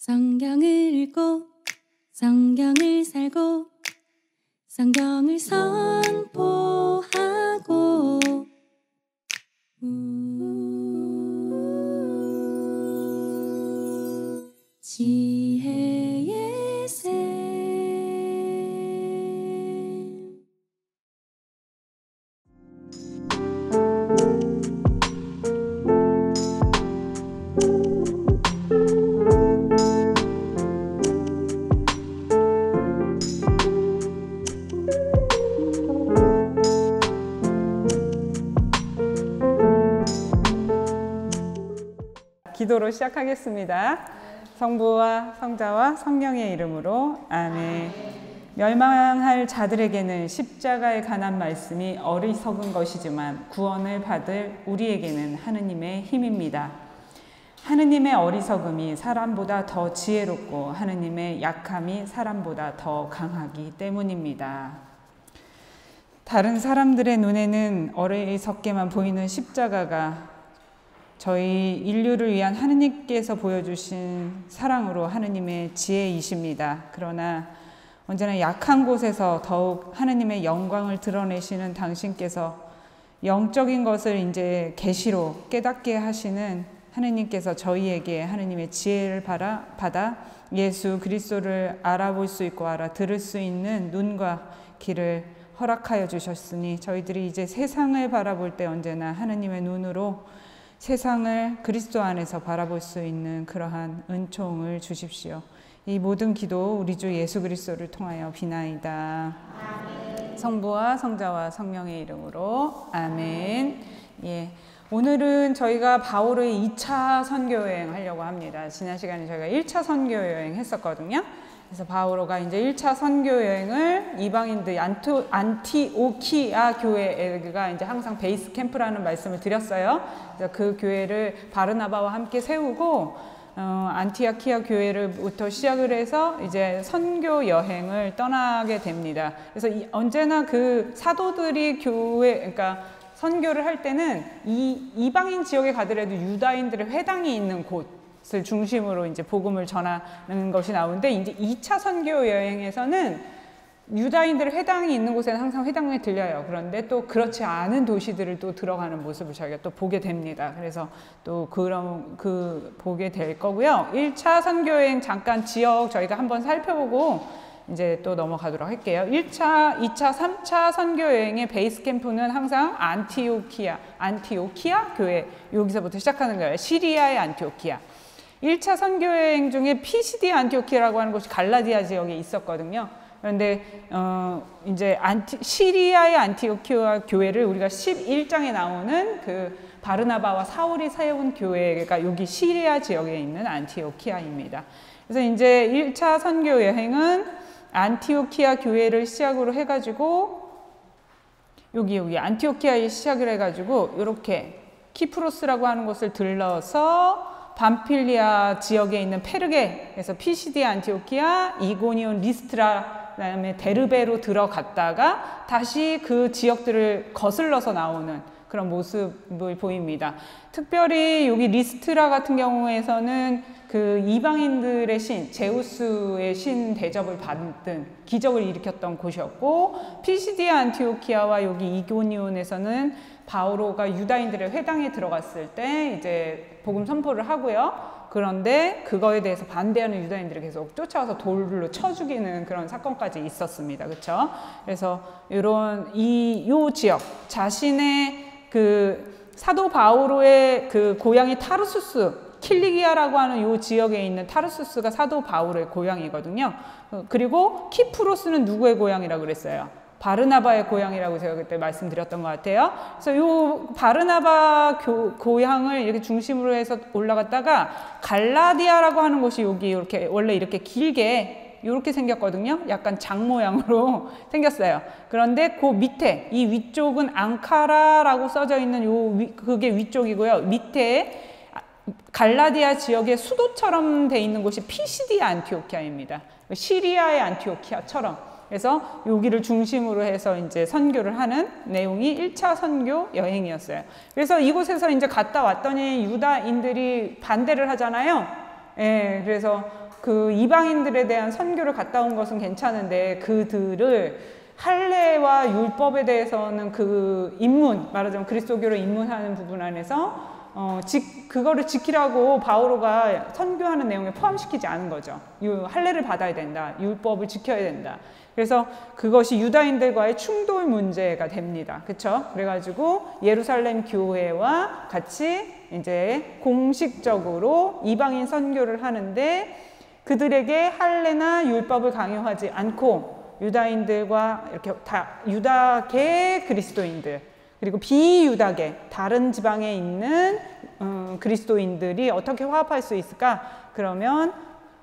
성경을 읽고 성경을 살고 성경을 선포 시작하겠습니다. 성부와 성자와 성령의 이름으로 아멘. 멸망할 자들에게는 십자가에 관한 말씀이 어리석은 것이지만 구원을 받을 우리에게는 하느님의 힘입니다. 하느님의 어리석음이 사람보다 더 지혜롭고 하느님의 약함이 사람보다 더 강하기 때문입니다. 다른 사람들의 눈에는 어리석게만 보이는 십자가가 저희 인류를 위한 하느님께서 보여주신 사랑으로 하느님의 지혜이십니다. 그러나 언제나 약한 곳에서 더욱 하느님의 영광을 드러내시는 당신께서 영적인 것을 이제 계시로 깨닫게 하시는 하느님께서 저희에게 하느님의 지혜를 받아, 받아 예수 그리스도를 알아볼 수 있고 알아 들을 수 있는 눈과 귀를 허락하여 주셨으니 저희들이 이제 세상을 바라볼 때 언제나 하느님의 눈으로 세상을 그리스도 안에서 바라볼 수 있는 그러한 은총을 주십시오. 이 모든 기도 우리 주 예수 그리스도를 통하여 비나이다. 성부와 성자와 성령의 이름으로 아멘. 예. 오늘은 저희가 바울의 2차 선교 여행 하려고 합니다. 지난 시간에 저희가 1차 선교 여행 했었거든요. 그래서 바오로가 이제 1차 선교 여행을 이방인들 안토, 안티오키아 교회가 이제 항상 베이스 캠프라는 말씀을 드렸어요. 그래서 그 교회를 바르나바와 함께 세우고 어, 안티아키아 교회를부터 시작을 해서 이제 선교 여행을 떠나게 됩니다. 그래서 이, 언제나 그 사도들이 교회 그러니까 선교를 할 때는 이 이방인 지역에 가더라도 유다인들의 회당이 있는 곳 을 중심으로 이제 복음을 전하는 것이 나오는데 이제 2차 선교 여행에서는 유다인들의 회당이 있는 곳에는 항상 회당에 들려요. 그런데 또 그렇지 않은 도시들을 또 들어가는 모습을 저희가 또 보게 됩니다. 그래서 또 그런 그 보게 될 거고요. 1차 선교 여행 잠깐 지역 저희가 한번 살펴보고 이제 또 넘어가도록 할게요. 1차, 2차, 3차 선교 여행의 베이스 캠프는 항상 안티오키아, 안티오키아 교회 여기서부터 시작하는 거예요. 시리아의 안티오키아. 1차 선교여행 중에 피시디아 안티오키아라고 하는 곳이 갈라디아 지역에 있었거든요. 그런데 어 이제 안티, 시리아의 안티오키아 교회를 우리가 11장에 나오는 그 바르나바와 사울이 세운 교회가 여기 시리아 지역에 있는 안티오키아입니다. 그래서 이제 1차 선교 여행은 안티오키아 교회를 시작으로 해가지고 여기 여기 안티오키아에 시작을 해가지고 이렇게 키프로스라고 하는 곳을 들러서 밤필리아 지역에 있는 페르게에서 피시디아 안티오키아, 이고니온 리스트라, 그다음에 데르베로 들어갔다가 다시 그 지역들을 거슬러서 나오는 그런 모습을 보입니다. 특별히 여기 리스트라 같은 경우에서는 그 이방인들의 신, 제우스의 신 대접을 받은 기적을 일으켰던 곳이었고 피시디아 안티오키아와 여기 이고니온에서는 바오로가 유다인들의 회당에 들어갔을 때 이제 복음 선포를 하고요. 그런데 그거에 대해서 반대하는 유다인들이 계속 쫓아와서 돌로 쳐 죽이는 그런 사건까지 있었습니다. 그렇죠? 그래서 이런 이 요 지역 자신의 그 사도 바오로의 그 고향이 타르수스 킬리기아라고 하는 요 지역에 있는 타르수스가 사도 바오로의 고향이거든요. 그리고 키프로스는 누구의 고향이라고 그랬어요? 바르나바의 고향이라고 제가 그때 말씀드렸던 것 같아요. 그래서 요 바르나바 교, 고향을 이렇게 중심으로 해서 올라갔다가 갈라디아라고 하는 곳이 여기 이렇게 원래 이렇게 길게 이렇게 생겼거든요. 약간 장 모양으로 생겼어요. 그런데 그 밑에 이 위쪽은 앙카라라고 써져 있는 요 위, 그게 위쪽이고요. 밑에 갈라디아 지역의 수도처럼 돼 있는 곳이 피시디아 안티오키아입니다. 시리아의 안티오키아처럼 그래서 여기를 중심으로 해서 이제 선교를 하는 내용이 1차 선교 여행이었어요. 그래서 이곳에서 이제 갔다 왔더니 유다인들이 반대를 하잖아요. 예, 그래서 그 이방인들에 대한 선교를 갔다 온 것은 괜찮은데 그들을 할례와 율법에 대해서는 그 입문 말하자면 그리스도교를 입문하는 부분 안에서 어, 지, 그거를 지키라고 바오로가 선교하는 내용에 포함시키지 않은 거죠. 유, 할례를 받아야 된다. 율법을 지켜야 된다. 그래서 그것이 유다인들과의 충돌 문제가 됩니다. 그렇죠? 그래가지고 예루살렘 교회와 같이 이제 공식적으로 이방인 선교를 하는데 그들에게 할례나 율법을 강요하지 않고 유다인들과 이렇게 다 유다계 그리스도인들 그리고 비유다계 다른 지방에 있는 음, 그리스도인들이 어떻게 화합할 수 있을까? 그러면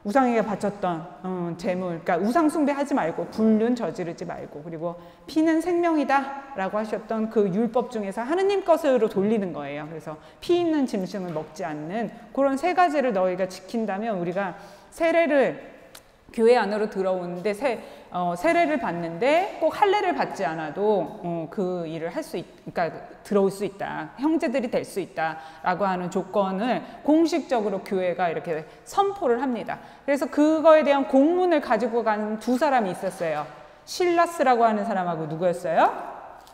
우상에게 바쳤던 음, 재물, 그러니까 우상 숭배하지 말고 불륜 저지르지 말고 그리고 피는 생명이다라고 하셨던 그 율법 중에서 하느님 것으로 돌리는 거예요. 그래서 피 있는 짐승을 먹지 않는 그런 세 가지를 너희가 지킨다면 우리가 세례를 교회 안으로 들어오는데 세, 어, 세례를 받는데 꼭 할례를 받지 않아도 어, 그 일을 할 수 있, 그러니까 들어올 수 있다, 형제들이 될 수 있다라고 하는 조건을 공식적으로 교회가 이렇게 선포를 합니다. 그래서 그거에 대한 공문을 가지고 간 두 사람이 있었어요. 실라스라고 하는 사람하고 누구였어요?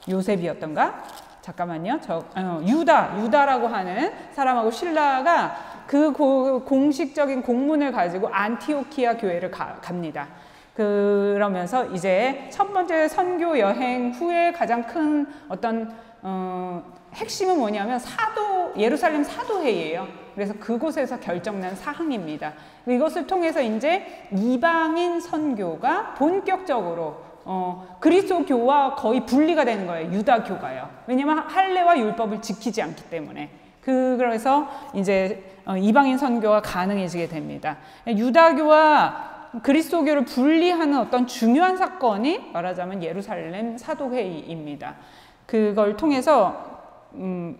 요셉이었던가? 잠깐만요. 저 어, 유다, 유다라고 하는 사람하고 신라가 그 고, 공식적인 공문을 가지고 안티오키아 교회를 가, 갑니다. 그러면서 이제 첫 번째 선교 여행 후에 가장 큰 어떤 어, 핵심은 뭐냐면 사도 예루살렘 사도회예요. 그래서 그곳에서 결정난 사항입니다. 이것을 통해서 이제 이방인 선교가 본격적으로 어, 그리스도교와 거의 분리가 되는 거예요. 유다교가요. 왜냐면 할례와 율법을 지키지 않기 때문에. 그, 그래서 이제 어, 이방인 선교가 가능해지게 됩니다. 유다교와 그리스도교를 분리하는 어떤 중요한 사건이 말하자면 예루살렘 사도회의입니다. 그걸 통해서 음,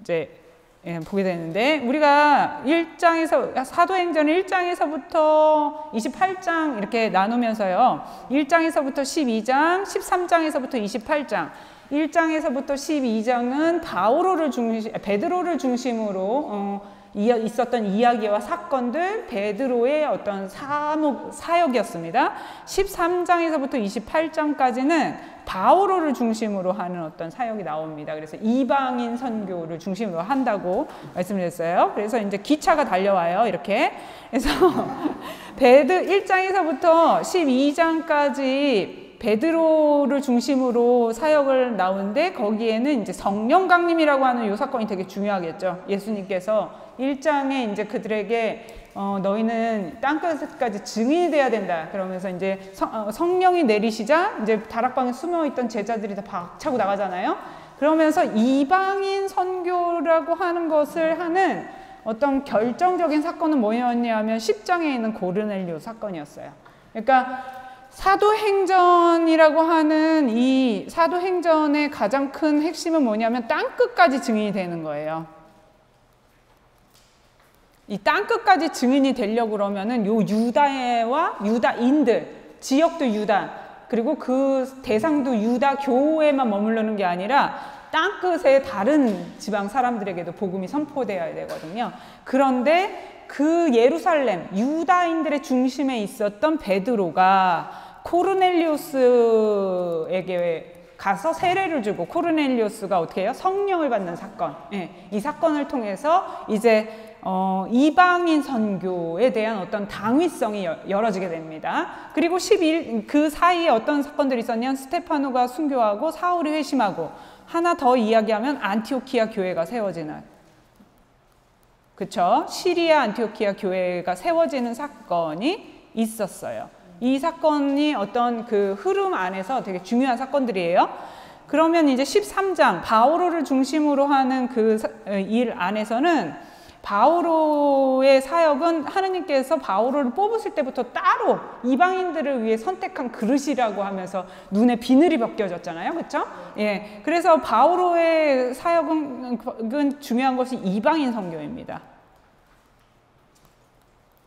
이제 예, 보게 되는데 우리가 1장에서 사도행전 1장에서부터 28장 이렇게 나누면서요. 1장에서부터 12장, 13장에서부터 28장 1장에서부터 12장은 바오로를 중심, 베드로를 중심으로 어, 있었던 이야기와 사건들 베드로의 어떤 사목, 사역이었습니다. 13장에서부터 28장까지는 바오로를 중심으로 하는 어떤 사역이 나옵니다. 그래서 이방인 선교를 중심으로 한다고 말씀드렸어요. 그래서 이제 기차가 달려와요. 이렇게. 그래서 베드 1장에서부터 12장까지 베드로를 중심으로 사역을 나오는데 거기에는 이제 성령 강림이라고 하는 요 사건이 되게 중요하겠죠. 예수님께서 1장에 이제 그들에게 어, 너희는 땅끝까지 증인이 돼야 된다. 그러면서 이제 성, 어, 성령이 내리시자 이제 다락방에 숨어 있던 제자들이 다 박차고 나가잖아요. 그러면서 이방인 선교라고 하는 것을 하는 어떤 결정적인 사건은 뭐였냐면 10장에 있는 고르넬리오 사건이었어요. 그러니까 사도행전이라고 하는 이 사도행전의 가장 큰 핵심은 뭐냐면 땅끝까지 증인이 되는 거예요. 이 땅끝까지 증인이 되려고 그러면은 요 유다와 유다인들, 지역도 유다, 그리고 그 대상도 유다 교회만 머무르는 게 아니라 땅끝의 다른 지방 사람들에게도 복음이 선포되어야 되거든요. 그런데 그 예루살렘 유다인들의 중심에 있었던 베드로가 코르넬리우스에게 가서 세례를 주고 코르넬리우스가 어떻게 해요? 성령을 받는 사건. 예, 이 사건을 통해서 이제 어, 이방인 선교에 대한 어떤 당위성이 열어지게 됩니다. 그리고 11, 그 사이에 어떤 사건들이 있었냐면 스테파노가 순교하고 사울이 회심하고 하나 더 이야기하면 안티오키아 교회가 세워지는 그쵸? 시리아 안티오키아 교회가 세워지는 사건이 있었어요. 이 사건이 어떤 그 흐름 안에서 되게 중요한 사건들이에요. 그러면 이제 13장 바오로를 중심으로 하는 그 일 안에서는 바오로의 사역은 하느님께서 바오로를 뽑으실 때부터 따로 이방인들을 위해 선택한 그릇이라고 하면서 눈에 비늘이 벗겨졌잖아요. 그렇죠? 예. 그래서 바오로의 사역은 중요한 것이 이방인 선교입니다.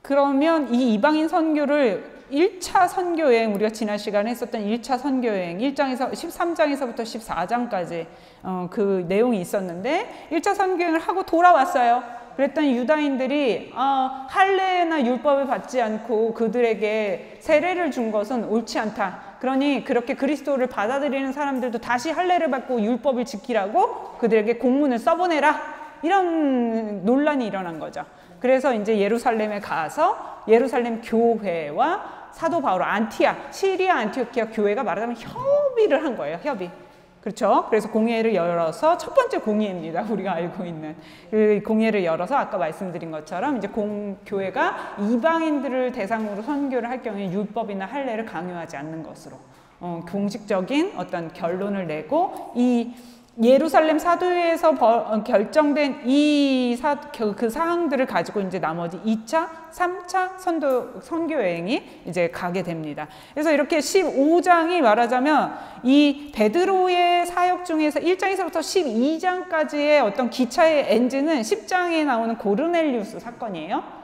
그러면 이 이방인 선교를 1차 선교여행 우리가 지난 시간에 했었던 1차 선교여행 1장에서 13장에서부터 14장까지 어, 그 내용이 있었는데 1차 선교여행을 하고 돌아왔어요. 그랬더니 유다인들이 아, 할례나 율법을 받지 않고 그들에게 세례를 준 것은 옳지 않다. 그러니 그렇게 그리스도를 받아들이는 사람들도 다시 할례를 받고 율법을 지키라고 그들에게 공문을 써보내라. 이런 논란이 일어난 거죠. 그래서 이제 예루살렘에 가서 예루살렘 교회와 사도 바울 안티아 시리아 안티오키아 교회가 말하자면 협의를 한 거예요. 협의. 그렇죠? 그래서 공예를 열어서 첫 번째 공예입니다. 우리가 알고 있는 그 공예를 열어서 아까 말씀드린 것처럼 이제 공 교회가 이방인들을 대상으로 선교를 할 경우에 율법이나 할례를 강요하지 않는 것으로 어, 공식적인 어떤 결론을 내고 이 예루살렘 사도회에서 어, 결정된 이 사, 그 사항들을 가지고 이제 나머지 2차, 3차 선도, 선교 여행이 이제 가게 됩니다. 그래서 이렇게 15장이 말하자면 이 베드로의 사역 중에서 1장에서부터 12장까지의 어떤 기차의 엔진은 10장에 나오는 고르넬리우스 사건이에요.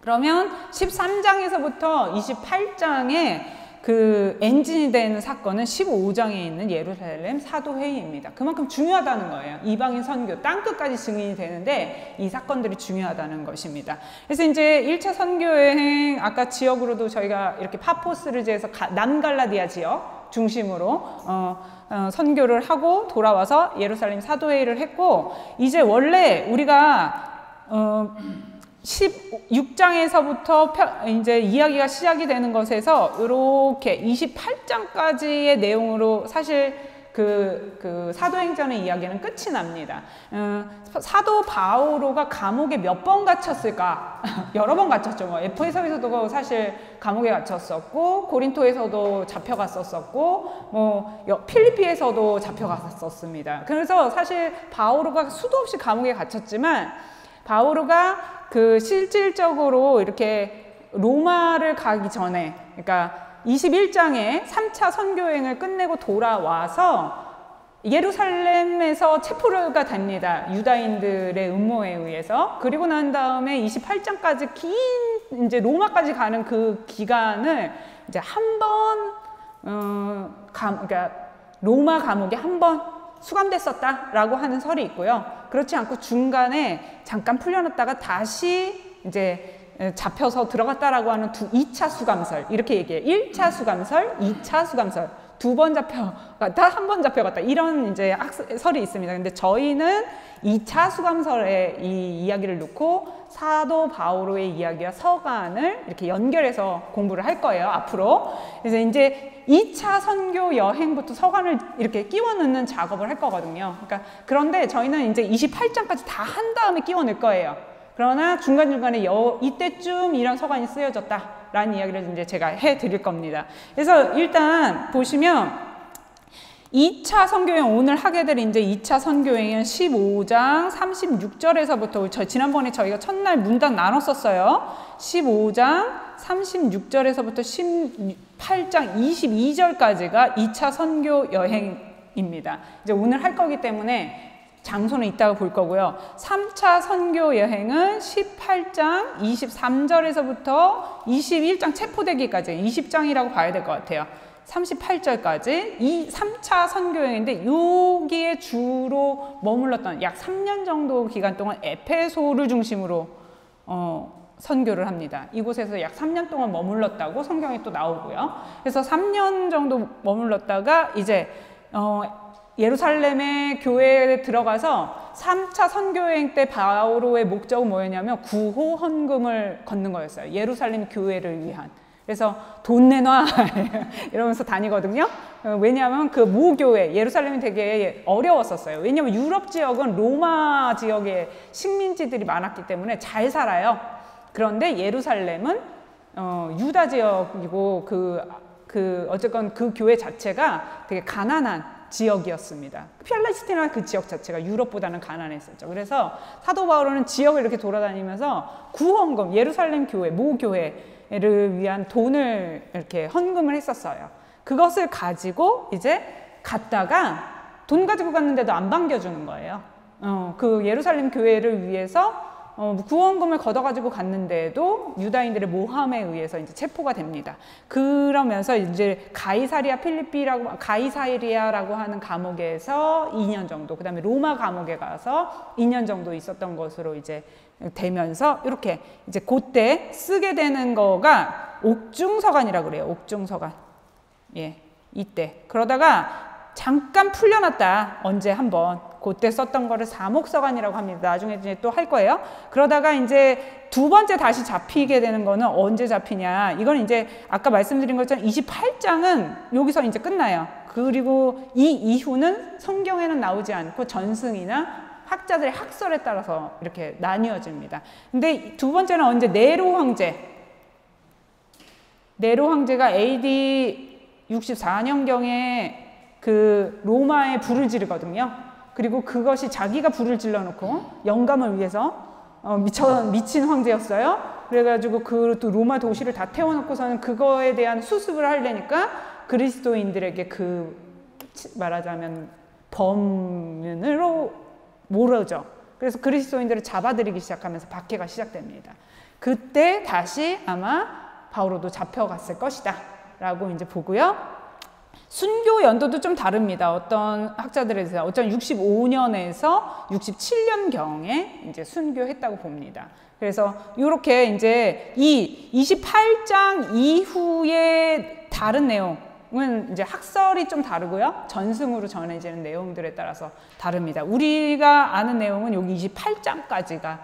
그러면 13장에서부터 28장에 그 엔진이 되는 사건은 15장에 있는 예루살렘 사도회의입니다. 그만큼 중요하다는 거예요. 이방인 선교, 땅끝까지 증인이 되는데 이 사건들이 중요하다는 것입니다. 그래서 이제 1차 선교여행, 아까 지역으로도 저희가 이렇게 파포스르지에서 남갈라디아 지역 중심으로 어, 어, 선교를 하고 돌아와서 예루살렘 사도회의를 했고 이제 원래 우리가 어, 16장에서부터 이제 이야기가 시작이 되는 것에서 이렇게 28장까지의 내용으로 사실 그, 그 사도행전의 이야기는 끝이 납니다. 어, 사도 바오로가 감옥에 몇 번 갇혔을까? 여러 번 갇혔죠. 뭐 에페소에서도 사실 감옥에 갇혔었고 고린토에서도 잡혀갔었었고 뭐 필리피에서도 잡혀갔었습니다. 그래서 사실 바오로가 수도 없이 감옥에 갇혔지만 바오로가 그 실질적으로 이렇게 로마를 가기 전에 그러니까 21장에 3차 선교행을 끝내고 돌아와서 예루살렘에서 체포가 됩니다. 유다인들의 음모에 의해서. 그리고 난 다음에 28장까지 긴 이제 로마까지 가는 그 기간을 이제 한 번, 어, 감, 그러니까 로마 감옥에 한 번 수감됐었다라고 하는 설이 있고요. 그렇지 않고 중간에 잠깐 풀려났다가 다시 이제 잡혀서 들어갔다라고 하는 두 2차 수감설 이렇게 얘기해요. 1차 수감설, 2차 수감설. 두 번 잡혀갔다, 한 번 잡혀갔다. 이런 이제 학설이 있습니다. 근데 저희는 2차 수감설에 이 이야기를 놓고 사도 바오로의 이야기와 서간을 이렇게 연결해서 공부를 할 거예요, 앞으로. 그래서 이제 2차 선교 여행부터 서간을 이렇게 끼워 넣는 작업을 할 거거든요. 그러니까 그런데 저희는 이제 28장까지 다 한 다음에 끼워 넣을 거예요. 그러나 중간중간에 여, 이때쯤 이런 서간이 쓰여졌다 라는 이야기를 이제 제가 해 드릴 겁니다. 그래서 일단 보시면 2차 선교행 오늘 하게 될 이제 2차 선교행은 15장 36절에서부터 저 지난번에 저희가 첫날 문단 나눴었어요. 15장 36절에서부터 18장 22절까지가 2차 선교 여행입니다. 이제 오늘 할 거기 때문에 장소는 이따가 볼 거고요. 3차 선교 여행은 18장 23절에서부터 21장 체포되기까지 20장이라고 봐야 될 것 같아요. 38절까지 이 3차 선교여행인데 여기에 주로 머물렀던 약 3년 정도 기간 동안 에페소를 중심으로 어, 선교를 합니다. 이곳에서 약 3년 동안 머물렀다고 성경에 또 나오고요. 그래서 3년 정도 머물렀다가 이제 어, 예루살렘의 교회에 들어가서 3차 선교여행 때 바오로의 목적은 뭐였냐면 구호 헌금을 걷는 거였어요. 예루살렘 교회를 위한. 그래서 돈 내놔 이러면서 다니거든요. 어, 왜냐하면 그 모교회 예루살렘이 되게 어려웠었어요. 왜냐하면 유럽 지역은 로마 지역의 식민지들이 많았기 때문에 잘 살아요. 그런데 예루살렘은 어, 유다 지역이고 그, 그 어쨌건 그 교회 자체가 되게 가난한 지역이었습니다. 팔레스티나 그 지역 자체가 유럽보다는 가난했었죠. 그래서 사도 바울은 지역을 이렇게 돌아다니면서 구헌금 예루살렘 교회 모 교회 를 위한 돈을 이렇게 헌금을 했었어요. 그것을 가지고 이제 갔다가 돈 가지고 갔는데도 안 반겨주는 거예요. 어, 그 예루살렘 교회를 위해서 어, 구원금을 걷어가지고 갔는데도 유다인들의 모함에 의해서 이제 체포가 됩니다. 그러면서 이제 가이사리아 필리피라고 가이사리아라고 하는 감옥에서 2년 정도, 그다음에 로마 감옥에 가서 2년 정도 있었던 것으로 이제 되면서 이렇게 이제 그때 쓰게 되는 거가 옥중서관이라고 그래요. 옥중서관. 예. 이때. 그러다가 잠깐 풀려났다. 언제 한번. 그때 썼던 거를 사목서관이라고 합니다. 나중에 이제 또 할 거예요. 그러다가 이제 두 번째 다시 잡히게 되는 거는 언제 잡히냐. 이건 이제 아까 말씀드린 것처럼 28장은 여기서 이제 끝나요. 그리고 이 이후는 성경에는 나오지 않고 전승이나 학자들의 학설에 따라서 이렇게 나뉘어집니다. 근데 두 번째는 언제 네로 황제. 네로 황제가 AD 64년경에 그 로마에 불을 지르거든요. 그리고 그것이 자기가 불을 질러놓고 영감을 위해서 어, 미쳐 미친 황제였어요. 그래가지고 그 또 로마 도시를 다 태워놓고서는 그거에 대한 수습을 하려니까 그리스도인들에게 그 말하자면 범인으로 모르죠. 그래서 그리스도인들을 잡아들이기 시작하면서 박해가 시작됩니다. 그때 다시 아마 바오로도 잡혀갔을 것이다. 라고 이제 보고요. 순교 연도도 좀 다릅니다. 어떤 학자들에 대해서 어떤 65년에서 67년경에 이제 순교했다고 봅니다. 그래서 이렇게 이제 이 28장 이후에 다른 내용은 이제 학설이 좀 다르고요. 전승으로 전해지는 내용들에 따라서 다릅니다. 우리가 아는 내용은 여기 28장까지가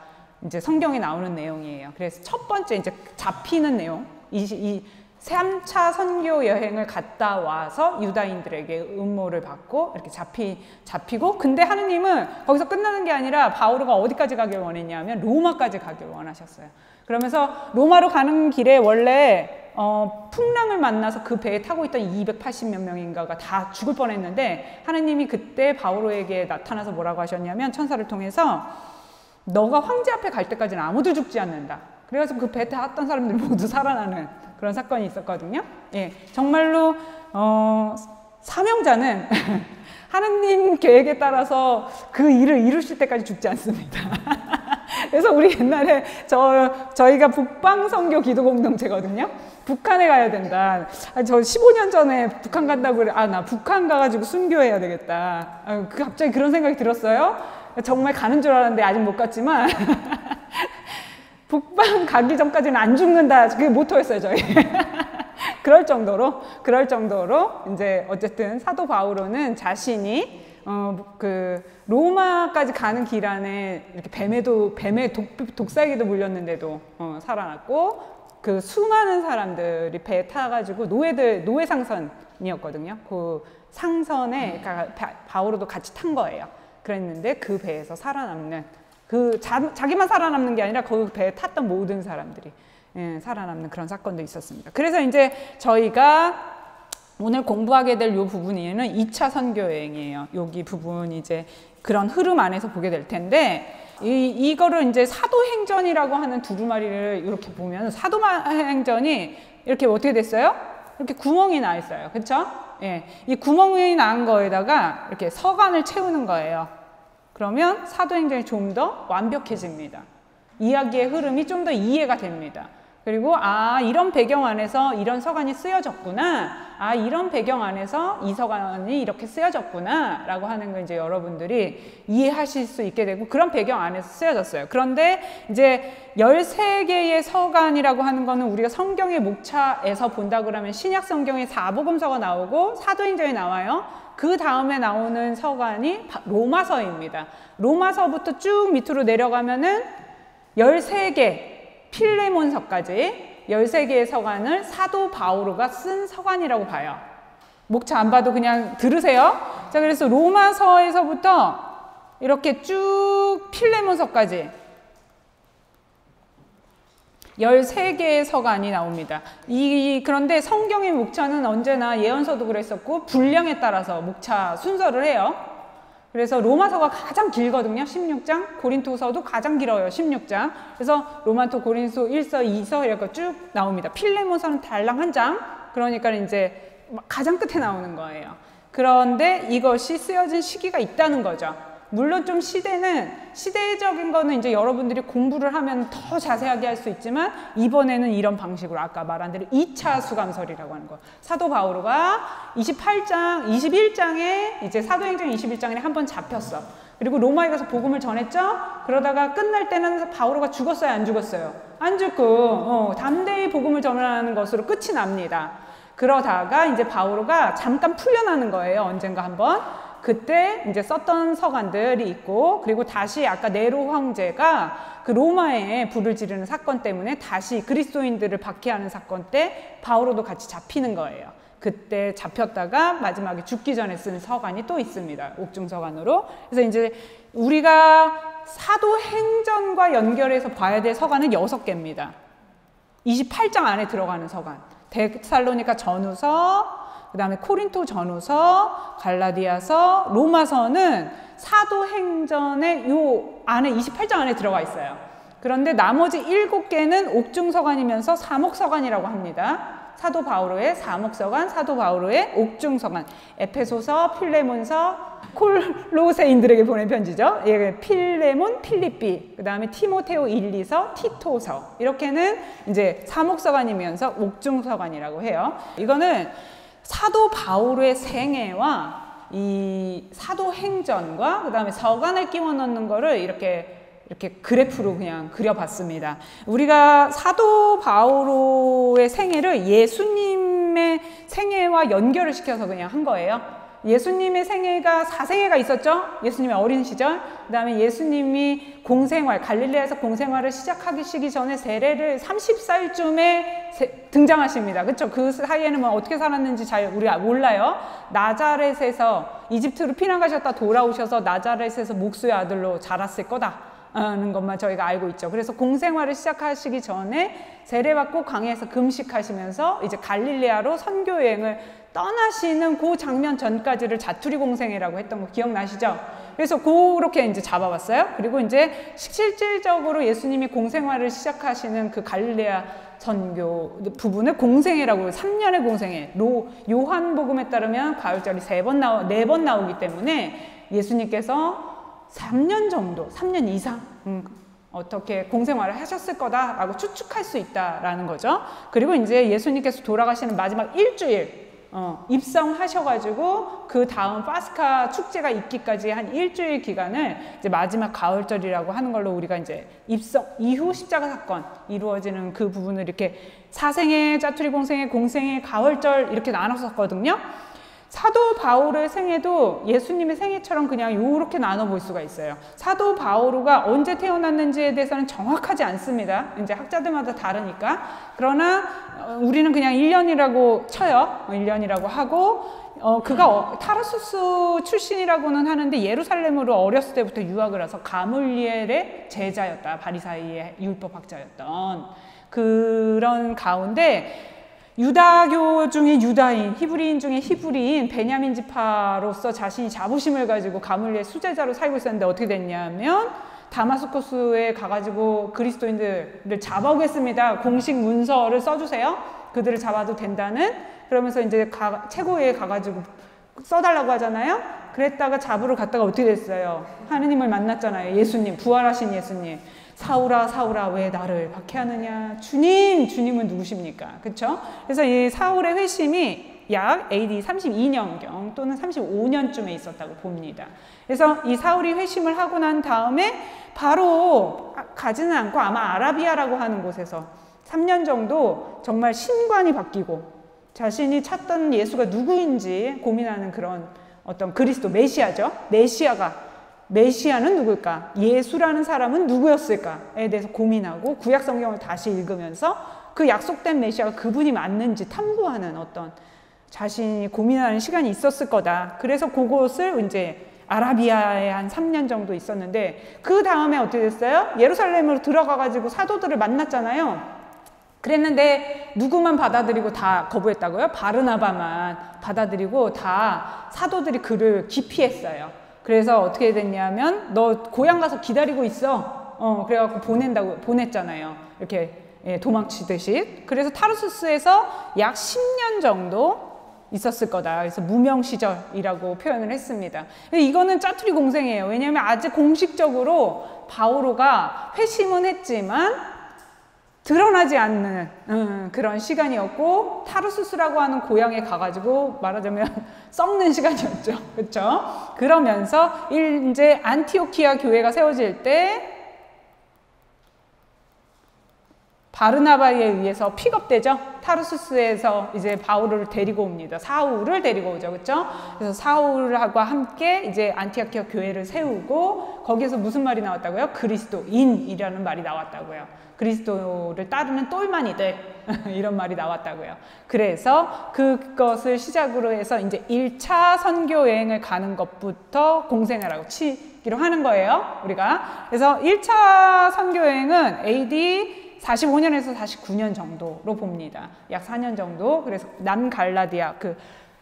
이제 성경에 나오는 내용이에요. 그래서 첫 번째 이제 잡히는 내용, 이, 이 3차 선교 여행을 갔다 와서 유다인들에게 음모를 받고 이렇게 잡히, 잡히고 근데 하느님은 거기서 끝나는 게 아니라 바오로가 어디까지 가길 원했냐면 로마까지 가길 원하셨어요. 그러면서 로마로 가는 길에 원래 어, 풍랑을 만나서 그 배에 타고 있던 280몇 명인가가 다 죽을 뻔했는데 하느님이 그때 바오로에게 나타나서 뭐라고 하셨냐면 천사를 통해서 너가 황제 앞에 갈 때까지는 아무도 죽지 않는다. 그래서 그 배 탔던 사람들이 모두 살아나는 그런 사건이 있었거든요. 예, 정말로 어, 사명자는 하느님 계획에 따라서 그 일을 이루실 때까지 죽지 않습니다. 그래서 우리 옛날에 저 저희가 북방 선교 기도 공동체거든요. 북한에 가야 된다. 아, 저 15년 전에 북한 간다고 그래. 아, 나 북한 가가지고 순교해야 되겠다. 아, 그 갑자기 그런 생각이 들었어요. 정말 가는 줄 알았는데 아직 못 갔지만 북방 가기 전까지는 안 죽는다. 그게 모토였어요, 저희. 그럴 정도로, 그럴 정도로, 이제 어쨌든 사도 바울로는 자신이, 어, 그, 로마까지 가는 길 안에 이렇게 뱀에도, 뱀의 독, 독사에게도 물렸는데도, 어, 살아났고, 그 수많은 사람들이 배에 타가지고 노예들, 노예 상선이었거든요. 그 상선에 그러니까 바울로도 같이 탄 거예요. 그랬는데 그 배에서 살아남는 그 자, 자기만 살아남는 게 아니라 그 배에 탔던 모든 사람들이 예, 살아남는 그런 사건도 있었습니다. 그래서 이제 저희가 오늘 공부하게 될 요 부분에는 2차 선교 여행이에요. 여기 부분 이제 그런 흐름 안에서 보게 될 텐데 이, 이거를 이제 사도행전이라고 하는 두루마리를 이렇게 보면 사도행전이 이렇게 어떻게 됐어요? 이렇게 구멍이 나 있어요. 그렇죠? 예. 이 구멍이 난 거에다가 이렇게 서간을 채우는 거예요. 그러면 사도행전이 좀 더 완벽해집니다. 이야기의 흐름이 좀 더 이해가 됩니다. 그리고 아 이런 배경 안에서 이런 서간이 쓰여졌구나 아 이런 배경 안에서 이 서간이 이렇게 쓰여졌구나 라고 하는 걸 이제 여러분들이 이해하실 수 있게 되고 그런 배경 안에서 쓰여졌어요 그런데 이제 13개의 서간이라고 하는 거는 우리가 성경의 목차에서 본다 그러면 신약 성경에 사복음서가 나오고 사도행전이 나와요 그 다음에 나오는 서간이 로마서입니다. 로마서부터 쭉 밑으로 내려가면은 13개 필레몬서까지 13개의 서간을 사도 바오로가 쓴 서간이라고 봐요. 목차 안 봐도 그냥 들으세요. 자, 그래서 로마서에서부터 이렇게 쭉 필레몬서까지 13개의 서간이 나옵니다. 이, 그런데 성경의 목차는 언제나 예언서도 그랬었고 분량에 따라서 목차 순서를 해요. 그래서 로마서가 가장 길거든요. 16장. 고린토서도 가장 길어요. 16장. 그래서 로마토, 고린토 1서, 2서 이렇게 쭉 나옵니다. 필레몬서는 달랑 한 장. 그러니까 이제 가장 끝에 나오는 거예요. 그런데 이것이 쓰여진 시기가 있다는 거죠. 물론 좀 시대는 시대적인 거는 이제 여러분들이 공부를 하면 더 자세하게 할 수 있지만 이번에는 이런 방식으로 아까 말한 대로 2차 수감설이라고 하는 거. 사도 바오로가 28장, 21장에 이제 사도행전 21장에 한 번 잡혔어. 그리고 로마에 가서 복음을 전했죠. 그러다가 끝날 때는 바오로가 죽었어요, 안 죽었어요? 안 죽고 어, 담대히 복음을 전하는 것으로 끝이 납니다. 그러다가 이제 바오로가 잠깐 풀려나는 거예요. 언젠가 한번. 그때 이제 썼던 서간들이 있고 그리고 다시 아까 네로 황제가 그 로마에 불을 지르는 사건 때문에 다시 그리스도인들을 박해하는 사건 때 바오로도 같이 잡히는 거예요. 그때 잡혔다가 마지막에 죽기 전에 쓴 서간이 또 있습니다. 옥중서간으로. 그래서 이제 우리가 사도행전과 연결해서 봐야 될 서간은 여섯 개입니다. 28장 안에 들어가는 서간. 데살로니카 전후서, 그 다음에 코린토 전후서, 갈라디아서, 로마서는 사도행전의 요 안에 28장 안에 들어가 있어요. 그런데 나머지 7개는 옥중서간이면서 사목서간이라고 합니다. 사도 바오로의 사목서관, 사도 바오로의 옥중서관, 에페소서, 필레몬서, 콜로세인들에게 보낸 편지죠. 예, 필레몬, 필리삐, 그 다음에 티모테오 1, 2서, 티토서 이렇게는 이제 사목서관이면서 옥중서관이라고 해요. 이거는 사도 바오로의 생애와 이 사도행전과 그 다음에 서간을 끼워 넣는 거를 이렇게 이렇게 그래프로 그냥 그려봤습니다. 우리가 사도 바오로의 생애를 예수님의 생애와 연결을 시켜서 그냥 한 거예요. 예수님의 생애가 사생애가 있었죠. 예수님의 어린 시절. 그다음에 예수님이 공생활 갈릴레에서 공생활을 시작하기 시기 전에 세례를 30살쯤에 등장하십니다. 그렇죠? 그 사이에는 뭐 어떻게 살았는지 잘 우리가 몰라요. 나자렛에서 이집트로 피난 가셨다 돌아오셔서 나자렛에서 목수의 아들로 자랐을 거다. 하는 것만 저희가 알고 있죠. 그래서 공생활을 시작하시기 전에 세례받고 광야에서 금식하시면서 이제 갈릴레아로 선교 여행을 떠나시는 그 장면 전까지를 자투리 공생이라고 했던 거 기억나시죠? 그래서 그렇게 이제 잡아봤어요. 그리고 이제 실질적으로 예수님이 공생활을 시작하시는 그 갈릴레아 선교 부분을 공생애라고 3년의 공생애. 로 요한복음에 따르면 가을절이 세 번 나오 네 번 나오기 때문에 예수님께서 3년 정도, 3년 이상 음, 어떻게 공생활을 하셨을 거다라고 추측할 수 있다라는 거죠. 그리고 이제 예수님께서 돌아가시는 마지막 일주일 어, 입성하셔가지고 그 다음 파스카 축제가 있기까지 한 일주일 기간을 이제 마지막 가을절이라고 하는 걸로 우리가 이제 입성 이후 십자가 사건 이루어지는 그 부분을 이렇게 사생의 짜투리 공생의 공생의 가을절 이렇게 나눴었거든요. 사도 바울의 생애도 예수님의 생애처럼 그냥 이렇게 나눠볼 수가 있어요. 사도 바울가 언제 태어났는지에 대해서는 정확하지 않습니다. 이제 학자들마다 다르니까. 그러나 어, 우리는 그냥 1년이라고 쳐요. 1년이라고 하고 어, 그가 어, 타르수스 출신이라고는 하는데 예루살렘으로 어렸을 때부터 유학을 와서 가물리엘의 제자였다. 바리사이의 율법학자였던 그런 가운데 유다교 중에 유다인, 히브리인 중에 히브리인, 베냐민 지파로서 자신이 자부심을 가지고 가물리의 수제자로 살고 있었는데 어떻게 됐냐면 다마스코스에 가가지고 그리스도인들을 잡아오겠습니다. 공식 문서를 써주세요. 그들을 잡아도 된다는 그러면서 이제 가, 최고위에 가가지고 써달라고 하잖아요. 그랬다가 잡으러 갔다가 어떻게 됐어요? 하느님을 만났잖아요. 예수님, 부활하신 예수님. 사울아 사울아 왜 나를 박해하느냐? 주님 주님은 누구십니까? 그렇죠 그래서 이 사울의 회심이 약 AD 32년경 또는 35년쯤에 있었다고 봅니다. 그래서 이 사울이 회심을 하고 난 다음에 바로 가지는 않고 아마 아라비아라고 하는 곳에서 3년 정도 정말 신관이 바뀌고 자신이 찾던 예수가 누구인지 고민하는 그런 어떤 그리스도 메시아죠? 메시아가 메시아는 누굴까? 예수라는 사람은 누구였을까에 대해서 고민하고 구약 성경을 다시 읽으면서 그 약속된 메시아가 그분이 맞는지 탐구하는 어떤 자신이 고민하는 시간이 있었을 거다. 그래서 그곳을 이제 아라비아에 한 3년 정도 있었는데 그 다음에 어떻게 됐어요? 예루살렘으로 들어가 가지고 사도들을 만났잖아요. 그랬는데 누구만 받아들이고 다 거부했다고요? 바르나바만 받아들이고 다 사도들이 그를 기피했어요. 그래서 어떻게 됐냐면 너 고향 가서 기다리고 있어. 어, 그래갖고 보낸다고 보냈잖아요. 이렇게 예, 도망치듯이. 그래서 타르수스에서 약 10년 정도 있었을 거다. 그래서 무명 시절이라고 표현을 했습니다. 이거는 짜투리 공생이에요. 왜냐하면 아직 공식적으로 바오로가 회심은 했지만 드러나지 않는 음, 그런 시간이었고 타르수스라고 하는 고향에 가가지고 말하자면 썩는 시간이었죠. 그렇죠? 그러면서 이제 안티오키아 교회가 세워질 때 바르나바에 의해서 픽업되죠. 타르수스에서 이제 바울을 데리고 옵니다. 사울을 데리고 오죠. 그렇죠? 그래서 사울과 함께 이제 안티오키아 교회를 세우고 거기에서 무슨 말이 나왔다고요? 그리스도인이라는 말이 나왔다고요. 그리스도를 따르는 똘마니들 이런 말이 나왔다고요. 그래서 그것을 시작으로 해서 이제 1차 선교 여행을 가는 것부터 공생애라고 치기로 하는 거예요. 우리가. 그래서 1차 선교 여행은 AD 45년에서 49년 정도로 봅니다. 약 4년 정도. 그래서 남갈라디아 그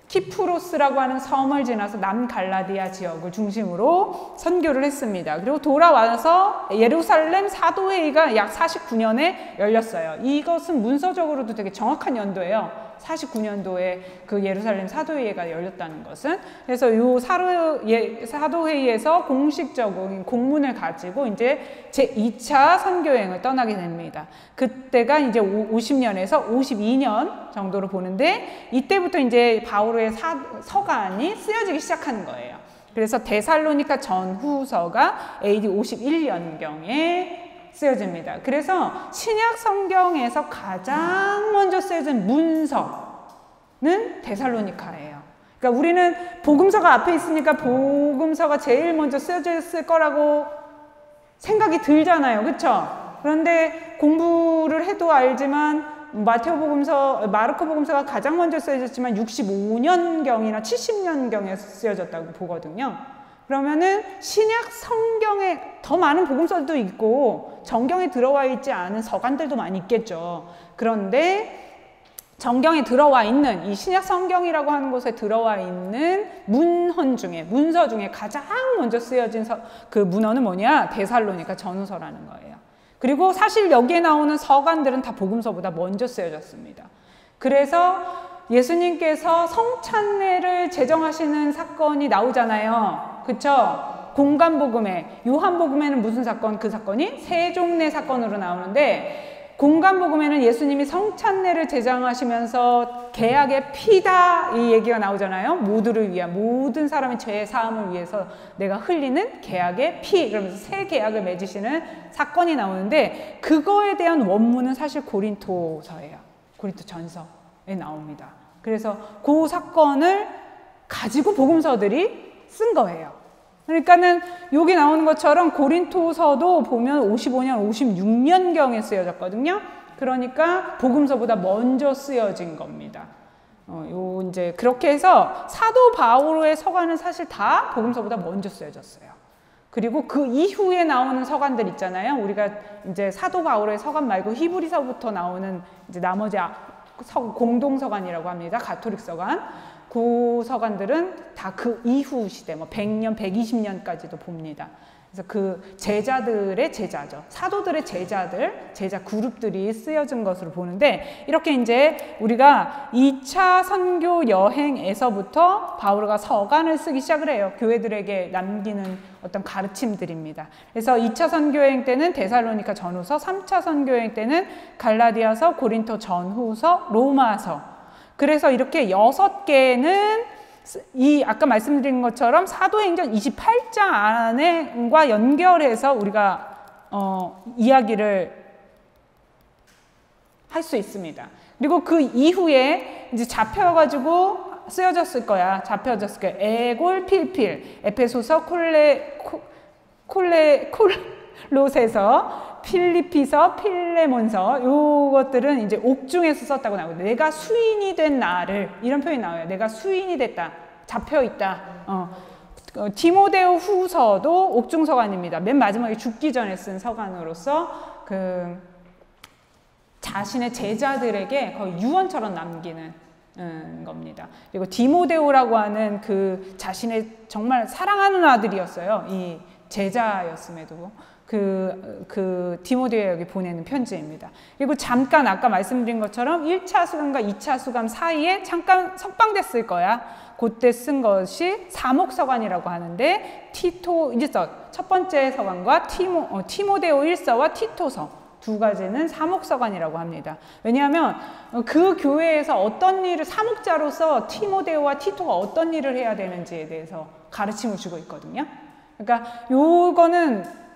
키프로스라고 하는 섬을 지나서 남갈라디아 지역을 중심으로 선교를 했습니다. 그리고 돌아와서 예루살렘 사도회의가 약 49년에 열렸어요. 이것은 문서적으로도 되게 정확한 연도예요. 49년도에 그 예루살렘 사도회의가 열렸다는 것은 그래서 이 사도회의에서 공식적인 공문을 가지고 이제 제 2차 선교행을 떠나게 됩니다. 그때가 이제 50년에서 52년 정도로 보는데 이때부터 이제 바울의 사, 서간이 쓰여지기 시작하는 거예요. 그래서 데살로니카 전후서가 AD 51년경에 쓰여집니다. 그래서 신약 성경에서 가장 먼저 쓰여진 문서는 데살로니카예요. 그러니까 우리는 복음서가 앞에 있으니까 복음서가 제일 먼저 쓰여졌을 거라고 생각이 들잖아요. 그렇죠? 그런데 공부를 해도 알지만 마테오 복음서, 마르코 복음서가 가장 먼저 쓰여졌지만 65년경이나 70년경에 쓰여졌다고 보거든요. 그러면은 신약 성경에 더 많은 복음서도 있고 정경에 들어와 있지 않은 서간들도 많이 있겠죠. 그런데 정경에 들어와 있는 이 신약 성경이라고 하는 곳에 들어와 있는 문헌 중에 문서 중에 가장 먼저 쓰여진 서, 그 문헌은 뭐냐? 데살로니가 전후서라는 거예요. 그리고 사실 여기에 나오는 서간들은 다 복음서보다 먼저 쓰여졌습니다. 그래서 예수님께서 성찬례를 제정하시는 사건이 나오잖아요. 그쵸? 공간복음에, 요한복음에는 무슨 사건? 그 사건이 세종례 사건으로 나오는데, 공간복음에는 예수님이 성찬례를 제정하시면서 계약의 피다 이 얘기가 나오잖아요. 모두를 위한 모든 사람의 죄 사함을 위해서 내가 흘리는 계약의 피 그러면서 새 계약을 맺으시는 사건이 나오는데 그거에 대한 원문은 사실 고린토서예요. 고린토 전서에 나옵니다. 그래서 그 사건을 가지고 복음서들이 쓴 거예요. 그러니까는 여기 나오는 것처럼 고린토서도 보면 55년, 56년경에 쓰여졌거든요. 그러니까 복음서보다 먼저 쓰여진 겁니다. 어, 요 이제 그렇게 해서 사도 바오로의 서간은 사실 다 복음서보다 먼저 쓰여졌어요. 그리고 그 이후에 나오는 서간들 있잖아요. 우리가 이제 사도 바오로의 서간 말고 히브리서부터 나오는 이제 나머지 공동서관이라고 합니다. 가톨릭 서관. 그 서관들은 다 그 이후 시대, 뭐 100년, 120년까지도 봅니다. 그래서 그 제자들의 제자죠. 사도들의 제자들, 제자 그룹들이 쓰여진 것으로 보는데 이렇게 이제 우리가 2차 선교 여행에서부터 바울가 서간을 쓰기 시작을 해요. 교회들에게 남기는 어떤 가르침들입니다. 그래서 2차 선교 여행 때는 데살로니카 전후서, 3차 선교 여행 때는 갈라디아서, 고린토 전후서, 로마서. 그래서 이렇게 여섯 개는 이 아까 말씀드린 것처럼 사도행전 28장 안에과 연결해서 우리가 어, 이야기를 할 수 있습니다. 그리고 그 이후에 이제 잡혀가지고 쓰여졌을 거야. 잡혀졌을 거야. 에골 필필, 에페소서, 콜레, 콜레, 콜롯에서 필리피서, 필레몬서 요것들은 이제 옥중에서 썼다고 나오고 내가 수인이 된 나를 이런 표현이 나와요. 내가 수인이 됐다. 잡혀 있다. 어. 어, 디모데오 후서도 옥중 서간입니다. 맨 마지막에 죽기 전에 쓴 서간으로서 그 자신의 제자들에게 거의 유언처럼 남기는 음, 겁니다. 그리고 디모데오라고 하는 그 자신의 정말 사랑하는 아들이었어요. 이 제자였음에도 그, 그 디모데에게 보내는 편지입니다. 그리고 잠깐 아까 말씀드린 것처럼 1차 수감과 2차 수감 사이에 잠깐 석방됐을 거야. 그때 쓴 것이 사목서관이라고 하는데 티토 이제 첫 번째 서관과 티모 어, 티모데오 1서와 티토서 두 가지는 사목서관이라고 합니다. 왜냐하면 그 교회에서 어떤 일을 사목자로서 티모데오와 티토가 어떤 일을 해야 되는지에 대해서 가르침을 주고 있거든요. 그러니까 요거는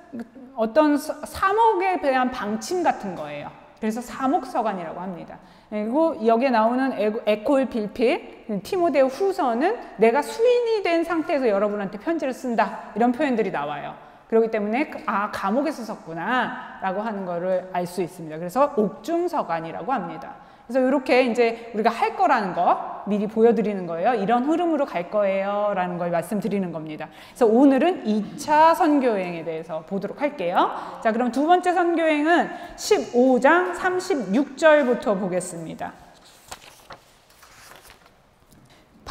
어떤 사목에 대한 방침 같은 거예요. 그래서 사목서관이라고 합니다. 그리고 여기에 나오는 에콜 빌필, 티모데오 후서는 내가 수인이 된 상태에서 여러분한테 편지를 쓴다. 이런 표현들이 나와요. 그렇기 때문에 그, 아 감옥에서 썼구나 라고 하는 거를 알 수 있습니다. 그래서 옥중서관이라고 합니다. 그래서 이렇게 이제 우리가 할 거라는 거 미리 보여드리는 거예요. 이런 흐름으로 갈 거예요. 라는 걸 말씀드리는 겁니다. 그래서 오늘은 2차 선교행에 대해서 보도록 할게요. 자, 그럼 두 번째 선교행은 15장 36절부터 보겠습니다.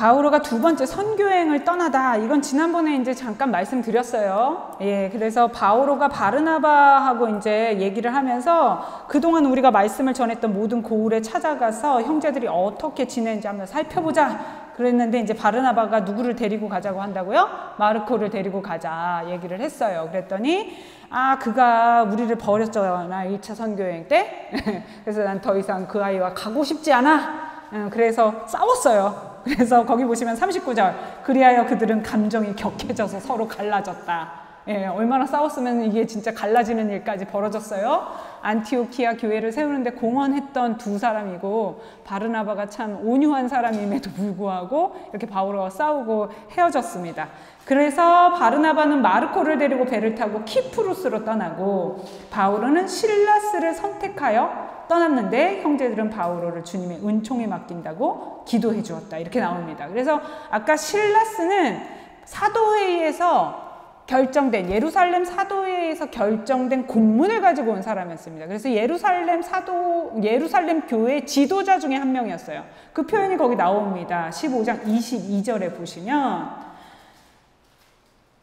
바우로가 두 번째 선교행을 떠나다. 이건 지난번에 이제 잠깐 말씀드렸어요. 예, 그래서 바우로가 바르나바하고 이제 얘기를 하면서 그동안 우리가 말씀을 전했던 모든 고을에 찾아가서 형제들이 어떻게 지내는지 한번 살펴보자. 그랬는데 이제 바르나바가 누구를 데리고 가자고 한다고요? 마르코를 데리고 가자 얘기를 했어요. 그랬더니 아, 그가 우리를 버렸잖아. 1차 선교행 때. 그래서 난 더 이상 그 아이와 가고 싶지 않아. 그래서 싸웠어요. 그래서 거기 보시면 39절 그리하여 그들은 감정이 격해져서 서로 갈라졌다. 예, 얼마나 싸웠으면 이게 진짜 갈라지는 일까지 벌어졌어요. 안티오키아 교회를 세우는데 공헌했던 두 사람이고 바르나바가 참 온유한 사람임에도 불구하고 이렇게 바울과 싸우고 헤어졌습니다. 그래서 바르나바는 마르코를 데리고 배를 타고 키프루스로 떠나고 바울은 실라스를 선택하여 떠났는데 형제들은 바오로를 주님의 은총에 맡긴다고 기도해 주었다. 이렇게 나옵니다. 그래서 아까 실라스는 사도회의에서 결정된 예루살렘 사도회에서 결정된 공문을 가지고 온 사람이었습니다. 그래서 예루살렘 사도 예루살렘 교회 지도자 중에 한 명이었어요. 그 표현이 거기 나옵니다. 15장 22절에 보시면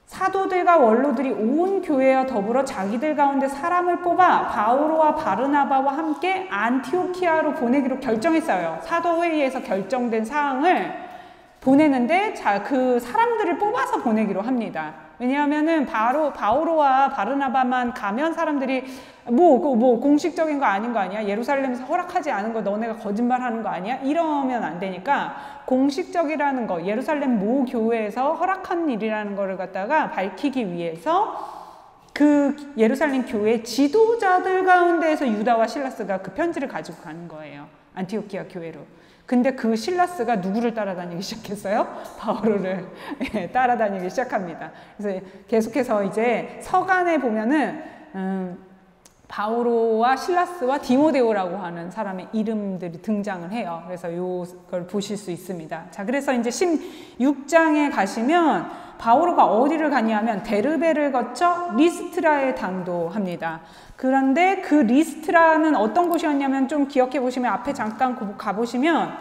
사도들과 원로들이 온 교회와 더불어 자기들 가운데 사람을 뽑아 바우로와 바르나바와 함께 안티오키아로 보내기로 결정했어요. 사도회의에서 결정된 사항을 보내는데 자, 그 사람들을 뽑아서 보내기로 합니다. 왜냐하면은 바로 바오로와 바르나바만 가면 사람들이 뭐, 그뭐 공식적인 거 아닌 거 아니야? 예루살렘에서 허락하지 않은 거 너네가 거짓말하는 거 아니야? 이러면 안 되니까 공식적이라는 거, 예루살렘 모 교회에서 허락한 일이라는 거를 갖다가 밝히기 위해서 그 예루살렘 교회 지도자들 가운데에서 유다와 실라스가 그 편지를 가지고 가는 거예요. 안티오키아 교회로. 근데 그 실라스가 누구를 따라다니기 시작했어요? 바오로를 예, 따라다니기 시작합니다. 그래서 계속해서 이제 서간에 보면은 음, 바오로와 실라스와 디모데오라고 하는 사람의 이름들이 등장을 해요. 그래서 이걸 보실 수 있습니다. 자, 그래서 이제 16장에 가시면 바오로가 어디를 가냐면 데르베를 거쳐 리스트라에 당도합니다. 그런데 그 리스트라는 어떤 곳이었냐면 좀 기억해 보시면 앞에 잠깐 가보시면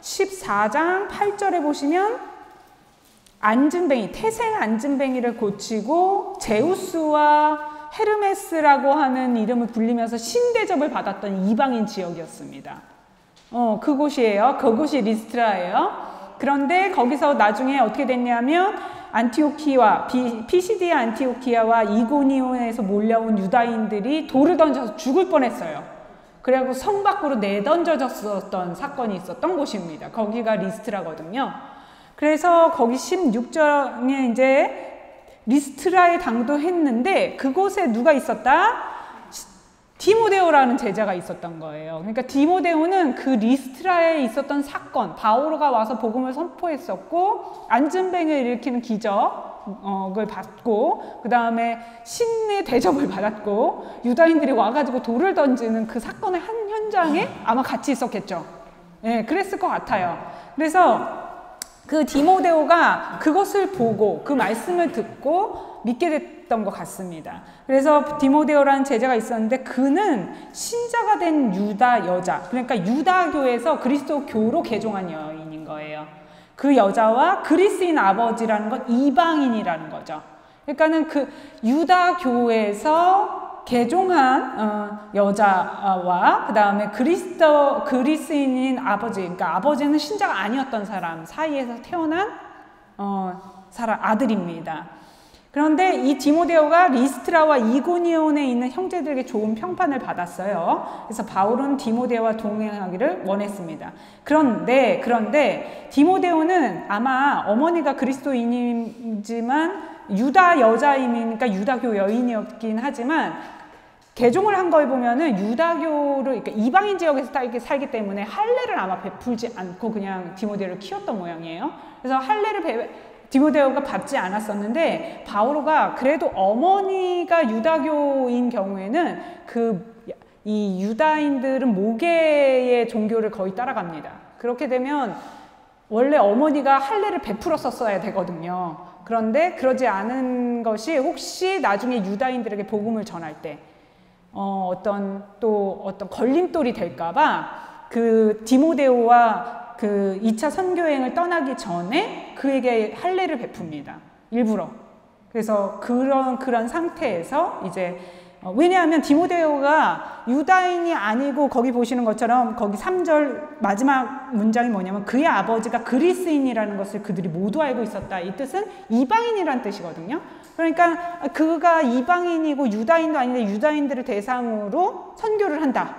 14장 8절에 보시면 앉은뱅이, 태생 앉은뱅이를 고치고 제우스와 헤르메스라고 하는 이름을 불리면서 신대접을 받았던 이방인 지역이었습니다. 어, 그곳이에요. 그곳이 리스트라예요. 그런데 거기서 나중에 어떻게 됐냐면 안티오키아와 피시디아 안티오키아와 이고니온에서 몰려온 유다인들이 돌을 던져서 죽을 뻔했어요. 그리고 성 밖으로 내던져졌었던 사건이 있었던 곳입니다. 거기가 리스트라거든요. 그래서 거기 16장에 이제 리스트라에 당도했는데 그곳에 누가 있었다? 디모데오라는 제자가 있었던 거예요. 그러니까 디모데오는 그 리스트라에 있었던 사건, 바오로가 와서 복음을 선포했었고 안전뱅을 일으키는 기적을 받고 그 다음에 신의 대접을 받았고 유다인들이 와가지고 돌을 던지는 그 사건의 한 현장에 아마 같이 있었겠죠. 예, 네, 그랬을 것 같아요. 그래서 그 디모데오가 그것을 보고 그 말씀을 듣고 믿게 됐던 것 같습니다. 그래서 디모데오라는 제자가 있었는데 그는 신자가 된 유다 여자, 그러니까 유다교에서 그리스도교로 개종한 여인인 거예요. 그 여자와 그리스인 아버지라는 건 이방인이라는 거죠. 그러니까는 그 유다교에서 개종한 어, 여자와 그 다음에 그리스도 그리스인인 아버지, 그러니까 아버지는 신자가 아니었던 사람 사이에서 태어난 어, 사람 아들입니다. 그런데 이 디모데오가 리스트라와 이고니온에 있는 형제들에게 좋은 평판을 받았어요. 그래서 바울은 디모데오와 동행하기를 원했습니다. 그런데 그런데 디모데오는 아마 어머니가 그리스도인이지만 유다 여자이니까 유다교 여인이었긴 하지만 개종을 한 거에 보면은 유다교를 그러니까 이방인 지역에서 살기 때문에 할례를 아마 베풀지 않고 그냥 디모데를 키웠던 모양이에요. 그래서 할례를 배, 디모데오가 받지 않았었는데 바오로가 그래도 어머니가 유다교인 경우에는 그 이 유다인들은 모계의 종교를 거의 따라갑니다. 그렇게 되면 원래 어머니가 할례를 베풀었었어야 되거든요. 그런데 그러지 않은 것이 혹시 나중에 유다인들에게 복음을 전할 때 어, 어떤 또 어떤 걸림돌이 될까봐 그 디모데오와 그 2차 선교행을 떠나기 전에 그에게 할례를 베풉니다. 일부러. 그래서 그런 그런 상태에서 이제 어, 왜냐하면 디모데오가 유다인이 아니고 거기 보시는 것처럼 거기 3절 마지막 문장이 뭐냐면 그의 아버지가 그리스인이라는 것을 그들이 모두 알고 있었다. 이 뜻은 이방인이란 뜻이거든요. 그러니까 그가 이방인이고 유다인도 아닌데 유다인들을 대상으로 선교를 한다.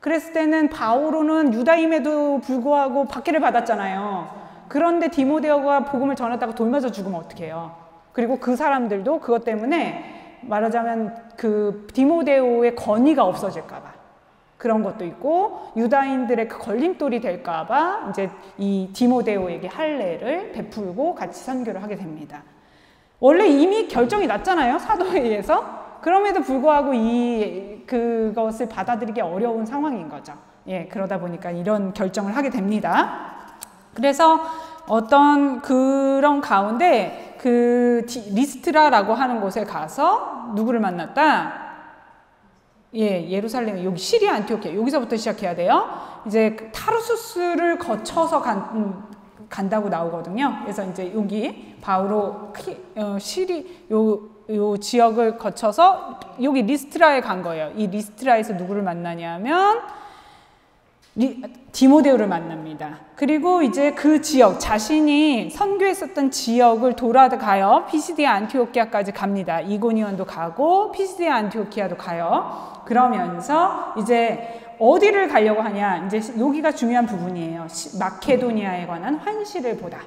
그랬을 때는 바오로는 유다임에도 불구하고 박해를 받았잖아요. 그런데 디모데오가 복음을 전하다가 돌면서 죽으면 어떡해요? 그리고 그 사람들도 그것 때문에 말하자면 그 디모데오의 권위가 없어질까봐 그런 것도 있고 유다인들의 그 걸림돌이 될까봐 이제 이 디모데오에게 할례를 베풀고 같이 선교를 하게 됩니다. 원래 이미 결정이 났잖아요 사도회의에서 그럼에도 불구하고 이 그것을 받아들이기 어려운 상황인 거죠. 예, 그러다 보니까 이런 결정을 하게 됩니다. 그래서 어떤 그런 가운데 그 리스트라라고 하는 곳에 가서 누구를 만났다? 예, 예루살렘 여기 시리아 안티오키아 여기서부터 시작해야 돼요. 이제 그 타르수스를 거쳐서 간, 음, 간다고 나오거든요. 그래서 이제 여기 바오로 어, 시리 요 요 지역을 거쳐서 여기 리스트라에 간 거예요. 이 리스트라에서 누구를 만나냐면 리, 디모데오를 만납니다. 그리고 이제 그 지역 자신이 선교했었던 지역을 돌아가요. 피시디아 안티오키아까지 갑니다. 이고니온도 가고 피시디아 안티오키아도 가요. 그러면서 이제 어디를 가려고 하냐? 이제 여기가 중요한 부분이에요. 마케도니아에 관한 환시를 보다.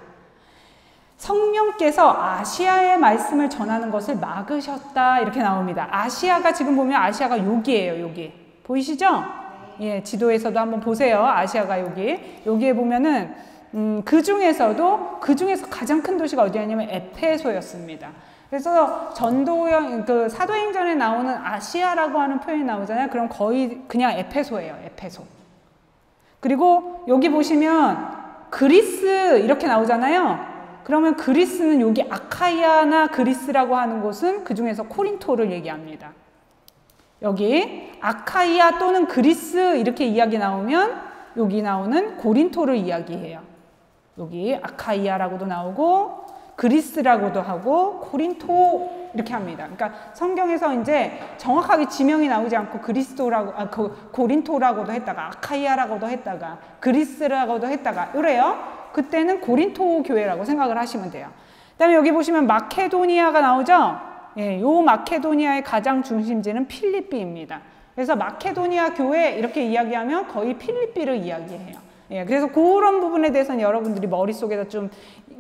성령께서 아시아의 말씀을 전하는 것을 막으셨다 이렇게 나옵니다. 아시아가 지금 보면 아시아가 여기예요. 여기 보이시죠? 예, 지도에서도 한번 보세요. 아시아가 여기 여기에 보면은 음, 그 중에서도 그 중에서 가장 큰 도시가 어디였냐면 에페소였습니다. 그래서 전도형 그 사도행전에 나오는 아시아라고 하는 표현이 나오잖아요. 그럼 거의 그냥 에페소예요. 에페소. 그리고 여기 보시면 그리스 이렇게 나오잖아요. 그러면 그리스는 여기 아카이아나 그리스라고 하는 곳은 그 중에서 코린토를 얘기합니다. 여기 아카이아 또는 그리스 이렇게 이야기 나오면 여기 나오는 고린토를 이야기해요. 여기 아카이아라고도 나오고 그리스라고도 하고 코린토 이렇게 합니다. 그러니까 성경에서 이제 정확하게 지명이 나오지 않고 그리스도라고 아, 그 고린토라고도 했다가 아카이아라고도 했다가 그리스라고도 했다가 이래요. 그때는 고린토 교회라고 생각을 하시면 돼요. 그다음에 여기 보시면 마케도니아가 나오죠. 예, 요 마케도니아의 가장 중심지는 필리피입니다. 그래서 마케도니아 교회 이렇게 이야기하면 거의 필리피를 이야기해요. 예, 그래서 그런 부분에 대해서는 여러분들이 머릿속에다 좀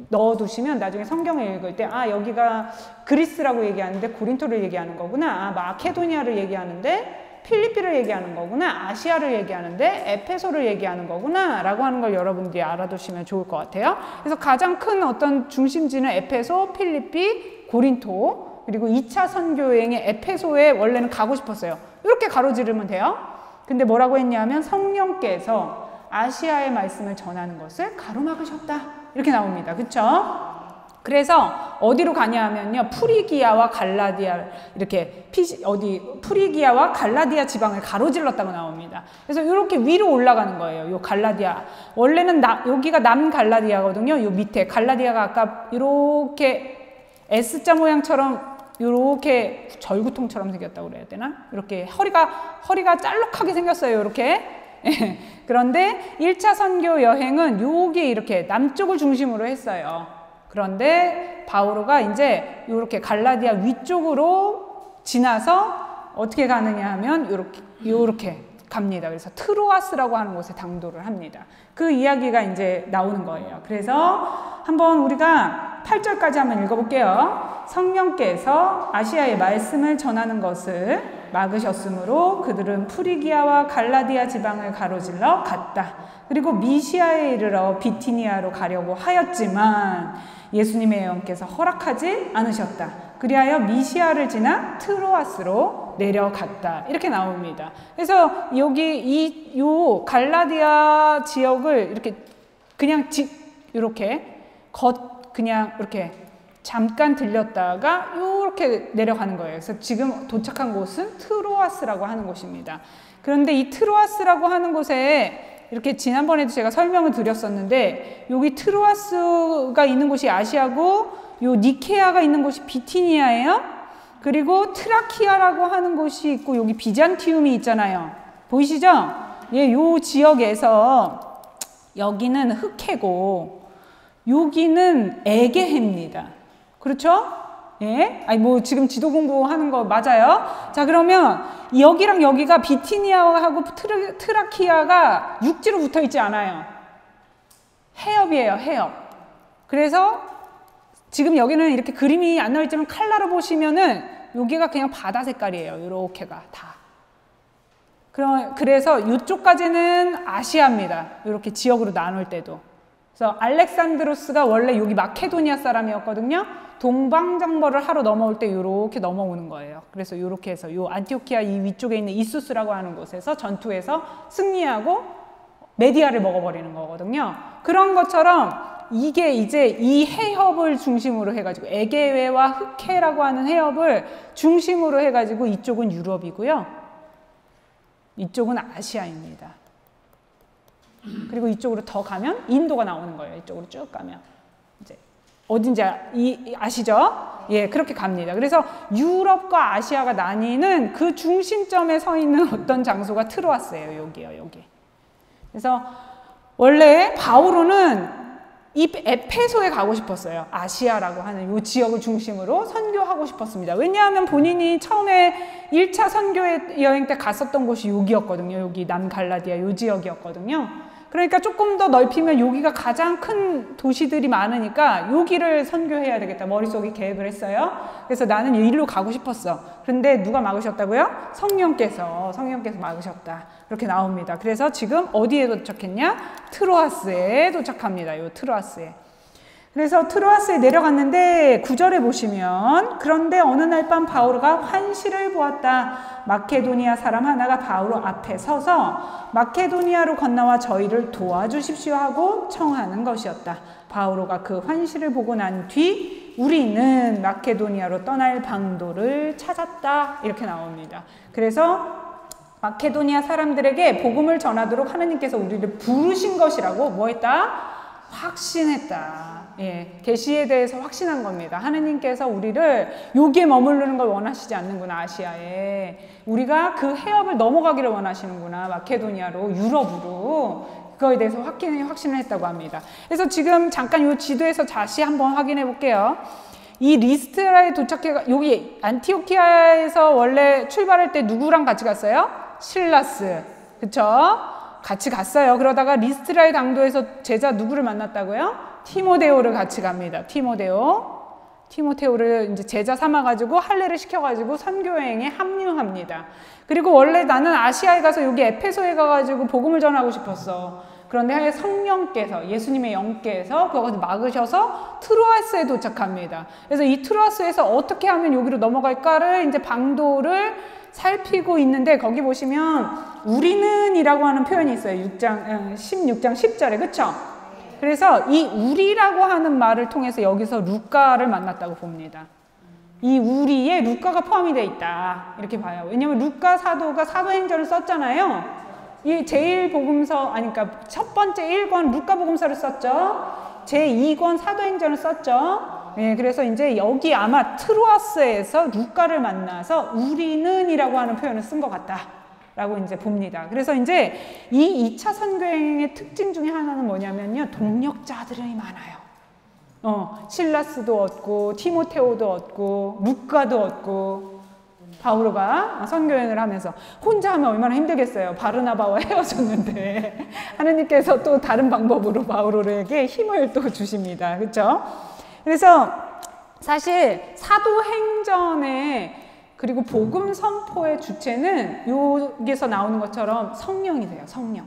넣어두시면 나중에 성경을 읽을 때, 아, 여기가 그리스라고 얘기하는데 고린토를 얘기하는 거구나. 아, 마케도니아를 얘기하는데 필리핀을 얘기하는 거구나. 아시아를 얘기하는데 에페소를 얘기하는 거구나. 라고 하는 걸 여러분들이 알아두시면 좋을 것 같아요. 그래서 가장 큰 어떤 중심지는 에페소, 필리핀, 고린토, 그리고 2차 선교여행에 에페소에 원래는 가고 싶었어요. 이렇게 가로지르면 돼요. 근데 뭐라고 했냐면 성령께서 아시아의 말씀을 전하는 것을 가로막으셨다. 이렇게 나옵니다. 그쵸? 그래서 어디로 가냐 하면요. 프리기아와 갈라디아 이렇게 피시, 어디 프리기아와 갈라디아 지방을 가로질렀다고 나옵니다. 그래서 이렇게 위로 올라가는 거예요. 요 갈라디아. 원래는 나, 여기가 남 갈라디아거든요. 요 밑에 갈라디아가 아까 이렇게 S자 모양처럼 이렇게 절구통처럼 생겼다고 그래야 되나? 이렇게 허리가 허리가 짤록하게 생겼어요. 이렇게. 그런데 1차 선교 여행은 여기 이렇게 남쪽을 중심으로 했어요. 그런데 바오로가 이제 이렇게 갈라디아 위쪽으로 지나서 어떻게 가느냐 하면 이렇게 이렇게 갑니다. 그래서 트로아스라고 하는 곳에 당도를 합니다. 그 이야기가 이제 나오는 거예요. 그래서 한번 우리가 8절까지 한번 읽어볼게요. 성령께서 아시아의 말씀을 전하는 것을 막으셨으므로 그들은 프리기아와 갈라디아 지방을 가로질러 갔다. 그리고 미시아에 이르러 비티니아로 가려고 하였지만 예수님의 영께서 허락하지 않으셨다. 그리하여 미시아를 지나 트로아스로 내려갔다. 이렇게 나옵니다. 그래서 여기 이, 요 갈라디아 지역을 이렇게 그냥 지, 이렇게 겉, 그냥 이렇게 잠깐 들렸다가 이렇게 내려가는 거예요. 그래서 지금 도착한 곳은 트로아스라고 하는 곳입니다. 그런데 이 트로아스라고 하는 곳에 이렇게 지난번에도 제가 설명을 드렸었는데 여기 트로아스가 있는 곳이 아시아고 요 니케아가 있는 곳이 비티니아예요. 그리고 트라키아라고 하는 곳이 있고 여기 비잔티움이 있잖아요. 보이시죠? 예, 요 지역에서 여기는 흑해고 여기는 에게해입니다. 그렇죠? 예? 아니 뭐 지금 지도 공부하는 거 맞아요? 자 그러면 여기랑 여기가 비티니아하고 트라, 트라키아가 육지로 붙어 있지 않아요. 해협이에요, 해협. 그래서 지금 여기는 이렇게 그림이 안 나와 있지만 칼라로 보시면은 여기가 그냥 바다 색깔이에요. 이렇게가 다. 그럼 그래서 이쪽까지는 아시아입니다. 이렇게 지역으로 나눌 때도. 그래서 알렉산드로스가 원래 여기 마케도니아 사람이었거든요. 동방정벌을 하러 넘어올 때 이렇게 넘어오는 거예요. 그래서 이렇게 해서 요 안티오키아 이 위쪽에 있는 이수스라고 하는 곳에서 전투에서 승리하고 메디아를 먹어버리는 거거든요. 그런 것처럼 이게 이제 이 해협을 중심으로 해가지고 에게웨와 흑해라고 하는 해협을 중심으로 해가지고 이쪽은 유럽이고요. 이쪽은 아시아입니다. 그리고 이쪽으로 더 가면 인도가 나오는 거예요. 이쪽으로 쭉 가면 이제 어딘지 이, 아시죠? 예, 그렇게 갑니다. 그래서 유럽과 아시아가 나뉘는 그 중심점에 서 있는 어떤 장소가 트로아스예요. 여기요, 여기. 그래서 원래 바오로는 이 에페소에 가고 싶었어요. 아시아라고 하는 이 지역을 중심으로 선교하고 싶었습니다. 왜냐하면 본인이 처음에 1차 선교 여행 때 갔었던 곳이 여기였거든요. 여기 남갈라디아 이 지역이었거든요. 그러니까 조금 더 넓히면 여기가 가장 큰 도시들이 많으니까 여기를 선교해야 되겠다. 머릿속에 계획을 했어요. 그래서 나는 일로 가고 싶었어. 그런데 누가 막으셨다고요? 성령께서, 성령께서 막으셨다. 그렇게 나옵니다. 그래서 지금 어디에 도착했냐? 트로아스에 도착합니다. 요 트로아스에. 그래서 트로아스에 내려갔는데 구절에 보시면 그런데 어느 날 밤 바오르가 환시를 보았다. 마케도니아 사람 하나가 바오로 앞에 서서 마케도니아로 건너와 저희를 도와주십시오 하고 청하는 것이었다. 바오로가 그 환시를 보고 난 뒤 우리는 마케도니아로 떠날 방도를 찾았다. 이렇게 나옵니다. 그래서 마케도니아 사람들에게 복음을 전하도록 하나님께서 우리를 부르신 것이라고 뭐 했다? 확신했다. 예, 계시에 대해서 확신한 겁니다. 하느님께서 우리를 여기에 머무르는 걸 원하시지 않는구나 아시아에 우리가 그 해협을 넘어가기를 원하시는구나 마케도니아로 유럽으로 그거에 대해서 확인 확신을 했다고 합니다. 그래서 지금 잠깐 이 지도에서 다시 한번 확인해 볼게요. 이 리스트라에 도착해 여기 안티오키아에서 원래 출발할 때 누구랑 같이 갔어요? 실라스, 그쵸? 같이 갔어요. 그러다가 리스트라의 당도에서 제자 누구를 만났다고요? 티모데오를 같이 갑니다. 티모데오. 티모테오를 이제 제자 삼아가지고 할례를 시켜가지고 선교여행에 합류합니다. 그리고 원래 나는 아시아에 가서 여기 에페소에 가가지고 복음을 전하고 싶었어. 그런데 성령께서 예수님의 영께서 그것을 막으셔서 트로아스에 도착합니다. 그래서 이 트로아스에서 어떻게 하면 여기로 넘어갈까를 이제 방도를 살피고 있는데 거기 보시면 우리는이라고 하는 표현이 있어요. 6장 16장 10절에 그쵸? 그래서 이 우리라고 하는 말을 통해서 여기서 루카를 만났다고 봅니다. 이 우리에 루카가 포함이 돼 있다. 이렇게 봐요. 왜냐면 루카 사도가 사도행전을 썼잖아요. 이 제1복음서 아니 그러니까 첫 번째 1권 루카 복음서를 썼죠. 제2권 사도행전을 썼죠. 예, 그래서 이제 여기 아마 트로아스에서 루카를 만나서 우리는이라고 하는 표현을 쓴 것 같다. 라고 이제 봅니다. 그래서 이제 이 2차 선교행의 특징 중에 하나는 뭐냐면요. 동력자들이 많아요. 어, 실라스도 얻고 티모테오도 얻고 루카도 얻고 바우로가 선교여행을 하면서 혼자 하면 얼마나 힘들겠어요. 바르나바와 헤어졌는데 하느님께서 또 다른 방법으로 바우로에게 힘을 또 주십니다. 그렇죠? 그래서 사실 사도행전에 그리고 복음 선포의 주체는 여기서 나오는 것처럼 성령이세요. 성령.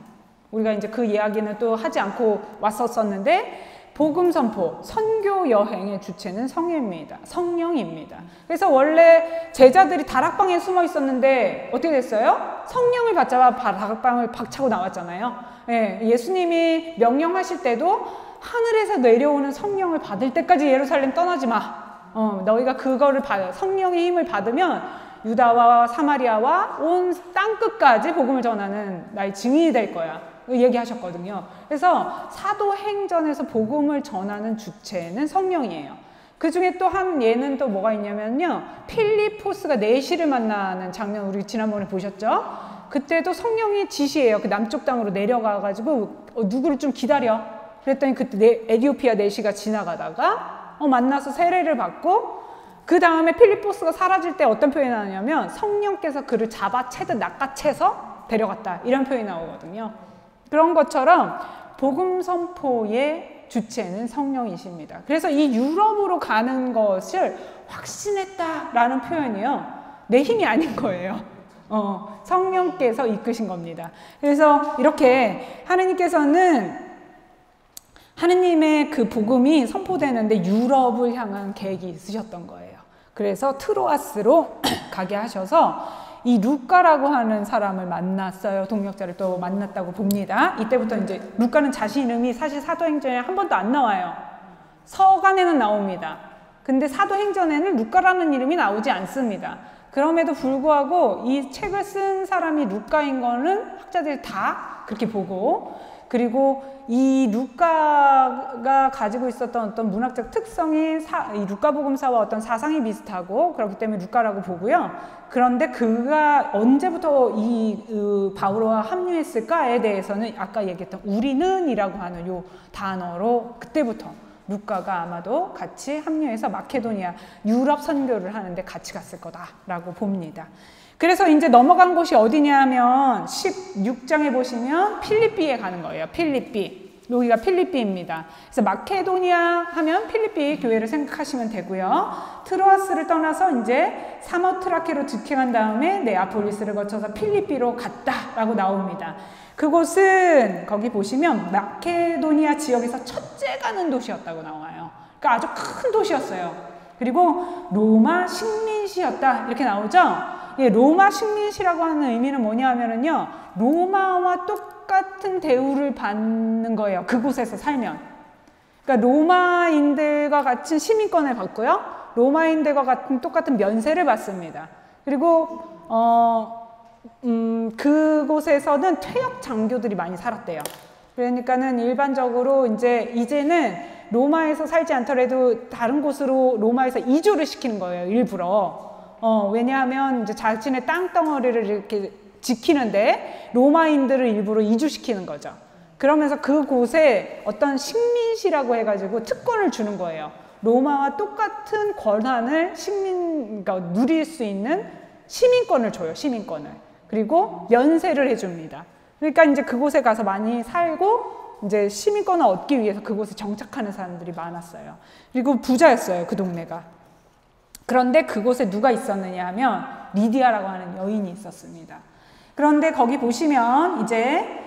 우리가 이제 그 이야기는 또 하지 않고 왔었었는데 복음 선포, 선교 여행의 주체는 성령입니다. 성령입니다. 그래서 원래 제자들이 다락방에 숨어 있었는데 어떻게 됐어요? 성령을 받자마 다락방을 박차고 나왔잖아요. 예, 예수님이 명령하실 때도 하늘에서 내려오는 성령을 받을 때까지 예루살렘 떠나지 마. 어, 너희가 그거를 받아 성령의 힘을 받으면 유다와 사마리아와 온 땅 끝까지 복음을 전하는 나의 증인이 될 거야. 얘기하셨거든요. 그래서 사도행전에서 복음을 전하는 주체는 성령이에요. 그 중에 또 한 예는 또 뭐가 있냐면요. 필리포스가 내시를 만나는 장면 우리 지난번에 보셨죠? 그때도 성령이 지시해요. 그 남쪽 땅으로 내려가가지고 어, 누구를 좀 기다려. 그랬더니 그때 네, 에디오피아 내시가 지나가다가 어, 만나서 세례를 받고 그 다음에 필리포스가 사라질 때 어떤 표현이 나오냐면 성령께서 그를 잡아채듯 낚아채서 데려갔다 이런 표현이 나오거든요. 그런 것처럼 복음 선포의 주체는 성령이십니다. 그래서 이 유럽으로 가는 것을 확신했다라는 표현이요. 내 힘이 아닌 거예요. 어, 성령께서 이끄신 겁니다. 그래서 이렇게 하느님께서는 하느님의 그 복음이 선포되는데 유럽을 향한 계획이 있으셨던 거예요. 그래서 트로아스로 가게 하셔서 이 루카라고 하는 사람을 만났어요. 동력자를 또 만났다고 봅니다. 이때부터 이제 루카는 자신 이름이 사실 사도행전에 한 번도 안 나와요. 서간에는 나옵니다. 근데 사도행전에는 루카라는 이름이 나오지 않습니다. 그럼에도 불구하고 이 책을 쓴 사람이 루카인 거는 학자들이 다 그렇게 보고 그리고 이 루카가 가지고 있었던 어떤 문학적 특성이 사, 이 루카복음사와 어떤 사상이 비슷하고 그렇기 때문에 루카라고 보고요. 그런데 그가 언제부터 이 그, 바울과 합류했을까에 대해서는 아까 얘기했던 우리는이라고 하는 요 단어로 그때부터 루카가 아마도 같이 합류해서 마케도니아 유럽 선교를 하는데 같이 갔을 거다라고 봅니다. 그래서 이제 넘어간 곳이 어디냐면 16장에 보시면 필리피에 가는 거예요. 필리피. 여기가 필리피입니다. 그래서 마케도니아 하면 필리피 교회를 생각하시면 되고요. 트로아스를 떠나서 이제 사모트라케로 직행한 다음에 네아폴리스를 거쳐서 필리피로 갔다라고 나옵니다. 그곳은 거기 보시면 마케도니아 지역에서 첫째 가는 도시였다고 나와요. 그러니까 아주 큰 도시였어요. 그리고 로마 식민시였다 이렇게 나오죠. 예, 로마 식민시라고 하는 의미는 뭐냐 하면은요, 로마와 똑같은 대우를 받는 거예요. 그곳에서 살면. 그러니까 로마인들과 같은 시민권을 받고요. 로마인들과 같은 똑같은 면세를 받습니다. 그리고, 어, 음, 그곳에서는 퇴역 장교들이 많이 살았대요. 그러니까는 일반적으로 이제 이제는 로마에서 살지 않더라도 다른 곳으로 로마에서 이주를 시키는 거예요, 일부러. 어, 왜냐하면 이제 자신의 땅덩어리를 이렇게 지키는데 로마인들을 일부러 이주시키는 거죠. 그러면서 그곳에 어떤 식민시라고 해가지고 특권을 주는 거예요. 로마와 똑같은 권한을 식민, 그러니까 누릴 수 있는 시민권을 줘요, 시민권을. 그리고 면세를 해줍니다. 그러니까 이제 그곳에 가서 많이 살고 이제 시민권을 얻기 위해서 그곳에 정착하는 사람들이 많았어요. 그리고 부자였어요, 그 동네가. 그런데 그곳에 누가 있었느냐 하면 리디아라고 하는 여인이 있었습니다. 그런데 거기 보시면 이제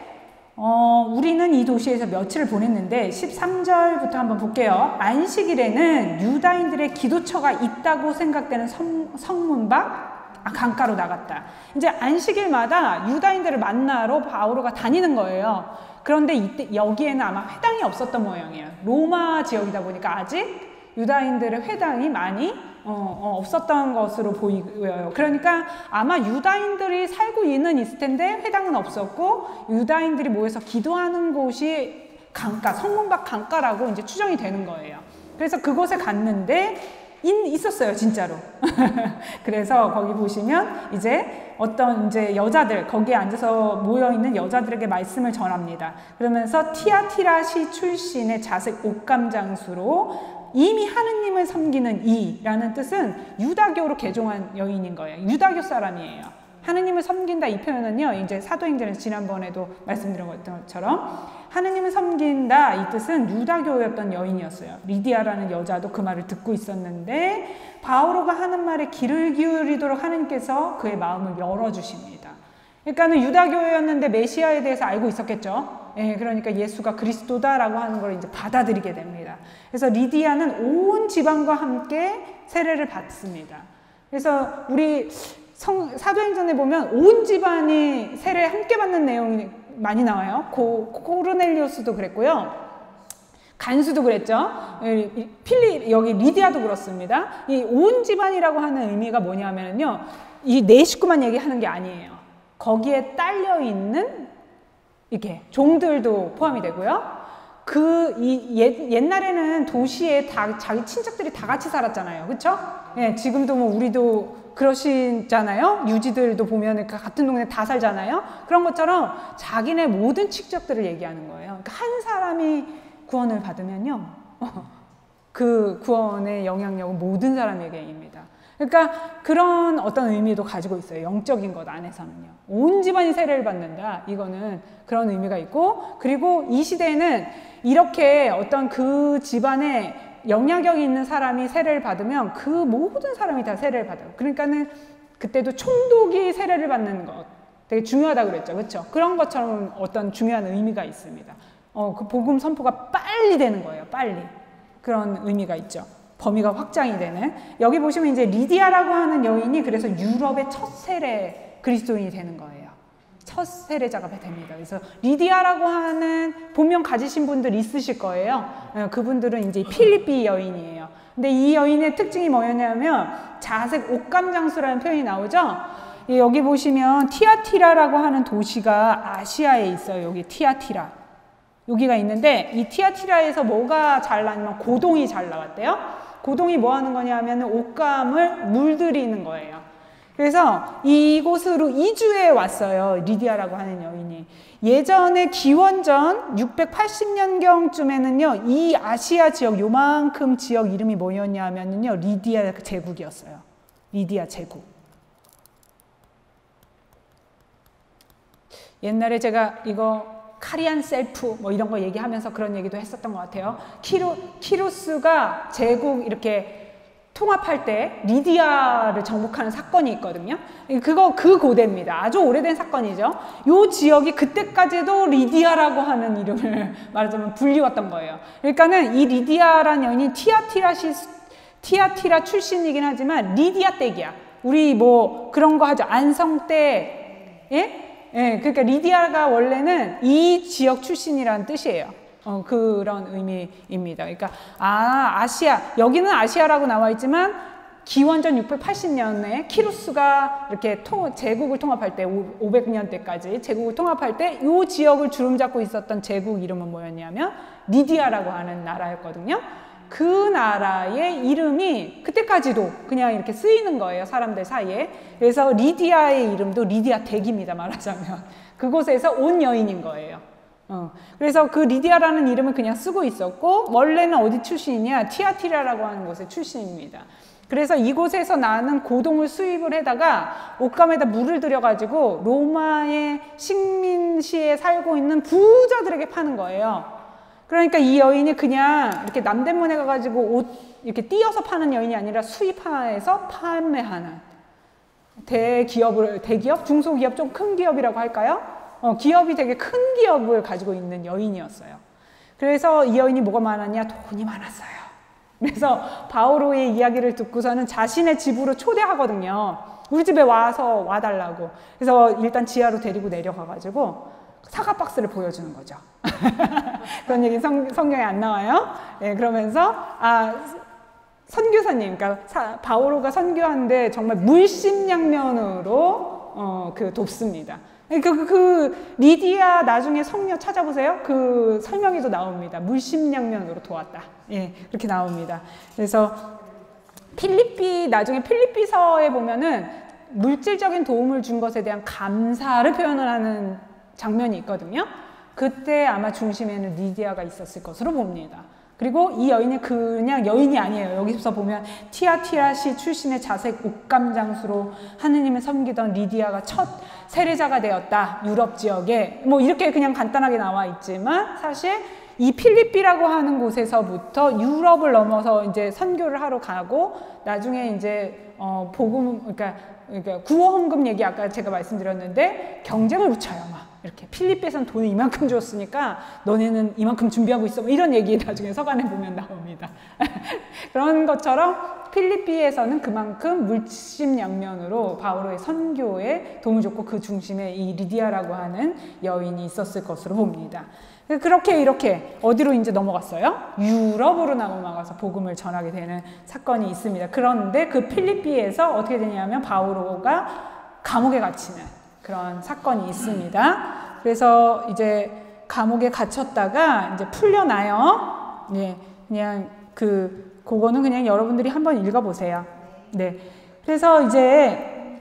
어, 우리는 이 도시에서 며칠을 보냈는데 13절부터 한번 볼게요. 안식일에는 유다인들의 기도처가 있다고 생각되는 성, 성문 밖 아, 강가로 나갔다. 이제 안식일마다 유다인들을 만나러 바오로가 다니는 거예요. 그런데 이때 여기에는 아마 회당이 없었던 모양이에요. 로마 지역이다 보니까 아직 유다인들의 회당이 많이 어, 어, 없었던 것으로 보이고요. 그러니까 아마 유다인들이 살고 있는 있을 텐데 회당은 없었고 유다인들이 모여서 기도하는 곳이 강가, 성문 밖 강가라고 이제 추정이 되는 거예요. 그래서 그곳에 갔는데 인, 있었어요, 진짜로. 그래서 거기 보시면 이제 어떤 이제 여자들, 거기에 앉아서 모여있는 여자들에게 말씀을 전합니다. 그러면서 티아티라시 출신의 자색 옷감 장수로 이미 하느님을 섬기는 이라는 뜻은 유다교로 개종한 여인인 거예요. 유다교 사람이에요. 하느님을 섬긴다 이 표현은요, 이제 사도행전에서 지난번에도 말씀드린 것처럼 하느님을 섬긴다 이 뜻은 유다교였던 여인이었어요. 리디아라는 여자도 그 말을 듣고 있었는데 바오로가 하는 말에 귀를 기울이도록 하느님께서 그의 마음을 열어주십니다. 그러니까는 유다교였는데 메시아에 대해서 알고 있었겠죠. 예, 그러니까 예수가 그리스도다라고 하는 걸 이제 받아들이게 됩니다. 그래서 리디아는 온 지방과 함께 세례를 받습니다. 그래서 우리 성, 사도행전에 보면 온 집안이 세례 함께 받는 내용이 많이 나와요. 고, 코르넬리우스도 그랬고요. 간수도 그랬죠. 필리 여기 리디아도 그렇습니다. 이 온 집안이라고 하는 의미가 뭐냐면요. 이 네 식구만 얘기하는 게 아니에요. 거기에 딸려 있는 이렇게 종들도 포함이 되고요. 그이 옛날에는 도시에 다 자기 친척들이 다 같이 살았잖아요. 그렇죠? 예, 지금도 뭐 우리도 그러시잖아요. 유지들도 보면 같은 동네 다 살잖아요. 그런 것처럼 자기네 모든 친척들을 얘기하는 거예요. 그러니까 한 사람이 구원을 받으면요. 그 구원의 영향력은 모든 사람에게입니다. 그러니까 그런 어떤 의미도 가지고 있어요. 영적인 것 안에서는요. 온 집안이 세례를 받는다. 이거는 그런 의미가 있고, 그리고 이 시대에는 이렇게 어떤 그 집안에 영향력이 있는 사람이 세례를 받으면 그 모든 사람이 다 세례를 받아요. 그러니까는 그때도 총독이 세례를 받는 것 되게 중요하다 그랬죠. 그렇죠? 그런 것처럼 어떤 중요한 의미가 있습니다. 어, 그 복음 선포가 빨리 되는 거예요. 빨리. 그런 의미가 있죠. 범위가 확장이 되는. 여기 보시면 이제 리디아라고 하는 여인이 그래서 유럽의 첫 세례 그리스도인이 되는 거예요. 첫 세례자가 됩니다. 그래서 리디아라고 하는 본명 가지신 분들 있으실 거예요. 어, 그분들은 이제 필리피 여인이에요. 근데 이 여인의 특징이 뭐였냐면 자색 옷감 장수라는 표현이 나오죠. 여기 보시면 티아티라라고 하는 도시가 아시아에 있어요. 여기 티아티라. 여기가 있는데 이 티아티라에서 뭐가 잘 나냐면 고동이 잘 나왔대요. 고동이 뭐 하는 거냐 하면 옷감을 물들이는 거예요. 그래서 이곳으로 이주해 왔어요. 리디아라고 하는 여인이. 예전에 기원전 680년경쯤에는요, 이 아시아 지역, 요만큼 지역 이름이 뭐였냐 하면요, 리디아 제국이었어요. 리디아 제국. 옛날에 제가 이거 카리안 셀프 뭐 이런 거 얘기하면서 그런 얘기도 했었던 것 같아요. 키루, 키루스가 제국 이렇게 통합할 때 리디아를 정복하는 사건이 있거든요. 그거 그 고대입니다. 아주 오래된 사건이죠. 요 지역이 그때까지도 리디아라고 하는 이름을 말하자면 불리웠던 거예요. 그러니까는 이 리디아라는 여인이 티아티라시 티아티라 출신이긴 하지만 리디아 댁이야. 우리 뭐 그런 거 하죠. 안성 때 예? 예, 그러니까 리디아가 원래는 이 지역 출신이라는 뜻이에요. 어, 그런 의미입니다. 그러니까 아 아시아 여기는 아시아라고 나와 있지만 기원전 680년에 키루스가 이렇게 통, 제국을 통합할 때 500년대까지 제국을 통합할 때 이 지역을 주름 잡고 있었던 제국 이름은 뭐였냐면 리디아라고 하는 나라였거든요. 그 나라의 이름이 그때까지도 그냥 이렇게 쓰이는 거예요. 사람들 사이에. 그래서 리디아의 이름도 리디아 댁입니다. 말하자면. 그곳에서 온 여인인 거예요. 어. 그래서 그 리디아라는 이름을 그냥 쓰고 있었고, 원래는 어디 출신이냐? 티아티라라고 하는 곳의 출신입니다. 그래서 이곳에서 나는 고동을 수입을 해다가 옷감에다 물을 들여가지고 로마의 식민시에 살고 있는 부자들에게 파는 거예요. 그러니까 이 여인이 그냥 이렇게 남대문에 가가지고 옷 이렇게 띄어서 파는 여인이 아니라 수입해서 판매하는 대기업을 대기업, 중소기업, 좀 큰 기업이라고 할까요? 어, 기업이 되게 큰 기업을 가지고 있는 여인이었어요. 그래서 이 여인이 뭐가 많았냐? 돈이 많았어요. 그래서 바오로의 이야기를 듣고서는 자신의 집으로 초대하거든요. 우리 집에 와서 와달라고. 그래서 일단 지하로 데리고 내려가가지고 사과 박스를 보여주는 거죠. 그런 얘기 성, 성경에 안 나와요. 네, 그러면서 아 선교사님, 그러니까 사, 바오로가 선교한데 정말 물심양면으로 어, 그 돕습니다. 그, 그, 그, 리디아 나중에 성녀 찾아보세요. 그 설명에도 나옵니다. 물심양면으로 도왔다. 예, 그렇게 나옵니다. 그래서 필리피 나중에 필리피서에 보면은 물질적인 도움을 준 것에 대한 감사를 표현을 하는 장면이 있거든요. 그때 아마 중심에는 리디아가 있었을 것으로 봅니다. 그리고 이 여인이 그냥 여인이 아니에요. 여기서 보면 티아티라시 출신의 자색 옥감 장수로 하느님을 섬기던 리디아가 첫 세례자가 되었다. 유럽 지역에 뭐 이렇게 그냥 간단하게 나와 있지만 사실 이 필리피라고 하는 곳에서부터 유럽을 넘어서 이제 선교를 하러 가고 나중에 이제 어 복음 그러니까 그러니까 구호 헌금 얘기 아까 제가 말씀드렸는데 경쟁을 붙여요 막 이렇게 필리핀에서는 돈을 이만큼 줬으니까 너네는 이만큼 준비하고 있어 뭐 이런 얘기 나중에 서간에 보면 나옵니다 그런 것처럼 필리핀에서는 그만큼 물심양면으로 바오로의 선교에 도움을 줬고 그 중심에 이 리디아라고 하는 여인이 있었을 것으로 봅니다 그렇게 이렇게 어디로 이제 넘어갔어요? 유럽으로 넘어가서 복음을 전하게 되는 사건이 있습니다. 그런데 그 필리피에서 어떻게 되냐면 바오로가 감옥에 갇히는 그런 사건이 있습니다. 그래서 이제 감옥에 갇혔다가 이제 풀려나요. 예, 그냥 그 그거는 그냥 여러분들이 한번 읽어보세요. 네, 그래서 이제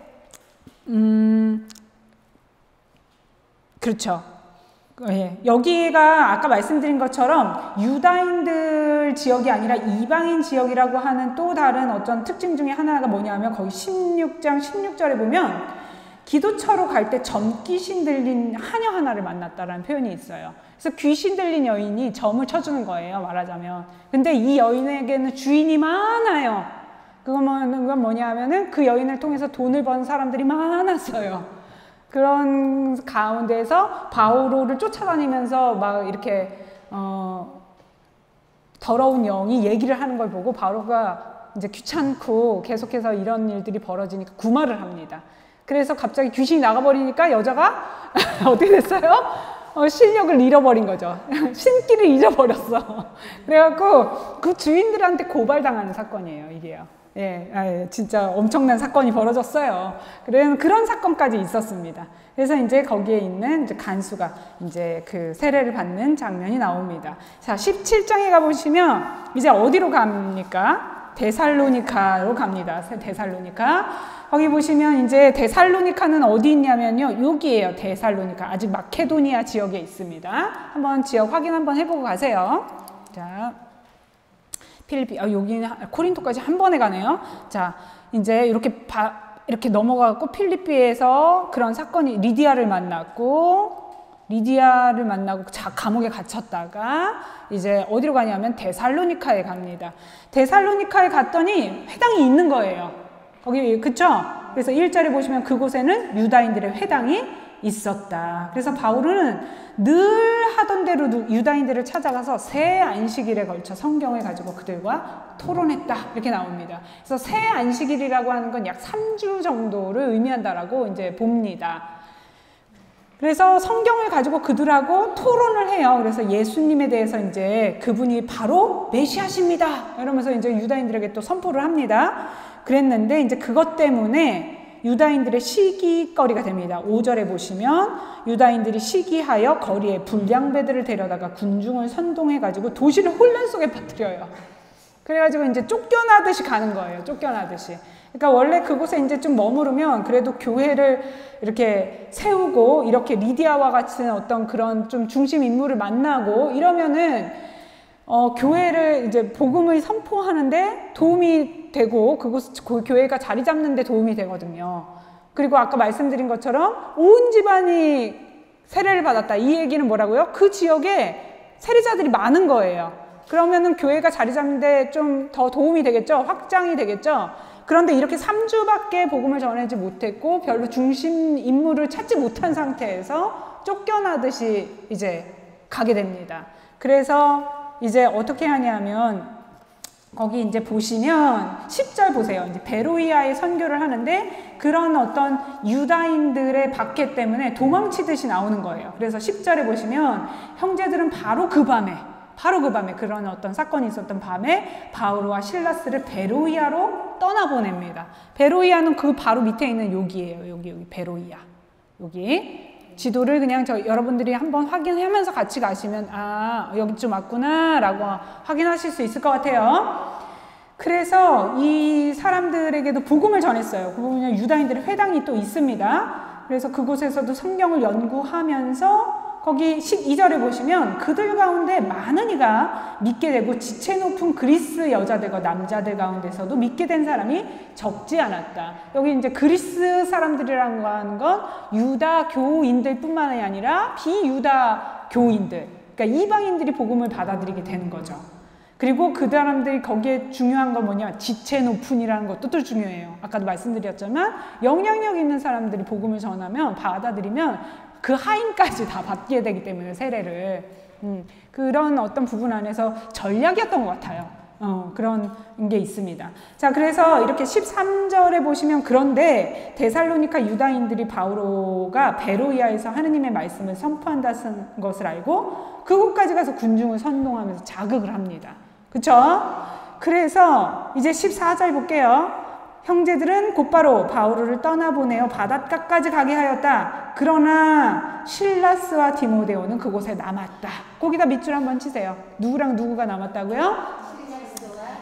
음 그렇죠. 예, 여기가 아까 말씀드린 것처럼 유다인들 지역이 아니라 이방인 지역이라고 하는 또 다른 어떤 특징 중에 하나가 뭐냐면 거기 16장 16절에 보면 기도처로 갈 때 점귀신 들린 하녀 하나를 만났다라는 표현이 있어요. 그래서 귀신 들린 여인이 점을 쳐주는 거예요, 말하자면. 근데 이 여인에게는 주인이 많아요. 그건 뭐냐면은 그 여인을 통해서 돈을 번 사람들이 많았어요. 그런 가운데서 바오로를 쫓아다니면서 막 이렇게 어, 더러운 영이 얘기를 하는 걸 보고 바오로가 이제 귀찮고 계속해서 이런 일들이 벌어지니까 구마를 합니다. 그래서 갑자기 귀신이 나가버리니까 여자가 어떻게 됐어요? 어, 실력을 잃어버린 거죠. 신기를 잊어버렸어. 그래갖고 그 주인들한테 고발당하는 사건이에요, 이게요. 예, 아, 예, 진짜 엄청난 사건이 벌어졌어요. 그런 그런 사건까지 있었습니다. 그래서 이제 거기에 있는 이제 간수가 이제 그 세례를 받는 장면이 나옵니다. 자, 17장에 가보시면 이제 어디로 갑니까? 데살로니카로 갑니다. 데살로니카. 거기 보시면 이제 데살로니카는 어디 있냐면요. 여기에요. 데살로니카. 아직 마케도니아 지역에 있습니다. 한번 지역 확인 한번 해보고 가세요. 자. 필리피, 아, 여기는 코린토까지 한 번에 가네요. 자, 이제 이렇게 바, 이렇게 넘어가고 필리피에서 그런 사건이 리디아를 만났고 리디아를 만나고 자, 감옥에 갇혔다가 이제 어디로 가냐면 데살로니카에 갑니다. 데살로니카에 갔더니 회당이 있는 거예요. 거기 그쵸? 그래서 1절에 보시면 그곳에는 유다인들의 회당이 있었다. 그래서 바울은 늘 하던 대로 유다인들을 찾아가서 새 안식일에 걸쳐 성경을 가지고 그들과 토론했다. 이렇게 나옵니다. 그래서 새 안식일이라고 하는 건 약 3주 정도를 의미한다라고 이제 봅니다. 그래서 성경을 가지고 그들하고 토론을 해요. 그래서 예수님에 대해서 이제 그분이 바로 메시아십니다. 이러면서 이제 유다인들에게 또 선포를 합니다. 그랬는데 이제 그것 때문에 유다인들의 시기거리가 됩니다. 5절에 보시면 유다인들이 시기하여 거리에 불량배들을 데려다가 군중을 선동해 가지고 도시를 혼란 속에 빠뜨려요. 그래가지고 이제 쫓겨나듯이 가는 거예요. 쫓겨나듯이. 그러니까 원래 그곳에 이제 좀 머무르면 그래도 교회를 이렇게 세우고 이렇게 리디아와 같은 어떤 그런 좀 중심 인물을 만나고 이러면은 어, 교회를 이제 복음을 선포하는데 도움이 되고 그곳 그 교회가 자리 잡는 데 도움이 되거든요. 그리고 아까 말씀드린 것처럼 온 집안이 세례를 받았다. 이 얘기는 뭐라고요? 그 지역에 세례자들이 많은 거예요. 그러면은 교회가 자리 잡는데 좀 더 도움이 되겠죠? 확장이 되겠죠? 그런데 이렇게 3주밖에 복음을 전하지 못했고 별로 중심 인물을 찾지 못한 상태에서 쫓겨나듯이 이제 가게 됩니다. 그래서 이제 어떻게 하냐면 거기 이제 보시면 10절 보세요. 이제 베로이아의 선교를 하는데 그런 어떤 유다인들의 박해 때문에 도망치듯이 나오는 거예요. 그래서 10절에 보시면 형제들은 바로 그 밤에 바로 그 밤에 그런 어떤 사건이 있었던 밤에 바울과 실라스를 베로이아로 떠나보냅니다. 베로이아는 그 바로 밑에 있는 여기예요. 여기 여기 베로이아. 여기 지도를 그냥 저 여러분들이 한번 확인하면서 같이 가시면 아 여기쯤 왔구나 라고 확인하실 수 있을 것 같아요. 그래서 이 사람들에게도 복음을 전했어요. 그 보면 유다인들의 회당이 또 있습니다. 그래서 그곳에서도 성경을 연구하면서 거기 12절에 보시면 그들 가운데 많은 이가 믿게 되고 지체 높은 그리스 여자들과 남자들 가운데서도 믿게 된 사람이 적지 않았다. 여기 이제 그리스 사람들이라고 하는 건 유다 교인들 뿐만이 아니라 비유다 교인들, 그러니까 이방인들이 복음을 받아들이게 되는 거죠. 그리고 그 사람들이 거기에 중요한 건 뭐냐 지체 높은이라는 것도 또 중요해요. 아까도 말씀드렸지만 영향력 있는 사람들이 복음을 전하면 받아들이면 그 하인까지 다 받게 되기 때문에 세례를 음, 그런 어떤 부분 안에서 전략이었던 것 같아요. 어, 그런 게 있습니다. 자, 그래서 이렇게 13절에 보시면 그런데 데살로니카 유다인들이 바오로가 베로이아에서 하느님의 말씀을 선포한다는 것을 알고 그곳까지 가서 군중을 선동하면서 자극을 합니다. 그쵸? 그래서 이제 14절 볼게요. 형제들은 곧바로 바오로를 떠나보내어 바닷가까지 가게 하였다. 그러나 실라스와 디모데오는 그곳에 남았다. 거기다 밑줄 한번 치세요. 누구랑 누구가 남았다고요?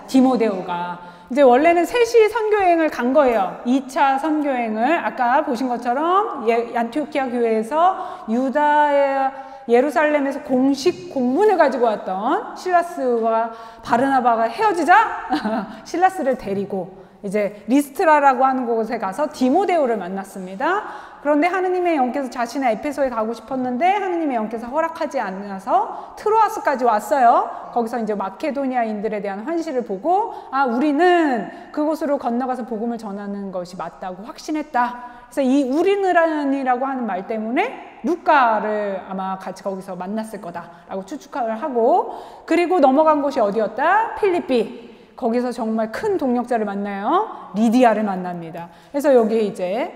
디모데오가. 이제 원래는 셋이 선교 여행을 간 거예요. 2차 선교 여행을 아까 보신 것처럼 예, 안티오키아 교회에서 유다의 예루살렘에서 공식 공문을 가지고 왔던 실라스와 바르나바가 헤어지자 실라스를 데리고 이제 리스트라라고 하는 곳에 가서 디모데오를 만났습니다. 그런데 하느님의 영께서 자신의 에페소에 가고 싶었는데 하느님의 영께서 허락하지 않아서 트로아스까지 왔어요. 거기서 이제 마케도니아인들에 대한 환시를 보고 아 우리는 그곳으로 건너가서 복음을 전하는 것이 맞다고 확신했다. 그래서 이 우리느란이라고 하는 말 때문에 루카를 아마 같이 거기서 만났을 거다라고 추측을 하고 그리고 넘어간 곳이 어디였다? 필리피. 거기서 정말 큰 동력자를 만나요. 리디아를 만납니다. 그래서 여기 이제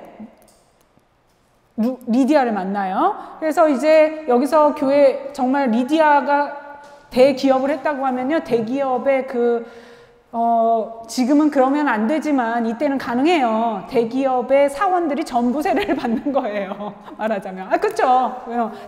리디아를 만나요. 그래서 이제 여기서 교회 정말 리디아가 대기업을 했다고 하면요. 대기업의 그 어, 지금은 그러면 안 되지만 이때는 가능해요. 대기업의 사원들이 전부 세례를 받는 거예요. 말하자면. 아, 그쵸.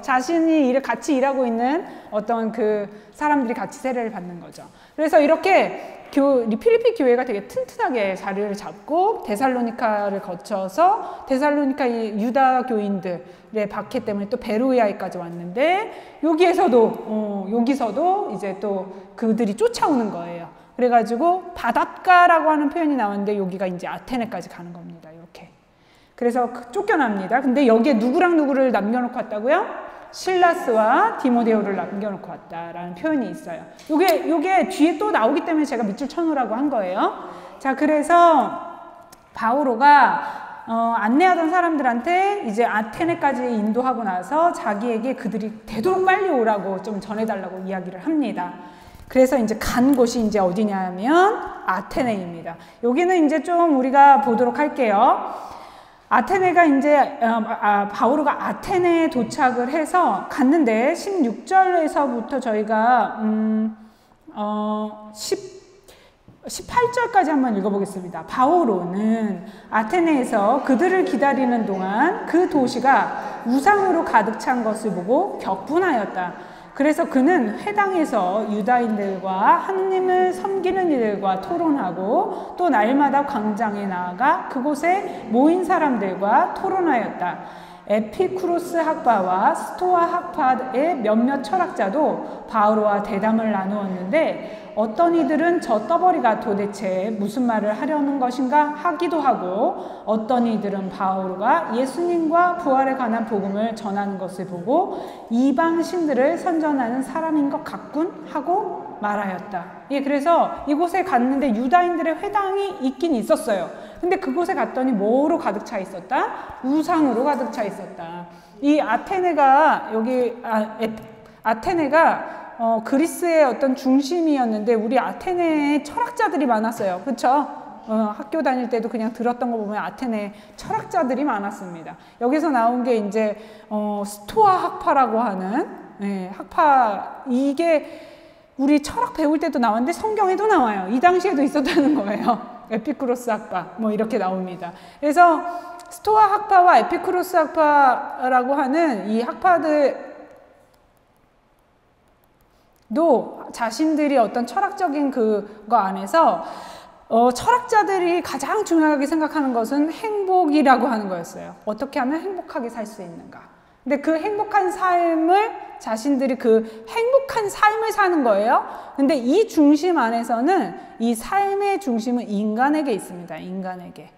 자신이 일 같이 일하고 있는 어떤 그 사람들이 같이 세례를 받는 거죠. 그래서 이렇게 교, 필리핀 교회가 되게 튼튼하게 자리를 잡고 데살로니카를 거쳐서 데살로니카 이 유다 교인들의 박해 때문에 또 베로이아에까지 왔는데 여기에서도 어, 여기서도 이제 또 그들이 쫓아오는 거예요. 그래가지고 바닷가라고 하는 표현이 나왔는데 여기가 이제 아테네까지 가는 겁니다. 이렇게. 그래서 그 쫓겨납니다. 근데 여기에 누구랑 누구를 남겨놓고 왔다고요? 실라스와 디모데오를 남겨놓고 왔다라는 표현이 있어요. 요게, 요게 뒤에 또 나오기 때문에 제가 밑줄 쳐놓으라고 한 거예요. 자, 그래서 바오로가 어, 안내하던 사람들한테 이제 아테네까지 인도하고 나서 자기에게 그들이 되도록 빨리 오라고 좀 전해달라고 이야기를 합니다. 그래서 이제 간 곳이 이제 어디냐면 아테네입니다. 여기는 이제 좀 우리가 보도록 할게요. 아테네가 이제 어, 아, 바오로가 아테네에 도착을 해서 갔는데 16절에서부터 저희가 음, 어, 10 18절까지 한번 읽어보겠습니다. 바오로는 아테네에서 그들을 기다리는 동안 그 도시가 우상으로 가득 찬 것을 보고 격분하였다. 그래서 그는 회당에서 유다인들과 하느님을 섬기는 이들과 토론하고 또 날마다 광장에 나아가 그곳에 모인 사람들과 토론하였다. 에피쿠로스 학파와 스토아 학파의 몇몇 철학자도 바오로와 대담을 나누었는데 어떤 이들은 저 떠버리가 도대체 무슨 말을 하려는 것인가 하기도 하고 어떤 이들은 바오로가 예수님과 부활에 관한 복음을 전하는 것을 보고 이방 신들을 선전하는 사람인 것 같군 하고 말하였다. 예, 그래서 이곳에 갔는데 유다인들의 회당이 있긴 있었어요. 근데 그곳에 갔더니 뭐로 가득 차 있었다? 우상으로 가득 차 있었다. 이 아테네가 여기 아, 에, 아테네가 어, 그리스의 어떤 중심이었는데 우리 아테네에 철학자들이 많았어요. 그렇죠? 어, 학교 다닐 때도 그냥 들었던 거 보면 아테네 철학자들이 많았습니다. 여기서 나온 게 이제 어, 스토아 학파라고 하는 네, 학파 이게 우리 철학 배울 때도 나왔는데 성경에도 나와요. 이 당시에도 있었다는 거예요. 에피크로스 학파 뭐 이렇게 나옵니다. 그래서 스토아 학파와 에피크로스 학파라고 하는 이 학파들도 자신들이 어떤 철학적인 그거 안에서 어, 철학자들이 가장 중요하게 생각하는 것은 행복이라고 하는 거였어요. 어떻게 하면 행복하게 살 수 있는가. 근데 그 행복한 삶을 자신들이 그 행복한 삶을 사는 거예요. 근데 이 중심 안에서는 이 삶의 중심은 인간에게 있습니다. 인간에게.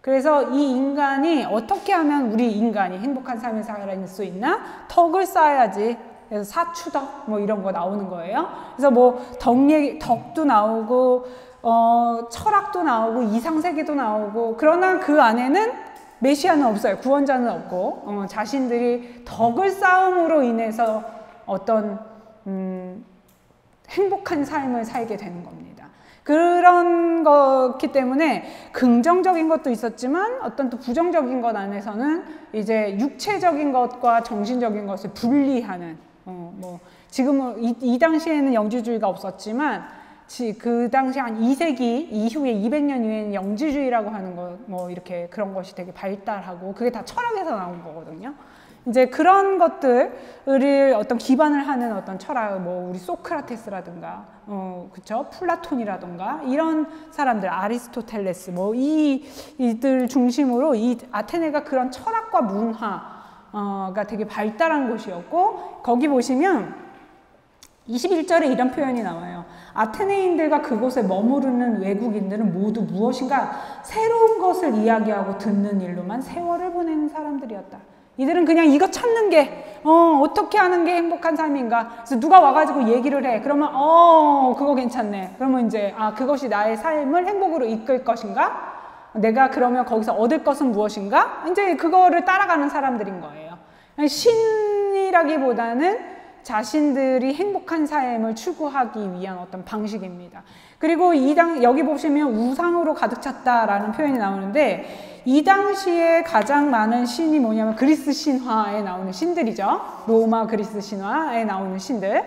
그래서 이 인간이 어떻게 하면 우리 인간이 행복한 삶을 살아낼 수 있나? 덕을 쌓아야지. 그래서 사추덕 뭐 이런 거 나오는 거예요. 그래서 뭐 덕 얘기, 덕도 나오고 어, 철학도 나오고 이상세계도 나오고 그러나 그 안에는 메시아는 없어요. 구원자는 없고 어, 자신들이 덕을 쌓음으로 인해서 어떤 음, 행복한 삶을 살게 되는 겁니다. 그런 거기 때문에 긍정적인 것도 있었지만 어떤 또 부정적인 것 안에서는 이제 육체적인 것과 정신적인 것을 분리하는 어, 뭐 지금은 이, 이 당시에는 영지주의가 없었지만 그 당시 한 2세기 이후에 200년 이후에는 영지주의라고 하는 거 뭐 이렇게 그런 것이 되게 발달하고 그게 다 철학에서 나온 거거든요. 이제 그런 것들을 어떤 기반을 하는 어떤 철학, 뭐 우리 소크라테스라든가, 어, 그쵸? 플라톤이라든가 이런 사람들, 아리스토텔레스, 뭐 이, 이들 중심으로 이 아테네가 그런 철학과 문화가 되게 발달한 곳이었고, 거기 보시면 21절에 이런 표현이 나와요. 아테네인들과 그곳에 머무르는 외국인들은 모두 무엇인가 새로운 것을 이야기하고 듣는 일로만 세월을 보내는 사람들이었다. 이들은 그냥 이거 찾는 게, 어, 어떻게 하는 게 행복한 삶인가. 그래서 누가 와가지고 얘기를 해. 그러면, 어, 그거 괜찮네. 그러면 이제, 아, 그것이 나의 삶을 행복으로 이끌 것인가? 내가 그러면 거기서 얻을 것은 무엇인가? 이제 그거를 따라가는 사람들인 거예요. 신이라기보다는 자신들이 행복한 삶을 추구하기 위한 어떤 방식입니다. 그리고 이 당, 여기 보시면 우상으로 가득 찼다라는 표현이 나오는데 이 당시에 가장 많은 신이 뭐냐면 그리스 신화에 나오는 신들이죠. 로마 그리스 신화에 나오는 신들.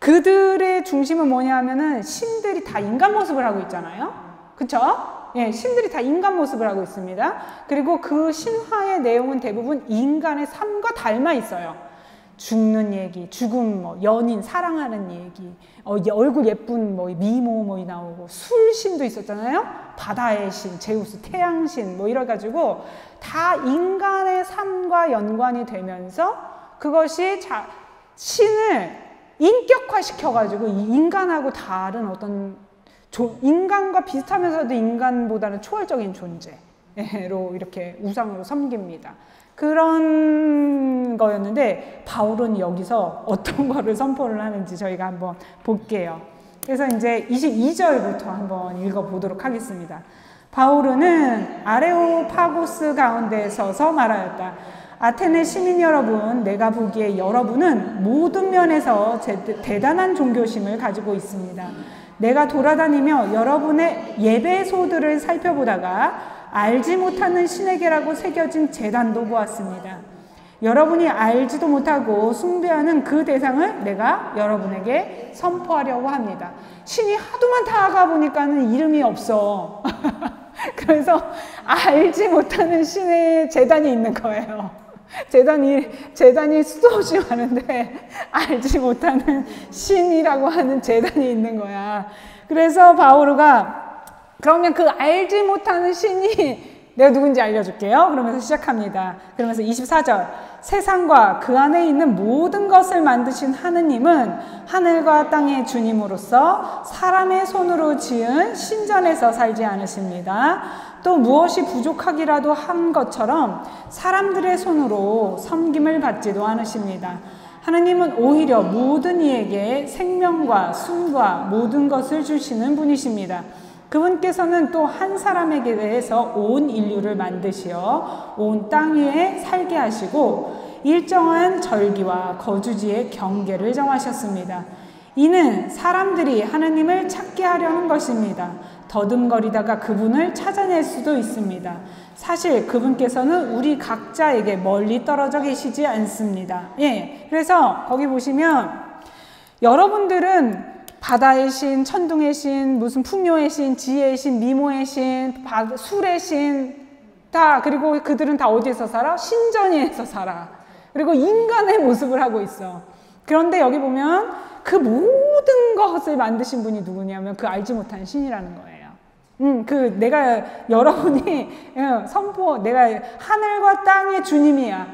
그들의 중심은 뭐냐면은 신들이 다 인간 모습을 하고 있잖아요. 그쵸? 예, 신들이 다 인간 모습을 하고 있습니다. 그리고 그 신화의 내용은 대부분 인간의 삶과 닮아 있어요. 죽는 얘기, 죽음, 뭐 연인, 사랑하는 얘기, 어, 얼굴 예쁜 뭐 미모 뭐 나오고 술신도 있었잖아요. 바다의 신, 제우스, 태양신 뭐 이래가지고 다 인간의 삶과 연관이 되면서 그것이 자, 신을 인격화 시켜가지고 인간하고 다른 어떤 조, 인간과 비슷하면서도 인간보다는 초월적인 존재로 이렇게 우상으로 섬깁니다. 그런 거였는데 바울은 여기서 어떤 거를 선포를 하는지 저희가 한번 볼게요. 그래서 이제 22절부터 한번 읽어보도록 하겠습니다. 바울은 아레오파고스 가운데 서서 말하였다. 아테네 시민 여러분, 내가 보기에 여러분은 모든 면에서 대단한 종교심을 가지고 있습니다. 내가 돌아다니며 여러분의 예배소들을 살펴보다가 알지 못하는 신에게라고 새겨진 재단도 보았습니다. 여러분이 알지도 못하고 숭배하는 그 대상을 내가 여러분에게 선포하려고 합니다. 신이 하도 많다가 보니까는 이름이 없어. 그래서 알지 못하는 신의 재단이 있는 거예요. 재단이, 재단이 수도 없이 많은데 알지 못하는 신이라고 하는 재단이 있는 거야. 그래서 바오르가 그러면 그 알지 못하는 신이 내가 누군지 알려줄게요. 그러면서 시작합니다. 그러면서 24절. 세상과 그 안에 있는 모든 것을 만드신 하느님은 하늘과 땅의 주님으로서 사람의 손으로 지은 신전에서 살지 않으십니다. 또 무엇이 부족하기라도 한 것처럼 사람들의 손으로 섬김을 받지도 않으십니다. 하느님은 오히려 모든 이에게 생명과 숨과 모든 것을 주시는 분이십니다. 그분께서는 또 한 사람에게 대해서 온 인류를 만드시어 온 땅 위에 살게 하시고 일정한 절기와 거주지의 경계를 정하셨습니다. 이는 사람들이 하느님을 찾게 하려는 것입니다. 더듬거리다가 그분을 찾아낼 수도 있습니다. 사실 그분께서는 우리 각자에게 멀리 떨어져 계시지 않습니다. 예. 그래서 거기 보시면 여러분들은 바다의 신, 천둥의 신, 무슨 풍요의 신, 지혜의 신, 미모의 신, 술의 신, 다, 그리고 그들은 다 어디에서 살아? 신전에서 살아. 그리고 인간의 모습을 하고 있어. 그런데 여기 보면 그 모든 것을 만드신 분이 누구냐면 그 알지 못한 신이라는 거예요. 음, 그 내가 여러분이 어, 선포, 내가 하늘과 땅의 주님이야.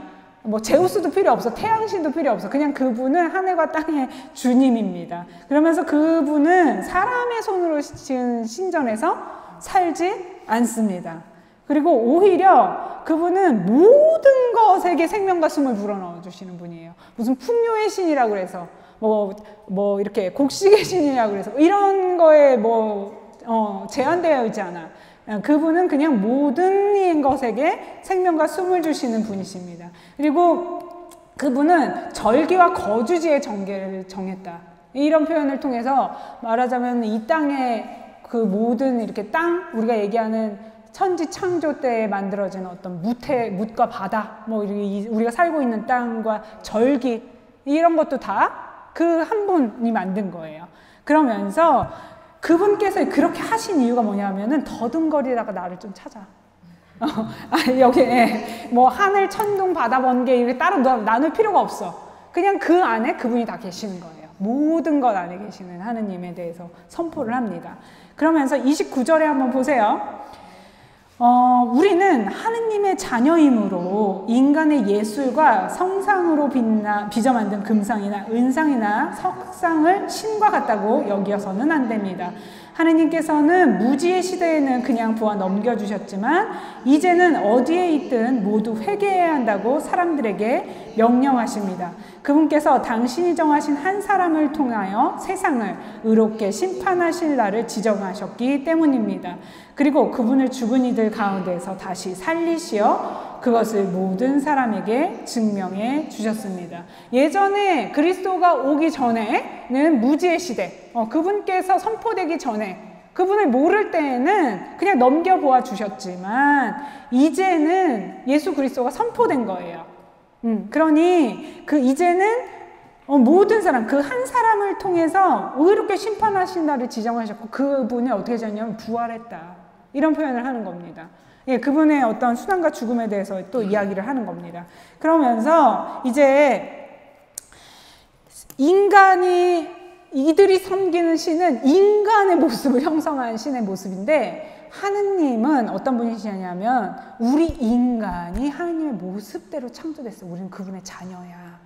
뭐 제우스도 필요 없어 태양신도 필요 없어 그냥 그분은 하늘과 땅의 주님입니다. 그러면서 그분은 사람의 손으로 지은 신전에서 살지 않습니다. 그리고 오히려 그분은 모든 것에게 생명과 숨을 불어넣어 주시는 분이에요. 무슨 풍요의 신이라고 그래서 뭐, 뭐 이렇게 곡식의 신이라고 그래서 이런 거에 뭐 어, 제한되어 있지 않아. 그분은 그냥 모든 것에게 생명과 숨을 주시는 분이십니다. 그리고 그분은 절기와 거주지의 전개를 정했다. 이런 표현을 통해서 말하자면 이 땅의 그 모든 이렇게 땅, 우리가 얘기하는 천지 창조 때에 만들어진 어떤 무태, 묻과 바다, 뭐 우리가 살고 있는 땅과 절기, 이런 것도 다 그 한 분이 만든 거예요. 그러면서 그분께서 그렇게 하신 이유가 뭐냐면은 더듬거리다가 나를 좀 찾아. 어, 아, 여기 예, 뭐 하늘, 천둥, 바다, 번개 이렇게 따로 나눌 필요가 없어. 그냥 그 안에 그분이 다 계시는 거예요. 모든 것 안에 계시는 하느님에 대해서 선포를 합니다. 그러면서 29절에 한번 보세요. 어, 우리는 하느님의 자녀이므로 인간의 예술과 성상으로 빛나, 빚어 만든 금상이나 은상이나 석상을 신과 같다고 여기어서는 안 됩니다. 하느님께서는 무지의 시대에는 그냥 부하 넘겨주셨지만 이제는 어디에 있든 모두 회개해야 한다고 사람들에게 명령하십니다. 그분께서 당신이 정하신 한 사람을 통하여 세상을 의롭게 심판하실 날을 지정하셨기 때문입니다. 그리고 그분을 죽은 이들 가운데서 다시 살리시어 그것을 모든 사람에게 증명해 주셨습니다. 예전에 그리스도가 오기 전에는 무지의 시대, 어, 그분께서 선포되기 전에 그분을 모를 때에는 그냥 넘겨보아 주셨지만 이제는 예수 그리스도가 선포된 거예요. 음, 그러니 그 이제는 어, 모든 사람 그 한 사람을 통해서 의롭게 심판하신 날을 지정하셨고 그분이 어떻게 하셨냐면 부활했다. 이런 표현을 하는 겁니다. 예, 그분의 어떤 수단과 죽음에 대해서 또 이야기를 하는 겁니다. 그러면서 이제 인간이 이들이 섬기는 신은 인간의 모습을 형성한 신의 모습인데 하느님은 어떤 분이시냐면 우리 인간이 하느님의 모습대로 창조됐어. 우리는 그분의 자녀야.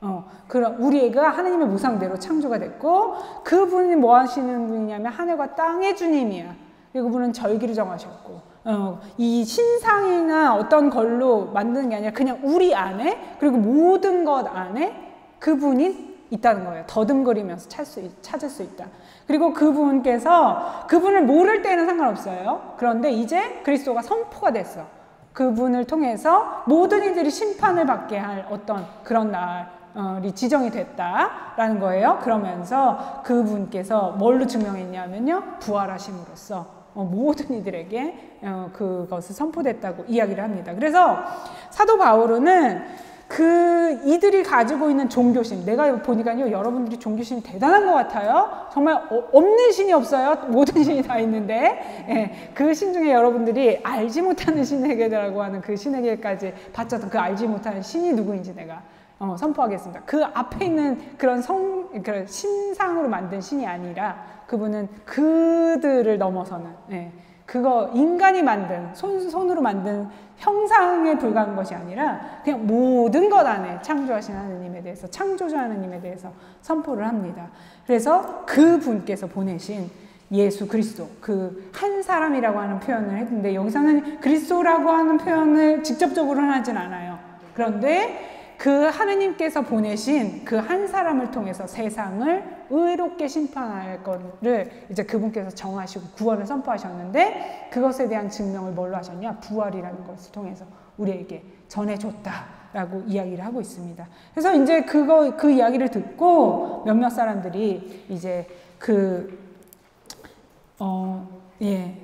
어, 그럼 우리가 하느님의 모상대로 창조가 됐고 그분이 뭐 하시는 분이냐면 하늘과 땅의 주님이야. 그리고 그분은 절기를 정하셨고 어, 이 신상이나 어떤 걸로 만드는 게 아니라 그냥 우리 안에 그리고 모든 것 안에 그분이 있다는 거예요. 더듬거리면서 찾을 수, 있다. 그리고 그분께서 그분을 모를 때는 상관없어요. 그런데 이제 그리스도가 선포가 됐어. 그분을 통해서 모든 이들이 심판을 받게 할 어떤 그런 날이 지정이 됐다라는 거예요. 그러면서 그분께서 뭘로 증명했냐면요. 부활하심으로써 어, 모든 이들에게 어, 그것을 선포됐다고 이야기를 합니다. 그래서 사도 바울은 그 이들이 가지고 있는 종교심, 내가 보니까요, 여러분들이 종교심 대단한 것 같아요. 정말 어, 없는 신이 없어요. 모든 신이 다 있는데, 예, 그신 중에 여러분들이 알지 못하는 신에게라고 하는 그 신에게까지 바쳤던 그 알지 못하는 신이 누구인지 내가 어, 선포하겠습니다. 그 앞에 있는 그런 성, 그런 신상으로 만든 신이 아니라 그분은 그들을 넘어서는, 예, 그거 인간이 만든, 손, 손으로 만든 형상에 불과한 것이 아니라 그냥 모든 것 안에 창조하신 하느님에 대해서, 창조자 하느님에 대해서 선포를 합니다. 그래서 그 분께서 보내신 예수 그리스도 그 한 사람이라고 하는 표현을 했는데 여기서는 그리스도라고 하는 표현을 직접적으로 하진 않아요. 그런데 그 하느님께서 보내신 그 한 사람을 통해서 세상을 의롭게 심판할 것을 이제 그분께서 정하시고 구원을 선포하셨는데 그것에 대한 증명을 뭘로 하셨냐? 부활이라는 것을 통해서 우리에게 전해줬다라고 이야기를 하고 있습니다. 그래서 이제 그거, 그 이야기를 듣고 몇몇 사람들이 이제 그, 어, 예,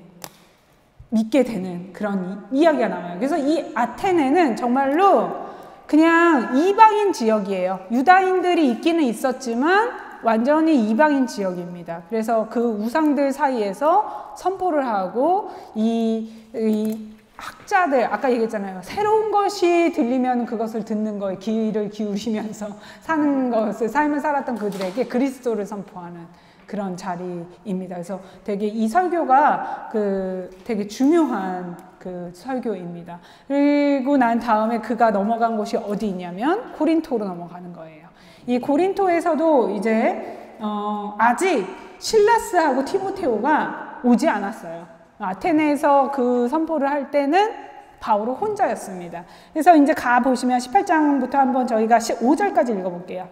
믿게 되는 그런 이 야기가 나와요. 그래서 이 아테네는 정말로 그냥 이방인 지역이에요. 유다인들이 있기는 있었지만 완전히 이방인 지역입니다. 그래서 그 우상들 사이에서 선포를 하고 이, 이 학자들 아까 얘기했잖아요. 새로운 것이 들리면 그것을 듣는 거에 귀를 기울이면서 사는 것을 삶을 살았던 그들에게 그리스도를 선포하는 그런 자리입니다. 그래서 되게 이 설교가 그 되게 중요한 그 설교입니다. 그리고 난 다음에 그가 넘어간 곳이 어디 있냐면 고린토로 넘어가는 거예요. 이 고린토에서도 이제 어 아직 실라스하고 티모테오가 오지 않았어요. 아테네에서 그 선포를 할 때는 바울은 혼자였습니다. 그래서 이제 가 보시면 18장부터 한번 저희가 5절까지 읽어볼게요.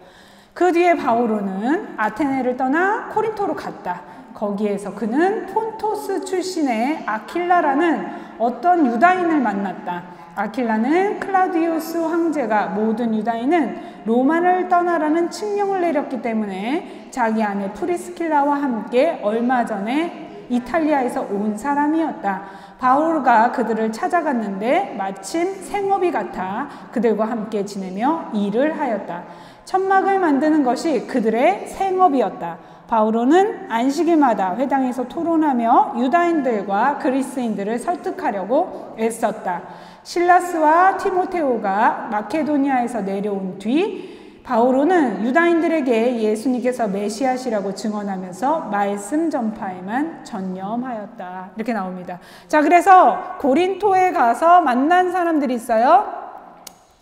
그 뒤에 바오로는 아테네를 떠나 코린토로 갔다. 거기에서 그는 폰토스 출신의 아킬라라는 어떤 유다인을 만났다. 아킬라는 클라우디우스 황제가 모든 유다인은 로마를 떠나라는 칙령을 내렸기 때문에 자기 아내 프리스킬라와 함께 얼마 전에 이탈리아에서 온 사람이었다. 바오로가 그들을 찾아갔는데 마침 생업이 같아 그들과 함께 지내며 일을 하였다. 천막을 만드는 것이 그들의 생업이었다. 바울은 안식일마다 회당에서 토론하며 유다인들과 그리스인들을 설득하려고 애썼다. 실라스와 티모테오가 마케도니아에서 내려온 뒤 바오로는 유다인들에게 예수님께서 메시아시라고 증언하면서 말씀 전파에만 전념하였다. 이렇게 나옵니다. 자, 그래서 고린토에 가서 만난 사람들이 있어요.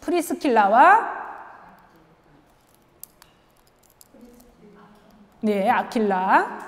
프리스킬라와 네, 아킬라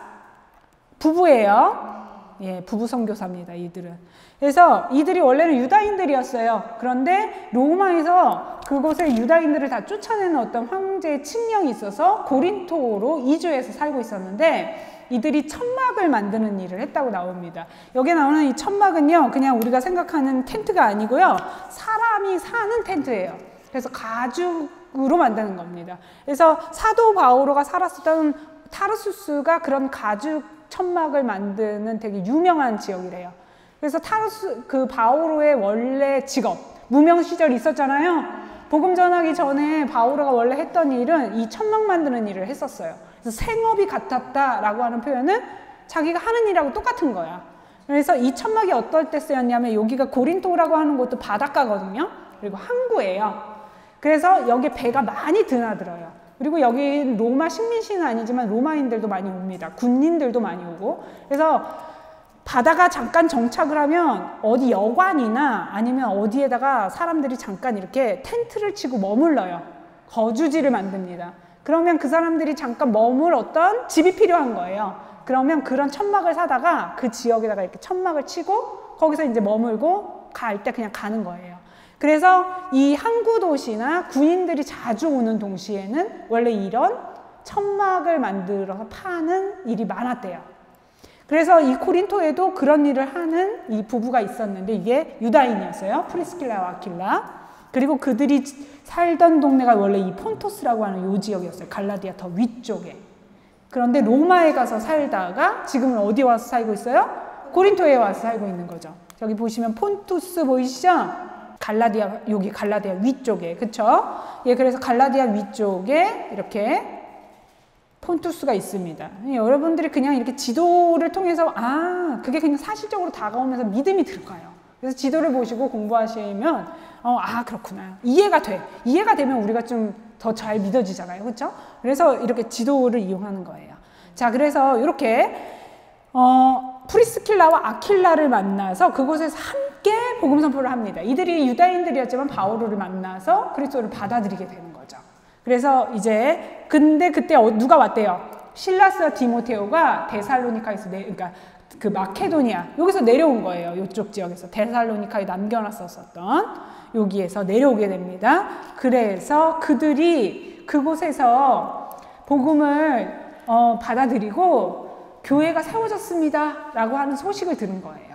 부부예요. 예, 부부 선교사입니다. 이들은. 그래서 이들이 원래는 유다인들이었어요. 그런데 로마에서 그곳에 유다인들을 다 쫓아내는 어떤 황제의 칙령이 있어서 고린토로 이주해서 살고 있었는데 이들이 천막을 만드는 일을 했다고 나옵니다. 여기 나오는 이 천막은요, 그냥 우리가 생각하는 텐트가 아니고요, 사람이 사는 텐트예요. 그래서 가죽으로 만드는 겁니다. 그래서 사도 바오로가 살았었던 타르수스가 그런 가죽 천막을 만드는 되게 유명한 지역이래요. 그래서 타르스 그 바오로의 원래 직업 무명 시절 있었잖아요. 복음 전하기 전에 바오로가 원래 했던 일은 이 천막 만드는 일을 했었어요. 그래서 생업이 같았다라고 하는 표현은 자기가 하는 일하고 똑같은 거야. 그래서 이 천막이 어떨 때 쓰였냐면 여기가 고린토라고 하는 곳도 바닷가거든요. 그리고 항구예요. 그래서 여기 배가 많이 드나들어요. 그리고 여기 로마 식민시는 아니지만 로마인들도 많이 옵니다. 군인들도 많이 오고. 그래서 바다가 잠깐 정착을 하면 어디 여관이나 아니면 어디에다가 사람들이 잠깐 이렇게 텐트를 치고 머물러요. 거주지를 만듭니다. 그러면 그 사람들이 잠깐 머물 어떤 집이 필요한 거예요. 그러면 그런 천막을 사다가 그 지역에다가 이렇게 천막을 치고 거기서 이제 머물고 갈 때 그냥 가는 거예요. 그래서 이 항구 도시나 군인들이 자주 오는 동시에는 원래 이런 천막을 만들어서 파는 일이 많았대요. 그래서 이 코린토에도 그런 일을 하는 이 부부가 있었는데 이게 유다인이었어요. 프리스킬라와 아킬라. 그리고 그들이 살던 동네가 원래 이 폰토스라고 하는 요 지역이었어요. 갈라디아 더 위쪽에. 그런데 로마에 가서 살다가 지금은 어디 와서 살고 있어요? 코린토에 와서 살고 있는 거죠. 여기 보시면 폰투스 보이시죠? 갈라디아 여기 갈라디아 위쪽에 그쵸? 예, 그래서 갈라디아 위쪽에 이렇게 폰투스가 있습니다. 여러분들이 그냥 이렇게 지도를 통해서 아 그게 그냥 사실적으로 다가오면서 믿음이 들어가요. 그래서 지도를 보시고 공부하시면 어, 아 그렇구나 이해가 돼 이해가 되면 우리가 좀 더 잘 믿어지잖아요, 그렇죠? 그래서 이렇게 지도를 이용하는 거예요. 자, 그래서 이렇게 어, 프리스킬라와 아킬라를 만나서 그곳에서 함께 복음 선포를 합니다. 이들이 유다인들이었지만 바오로를 만나서 그리스도를 받아들이게 거죠. 그래서 이제 근데 그때 어, 누가 왔대요? 실라스와 디모테오가 데살로니카에서 내, 그러니까 그 마케도니아 여기서 내려온 거예요. 이쪽 지역에서 데살로니카에 남겨놨었던 여기에서 내려오게 됩니다. 그래서 그들이 그곳에서 복음을 어, 받아들이고 교회가 세워졌습니다라고 하는 소식을 들은 거예요.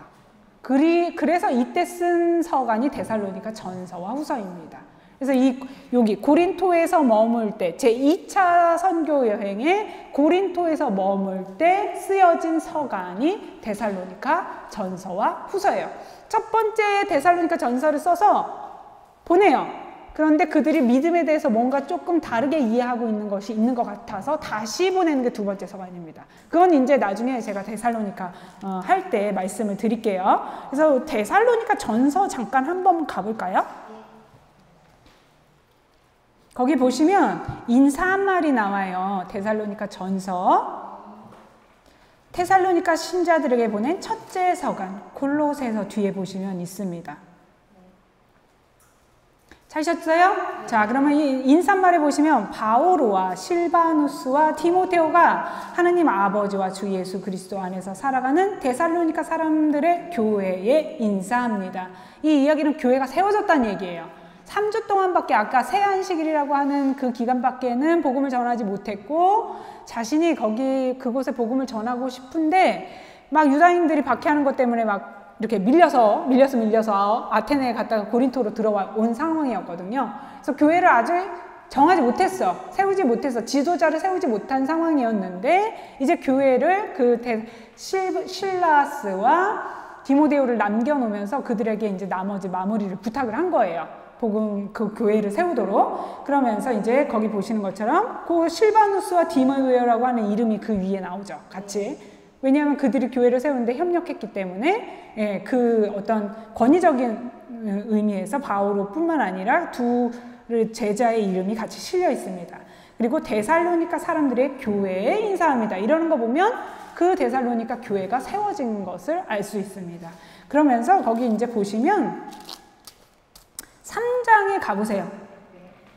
그리, 그래서 이때 쓴 서간이 데살로니카 전서와 후서입니다. 그래서 이 여기 고린토에서 머물 때 제2차 선교 여행에 고린토에서 머물 때 쓰여진 서간이 데살로니카 전서와 후서예요. 첫 번째 데살로니카 전서를 써서 보내요. 그런데 그들이 믿음에 대해서 뭔가 조금 다르게 이해하고 있는 것이 있는 것 같아서 다시 보내는 게 두 번째 서간입니다. 그건 이제 나중에 제가 데살로니카 어, 할때 말씀을 드릴게요. 그래서 데살로니카 전서 잠깐 한번 가볼까요? 거기 보시면 인사 한 말이 나와요. 데살로니카 전서. 테살로니카 신자들에게 보낸 첫째 서간 골로새서 뒤에 보시면 있습니다. 찾으셨어요? 자, 그러면 이 인사말에 보시면 바오로와 실바누스와 디모테오가 하느님 아버지와 주 예수 그리스도 안에서 살아가는 데살로니카 사람들의 교회에 인사합니다. 이 이야기는 교회가 세워졌다는 얘기예요. 3주 동안밖에 아까 새안식일이라고 하는 그 기간밖에는 복음을 전하지 못했고 자신이 거기 그곳에 복음을 전하고 싶은데 막 유다인들이 박해하는 것 때문에 막 이렇게 밀려서 밀려서 밀려서 아테네에 갔다가 고린토로 들어와 온 상황이었거든요. 그래서 교회를 아직 정하지 못했어. 세우지 못했어. 지도자를 세우지 못한 상황이었는데 이제 교회를 그 데, 실, 실라스와 디모데오를 남겨놓으면서 그들에게 이제 나머지 마무리를 부탁을 한 거예요. 복음 그 교회를 세우도록 그러면서 이제 거기 보시는 것처럼 그 실바누스와 디모데오라고 하는 이름이 그 위에 나오죠. 같이 왜냐하면 그들이 교회를 세우는데 협력했기 때문에 예, 그 어떤 권위적인 의미에서 바오로뿐만 아니라 두 제자의 이름이 같이 실려 있습니다. 그리고 데살로니카 사람들의 교회에 인사합니다. 이러는 거 보면 그 데살로니카 교회가 세워진 것을 알 수 있습니다. 그러면서 거기 이제 보시면 3장에 가보세요.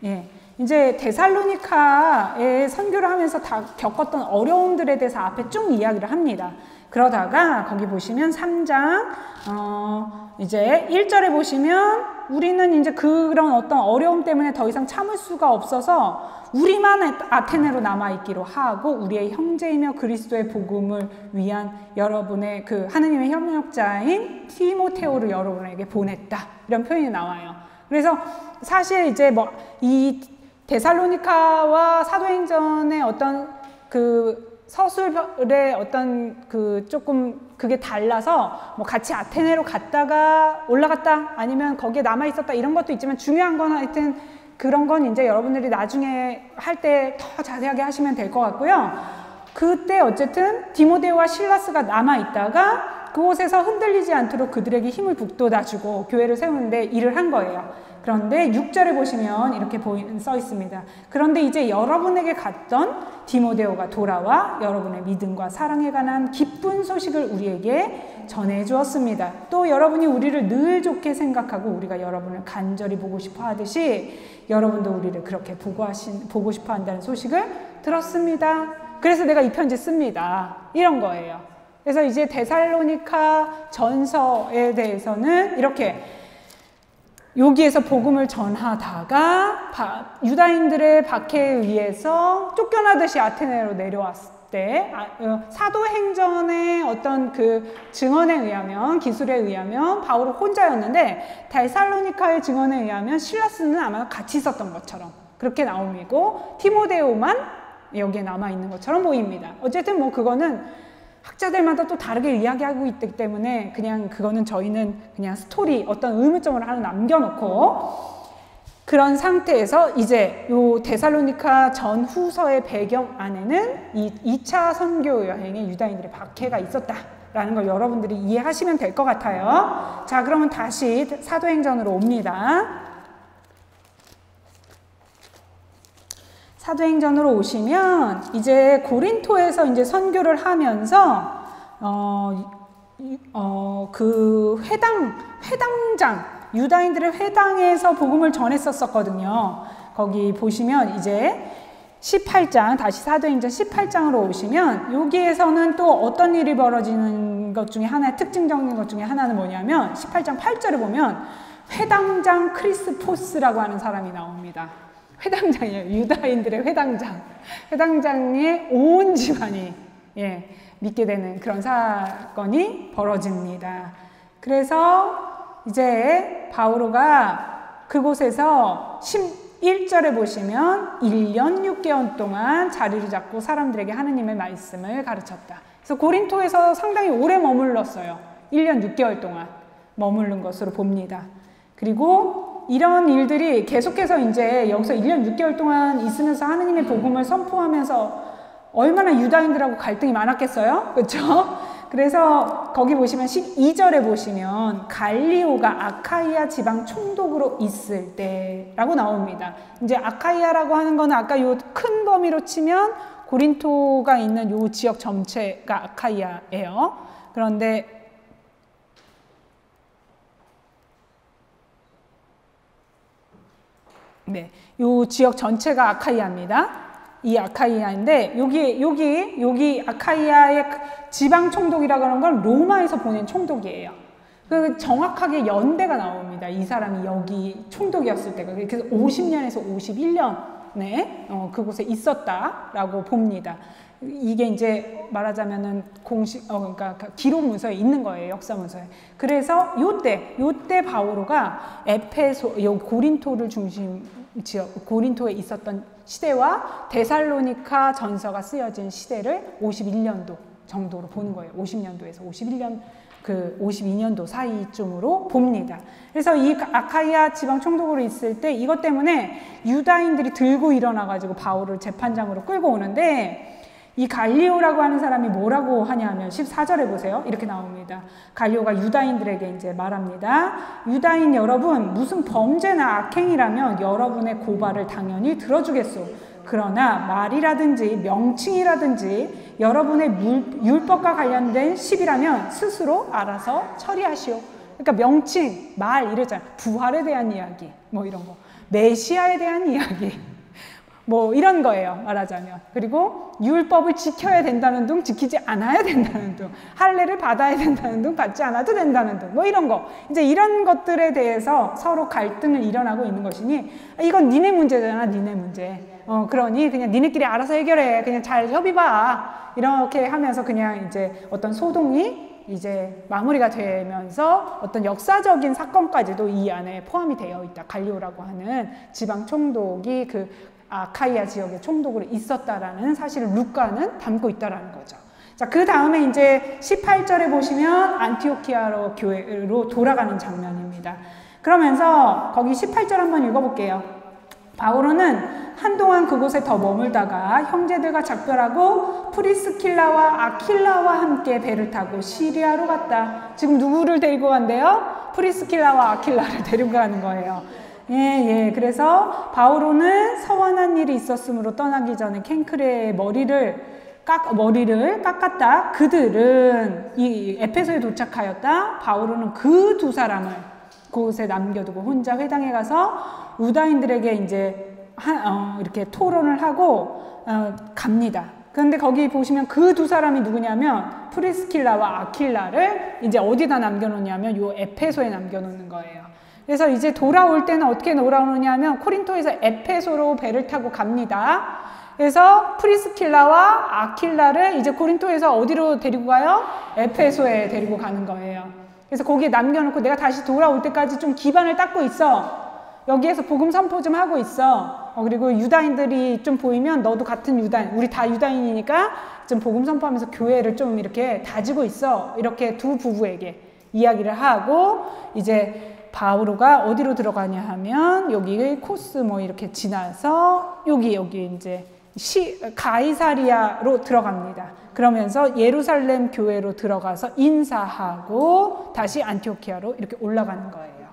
예. 이제 데살로니카에 선교를 하면서 다 겪었던 어려움들에 대해서 앞에 쭉 이야기를 합니다. 그러다가 거기 보시면 3장 어 이제 1절에 보시면 우리는 이제 그런 어떤 어려움 때문에 더 이상 참을 수가 없어서 우리만 아테네로 남아 있기로 하고 우리의 형제이며 그리스도의 복음을 위한 여러분의 그 하느님의 협력자인 티모테오를 여러분에게 보냈다. 이런 표현이 나와요. 그래서 사실 이제 뭐 이 데살로니카와 사도행전의 어떤 그 서술의 어떤 그 조금 그게 달라서 뭐 같이 아테네로 갔다가 올라갔다 아니면 거기에 남아 있었다 이런 것도 있지만 중요한 건 하여튼 그런 건 이제 여러분들이 나중에 할 때 더 자세하게 하시면 될 것 같고요. 그때 어쨌든 디모데와 실라스가 남아 있다가 그곳에서 흔들리지 않도록 그들에게 힘을 북돋아주고 교회를 세우는데 일을 한 거예요. 그런데 6절에 보시면 이렇게 써 있습니다. 그런데 이제 여러분에게 갔던 디모데오가 돌아와 여러분의 믿음과 사랑에 관한 기쁜 소식을 우리에게 전해 주었습니다. 또 여러분이 우리를 늘 좋게 생각하고 우리가 여러분을 간절히 보고 싶어 하듯이 여러분도 우리를 그렇게 보고 하신 보고 싶어 한다는 소식을 들었습니다. 그래서 내가 이 편지 씁니다. 이런 거예요. 그래서 이제 데살로니카 전서에 대해서는 이렇게 여기에서 복음을 전하다가 유다인들의 박해에 의해서 쫓겨나듯이 아테네로 내려왔을 때 아, 어, 사도행전의 어떤 그 증언에 의하면 기술에 의하면 바울은 혼자였는데 달살로니카의 증언에 의하면 실라스는 아마 같이 있었던 것처럼 그렇게 나오고 티모데오만 여기에 남아 있는 것처럼 보입니다. 어쨌든 뭐 그거는 학자들마다 또 다르게 이야기하고 있기 때문에 그냥 그거는 저희는 그냥 스토리 어떤 의문점을 하나 남겨놓고 그런 상태에서 이제 요 데살로니카 전후서의 배경 안에는 이 2차 선교 여행에 유다인들의 박해가 있었다라는 걸 여러분들이 이해하시면 될 것 같아요. 자, 그러면 다시 사도행전으로 옵니다. 사도행전으로 오시면 이제 고린토에서 이제 선교를 하면서 어, 어, 그 회당 회당장 유다인들의 회당에서 복음을 전했었었거든요. 거기 보시면 이제 18장 다시 사도행전 18장으로 오시면 여기에서는 또 어떤 일이 벌어지는 것 중에 하나의 특징적인 것 중에 하나는 뭐냐면 18장 8절을 보면 회당장 크리스포스라고 하는 사람이 나옵니다. 회당장이에요. 유다인들의 회당장. 회당장의 온 집안이 예, 믿게 되는 그런 사건이 벌어집니다. 그래서 이제 바오로가 그곳에서 11절에 보시면 1년 6개월 동안 자리를 잡고 사람들에게 하느님의 말씀을 가르쳤다. 그래서 고린토에서 상당히 오래 머물렀어요. 1년 6개월 동안 머무른 것으로 봅니다. 그리고 이런 일들이 계속해서 이제 여기서 1년 6개월 동안 있으면서 하느님의 복음을 선포하면서 얼마나 유다인들하고 갈등이 많았겠어요? 그렇죠? 그래서 거기 보시면 12절에 보시면 갈리오가 아카이아 지방 총독으로 있을 때라고 나옵니다. 이제 아카이아라고 하는 거는 아까 요 큰 범위로 치면 고린토가 있는 요 지역 전체가 아카이아예요. 그런데 네, 요 지역 전체가 아카이아입니다. 이 아카이아인데 여기 여기 여기 아카이아의 지방 총독이라고 하는 건 로마에서 보낸 총독이에요. 그 정확하게 연대가 나옵니다. 이 사람이 여기 총독이었을 때가 그래서 50년에서 51년에 어, 그곳에 있었다라고 봅니다. 이게 이제 말하자면은 공식 어 그러니까 기록 문서에 있는 거예요 역사 문서에 그래서 요때 요때 바오로가 에페소 요 고린토를 중심 지역 고린토에 있었던 시대와 데살로니카 전서가 쓰여진 시대를 51년도 정도로 보는 거예요 50년도에서 51년 그 52년도 사이쯤으로 봅니다. 그래서 이 아카이아 지방 총독으로 있을 때 이것 때문에 유다인들이 들고 일어나 가지고 바울을 재판장으로 끌고 오는데 이 갈리오라고 하는 사람이 뭐라고 하냐면 14절에 보세요. 이렇게 나옵니다. 갈리오가 유다인들에게 이제 말합니다. 유다인 여러분, 무슨 범죄나 악행이라면 여러분의 고발을 당연히 들어주겠소. 그러나 말이라든지 명칭이라든지 여러분의 물, 율법과 관련된 시비라면 스스로 알아서 처리하시오. 그러니까 명칭, 말 이러잖아요. 부활에 대한 이야기, 뭐 이런 거. 메시아에 대한 이야기. 뭐 이런 거예요 말하자면. 그리고 율법을 지켜야 된다는 둥 지키지 않아야 된다는 둥 할례를 받아야 된다는 둥 받지 않아도 된다는 둥 뭐 이런 거. 이제 이런 것들에 대해서 서로 갈등을 일어나고 있는 것이니 이건 니네 문제잖아 니네 문제. 어 그러니 그냥 니네끼리 알아서 해결해. 그냥 잘 협의봐. 이렇게 하면서 그냥 이제 어떤 소동이 이제 마무리가 되면서 어떤 역사적인 사건까지도 이 안에 포함이 되어 있다. 갈리오라고 하는 지방 총독이 그 아카이아 지역에 총독으로 있었다라는 사실을 루카는 담고 있다라는 거죠. 자, 그 다음에 이제 18절에 보시면 안티오키아로 교회로 돌아가는 장면입니다. 그러면서 거기 18절 한번 읽어볼게요. 바오로는 한동안 그곳에 더 머물다가 형제들과 작별하고 프리스킬라와 아킬라와 함께 배를 타고 시리아로 갔다. 지금 누구를 데리고 간대요? 프리스킬라와 아킬라를 데리고 가는 거예요. 예, 예. 그래서 바오로는 서원한 일이 있었으므로 떠나기 전에 켕크레애에서 머리를 깎, 머리를 깎았다. 그들은 이 에페소에 도착하였다. 바오로는 그 두 사람을 그곳에 남겨두고 혼자 회당에 가서 우다인들에게 이제 한, 어, 이렇게 토론을 하고 어, 갑니다. 그런데 거기 보시면 그 두 사람이 누구냐면 프리스킬라와 아킬라를 이제 어디다 남겨놓냐면 요 에페소에 남겨놓는 거예요. 그래서 이제 돌아올 때는 어떻게 돌아오느냐 하면 코린토에서 에페소로 배를 타고 갑니다. 그래서 프리스킬라와 아킬라를 이제 코린토에서 어디로 데리고 가요? 에페소에 데리고 가는 거예요. 그래서 거기에 남겨놓고 내가 다시 돌아올 때까지 좀 기반을 닦고 있어. 여기에서 복음 선포 좀 하고 있어. 어, 그리고 유다인들이 좀 보이면 너도 같은 유다인, 우리 다 유다인이니까 좀 복음 선포하면서 교회를 좀 이렇게 다지고 있어. 이렇게 두 부부에게 이야기를 하고 이제 바우로가 어디로 들어가냐 하면 여기 코스 뭐 이렇게 지나서 여기 여기 이제 시, 가이사리아로 들어갑니다. 그러면서 예루살렘 교회로 들어가서 인사하고 다시 안티오키아로 이렇게 올라가는 거예요.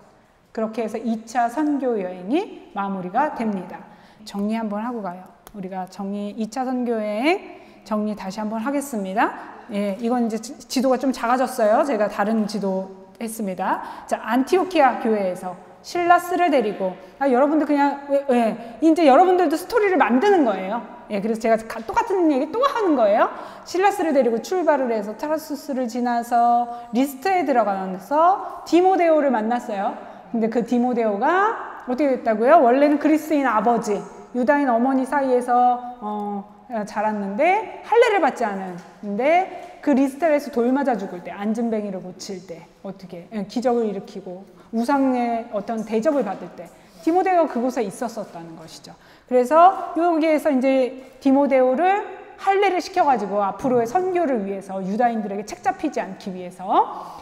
그렇게 해서 2차 선교 여행이 마무리가 됩니다. 정리 한번 하고 가요. 우리가 정리 2차 선교 여행 정리 다시 한번 하겠습니다. 예, 이건 이제 지도가 좀 작아졌어요. 제가 다른 지도 했습니다. 자, 안티오키아 교회에서 실라스를 데리고 아, 여러분들 그냥 왜, 왜, 이제 여러분들도 스토리를 만드는 거예요. 예, 그래서 제가 똑같은 얘기 또 하는 거예요. 실라스를 데리고 출발을 해서 타르수스를 지나서 리스트라에 들어가서 디모데오를 만났어요. 근데 그 디모데오가 어떻게 됐다고요? 원래는 그리스인 아버지, 유다인 어머니 사이에서 어, 자랐는데 할례를 받지 않은 근데 그 리스트라에서 돌 맞아 죽을 때 앉은뱅이를 고칠 때 어떻게 예, 기적을 일으키고 우상의 어떤 대접을 받을 때 디모데오가 그곳에 있었었다는 것이죠. 그래서 여기에서 이제 디모데오를 할례를 시켜가지고 앞으로의 선교를 위해서 유다인들에게 책 잡히지 않기 위해서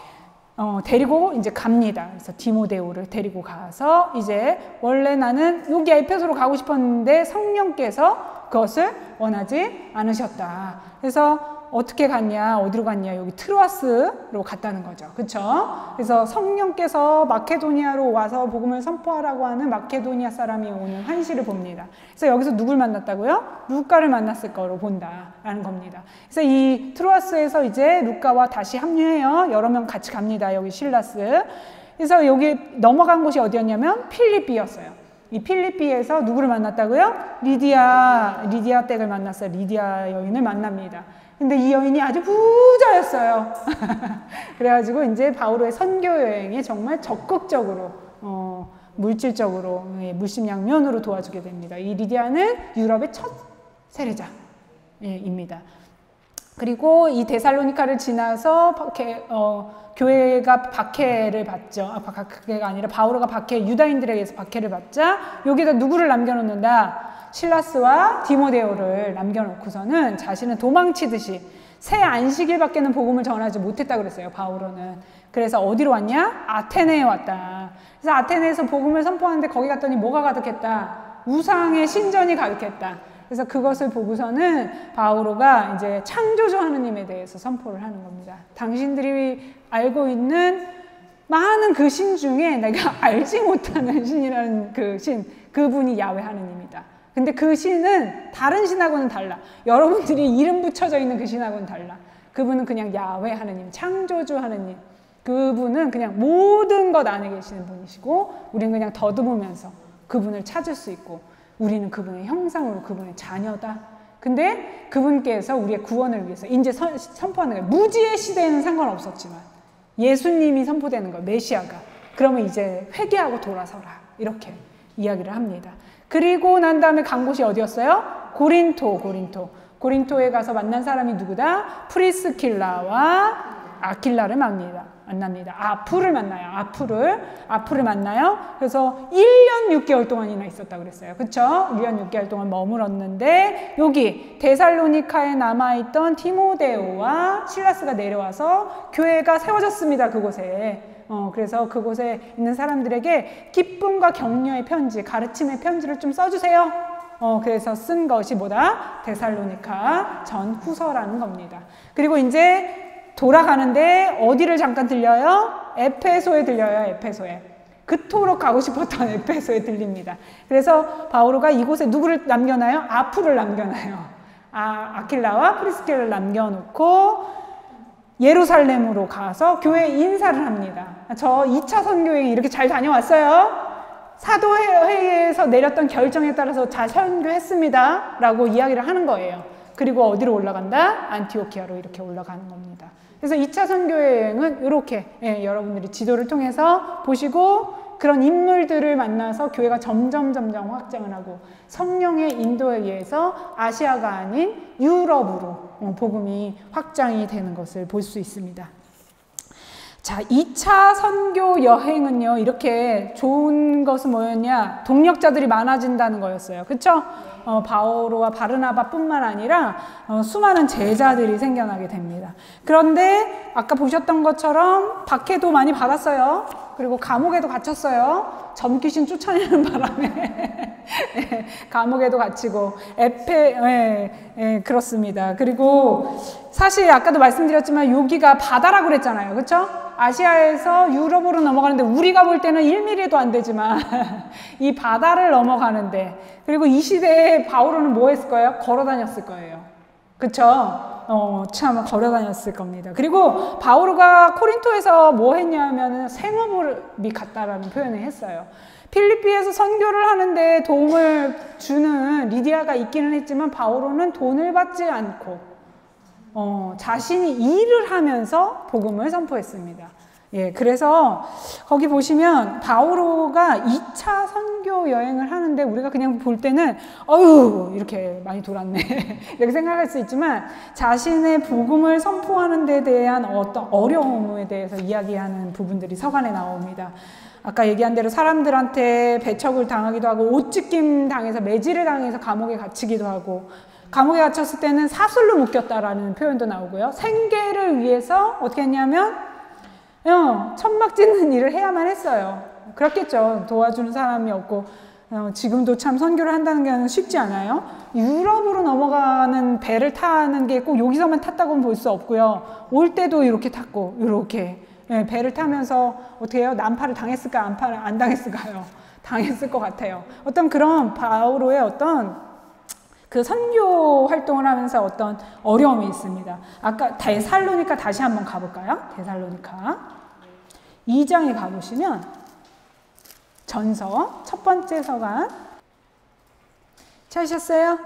어, 데리고 이제 갑니다. 그래서 디모데오를 데리고 가서 이제 원래 나는 여기 에페소로 가고 싶었는데 성령께서 그것을 원하지 않으셨다. 그래서 어떻게 갔냐, 어디로 갔냐, 여기 트로아스로 갔다는 거죠. 그쵸? 그래서 성령께서 마케도니아로 와서 복음을 선포하라고 하는 마케도니아 사람이 오는 한시를 봅니다. 그래서 여기서 누굴 만났다고요? 루카를 만났을 거로 본다라는 겁니다. 그래서 이 트로아스에서 이제 루카와 다시 합류해요. 여러 명 같이 갑니다. 여기 실라스. 그래서 여기 넘어간 곳이 어디였냐면 필리피였어요. 이 필리피에서 누구를 만났다고요? 리디아, 리디아 댁을 만났어요. 리디아 여인을 만납니다. 근데 이 여인이 아주 부자였어요. 그래가지고 이제 바오로의 선교 여행에 정말 적극적으로, 어, 물질적으로, 예, 물심양면으로 도와주게 됩니다. 이 리디아는 유럽의 첫 세례자입니다. 그리고 이 데살로니카를 지나서 박해, 어, 교회가 박해를 받죠. 아, 박해가 아니라 바오로가 박해, 유다인들에게서 박해를 받자 여기다 누구를 남겨놓는다? 실라스와 디모데오를 남겨놓고서는 자신은 도망치듯이 새 안식일 밖에는 복음을 전하지 못했다 그랬어요. 바오로는. 그래서 어디로 왔냐? 아테네에 왔다. 그래서 아테네에서 복음을 선포하는데 거기 갔더니 뭐가 가득했다? 우상의 신전이 가득했다. 그래서 그것을 보고서는 바오로가 이제 창조주 하느님에 대해서 선포를 하는 겁니다. 당신들이 알고 있는 많은 그 신 중에 내가 알지 못하는 신이라는 그 신, 그분이 야외 하느님이다. 근데 그 신은 다른 신하고는 달라. 여러분들이 이름 붙여져 있는 그 신하고는 달라. 그분은 그냥 야외 하느님, 창조주 하느님. 그분은 그냥 모든 것 안에 계시는 분이시고, 우리는 그냥 더듬으면서 그분을 찾을 수 있고, 우리는 그분의 형상으로 그분의 자녀다. 근데 그분께서 우리의 구원을 위해서 이제 선, 선포하는 거예요. 무지의 시대에는 상관없었지만 예수님이 선포되는 거예요. 메시아가. 그러면 이제 회개하고 돌아서라. 이렇게 이야기를 합니다. 그리고 난 다음에 간 곳이 어디였어요? 고린토, 고린토. 고린토에 가서 만난 사람이 누구다? 프리스킬라와 아킬라를 만납니다. 만납니다. 아프를 만나요. 아프를. 아프를 만나요. 그래서 1년 6개월 동안이나 있었다 그랬어요. 그쵸? 1년 6개월 동안 머물었는데, 여기 데살로니카에 남아있던 티모데오와 실라스가 내려와서 교회가 세워졌습니다. 그곳에. 어, 그래서 그곳에 있는 사람들에게 기쁨과 격려의 편지, 가르침의 편지를 좀 써주세요. 어, 그래서 쓴 것이 뭐다? 데살로니카 전후서라는 겁니다. 그리고 이제 돌아가는데 어디를 잠깐 들려요? 에페소에 들려요, 에페소에. 그토록 가고 싶었던 에페소에 들립니다. 그래서 바오로가 이곳에 누구를 남겨놔요? 아프를 남겨놔요. 아, 아킬라와 프리스케를 남겨놓고 예루살렘으로 가서 교회 인사를 합니다. 저 2차 선교행 이렇게 잘 다녀왔어요. 사도회의에서 내렸던 결정에 따라서 잘 선교했습니다. 라고 이야기를 하는 거예요. 그리고 어디로 올라간다? 안티오키아로 이렇게 올라가는 겁니다. 그래서 2차 선교여행은 이렇게 예, 여러분들이 지도를 통해서 보시고 그런 인물들을 만나서 교회가 점점 점점 확장을 하고 성령의 인도에 의해서 아시아가 아닌 유럽으로 어, 복음이 확장이 되는 것을 볼 수 있습니다. 자, 2차 선교 여행은요, 이렇게 좋은 것은 뭐였냐? 동력자들이 많아진다는 거였어요. 그쵸? 어, 바오로와 바르나바 뿐만 아니라 어, 수많은 제자들이 생겨나게 됩니다. 그런데 아까 보셨던 것처럼 박해도 많이 받았어요. 그리고 감옥에도 갇혔어요. 점귀신 쫓아내는 바람에 예, 감옥에도 갇히고 에페 예, 예, 그렇습니다. 그리고 사실 아까도 말씀드렸지만 여기가 바다라고 그랬잖아요. 그렇죠? 아시아에서 유럽으로 넘어가는데 우리가 볼 때는 1mm도 안 되지만 이 바다를 넘어가는데 그리고 이 시대에 바오로는 뭐 했을 거예요? 걸어 다녔을 거예요. 그쵸? 어, 참 걸어 다녔을 겁니다. 그리고 바오로가 코린토에서 뭐 했냐면 생업을 갔다라는 표현을 했어요. 필리피에서 선교를 하는데 도움을 주는 리디아가 있기는 했지만 바오로는 돈을 받지 않고 어, 자신이 일을 하면서 복음을 선포했습니다. 예, 그래서 거기 보시면 바오로가 2차 선교 여행을 하는데 우리가 그냥 볼 때는 어유 이렇게 많이 돌았네 이렇게 생각할 수 있지만 자신의 복음을 선포하는 데 대한 어떤 어려움에 대해서 이야기하는 부분들이 서간에 나옵니다. 아까 얘기한 대로 사람들한테 배척을 당하기도 하고 옷찢김 당해서 매질을 당해서 감옥에 갇히기도 하고 감옥에 갇혔을 때는 사슬로 묶였다라는 표현도 나오고요. 생계를 위해서 어떻게 했냐면 어, 천막 짓는 일을 해야만 했어요. 그렇겠죠. 도와주는 사람이 없고 어, 지금도 참 선교를 한다는 게 쉽지 않아요. 유럽으로 넘어가는 배를 타는 게 꼭 여기서만 탔다고는 볼 수 없고요. 올 때도 이렇게 탔고 이렇게 예, 배를 타면서 어떻게 해요? 난파를 당했을까 안, 파, 안 당했을까요? 당했을 것 같아요. 어떤 그런 바오로의 어떤 그 선교 활동을 하면서 어떤 어려움이 있습니다. 아까 데살로니카 다시 한번 가볼까요? 데살로니카 2장에 가보시면 전서 첫 번째 서간 찾으셨어요?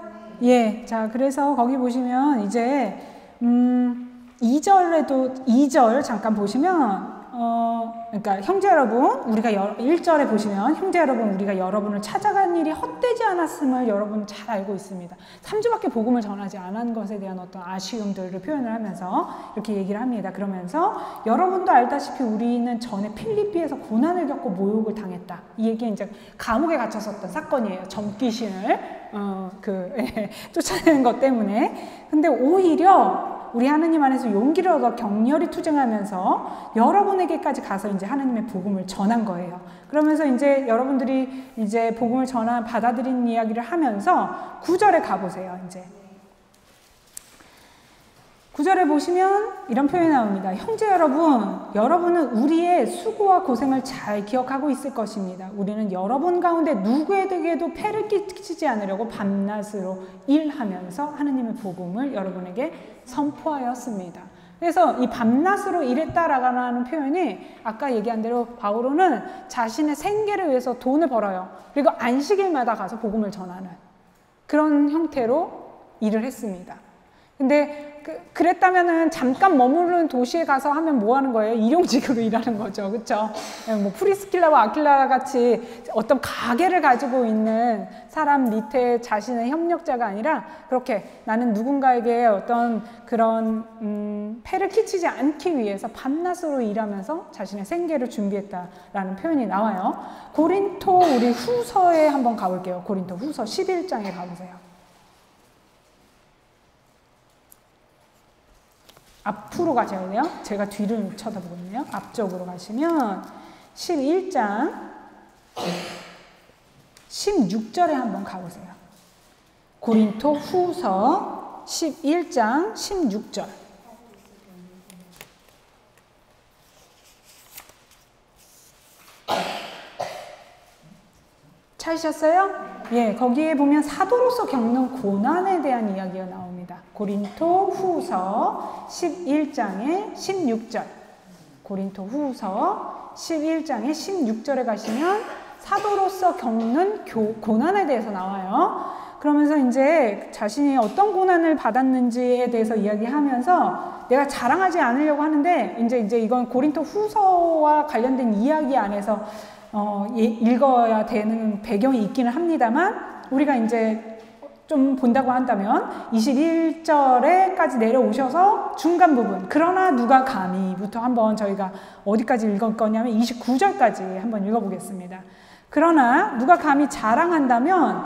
예. 자, 그래서 거기 보시면 이제 음 2절에도 2절 잠깐 보시면 어, 그러니까 형제 여러분, 우리가 여, 1절에 보시면 형제 여러분, 우리가 여러분을 찾아간 일이 헛되지 않았음을 여러분 잘 알고 있습니다. 3주밖에 복음을 전하지 않은 것에 대한 어떤 아쉬움들을 표현을 하면서 이렇게 얘기를 합니다. 그러면서 여러분도 알다시피 우리는 전에 필리피에서 고난을 겪고 모욕을 당했다. 이 얘기 이제 감옥에 갇혔었던 사건이에요. 점귀신을 어, 그 예, 쫓아내는 것 때문에. 근데 오히려 우리 하느님 안에서 용기를 얻어 격렬히 투쟁하면서 여러분에게까지 가서 이제 하느님의 복음을 전한 거예요. 그러면서 이제 여러분들이 이제 복음을 전한 받아들인 이야기를 하면서 구절에 가보세요. 이제 구절에 보시면 이런 표현이 나옵니다. 형제 여러분, 여러분은 우리의 수고와 고생을 잘 기억하고 있을 것입니다. 우리는 여러분 가운데 누구에게도 폐를 끼치지 않으려고 밤낮으로 일하면서 하느님의 복음을 여러분에게 선포하였습니다. 그래서 이 밤낮으로 일했다라는 표현이 아까 얘기한 대로 바울은 자신의 생계를 위해서 돈을 벌어요. 그리고 안식일마다 가서 복음을 전하는 그런 형태로 일을 했습니다. 근데 그, 랬다면은 잠깐 머무르는 도시에 가서 하면 뭐 하는 거예요? 일용직으로 일하는 거죠. 그렇죠? 뭐 프리스킬라와 아킬라 같이 어떤 가게를 가지고 있는 사람 밑에 자신의 협력자가 아니라 그렇게 나는 누군가에게 어떤 그런 음, 폐를 끼치지 않기 위해서 밤낮으로 일하면서 자신의 생계를 준비했다라는 표현이 나와요. 고린토 우리 후서에 한번 가볼게요. 고린토 후서 11장에 가보세요. 앞으로 가셔야 돼요. 제가 뒤를 쳐다보거든요. 앞쪽으로 가시면 11장 16절에 한번 가보세요. 고린토 후서 11장 16절. 찾으셨어요? 예, 거기에 보면 사도로서 겪는 고난에 대한 이야기가 나옵니다. 고린토 후서 11장의 16절. 고린토 후서 11장의 16절에 가시면 사도로서 겪는 교, 고난에 대해서 나와요. 그러면서 이제 자신이 어떤 고난을 받았는지에 대해서 이야기하면서 내가 자랑하지 않으려고 하는데 이제 이제 이건 고린토 후서와 관련된 이야기 안에서 어, 읽어야 되는 배경이 있기는 합니다만 우리가 이제 좀 본다고 한다면 21절에까지 내려오셔서 중간 부분 그러나 누가 감히부터 한번 저희가 어디까지 읽을 거냐면 29절까지 한번 읽어보겠습니다. 그러나 누가 감히 자랑한다면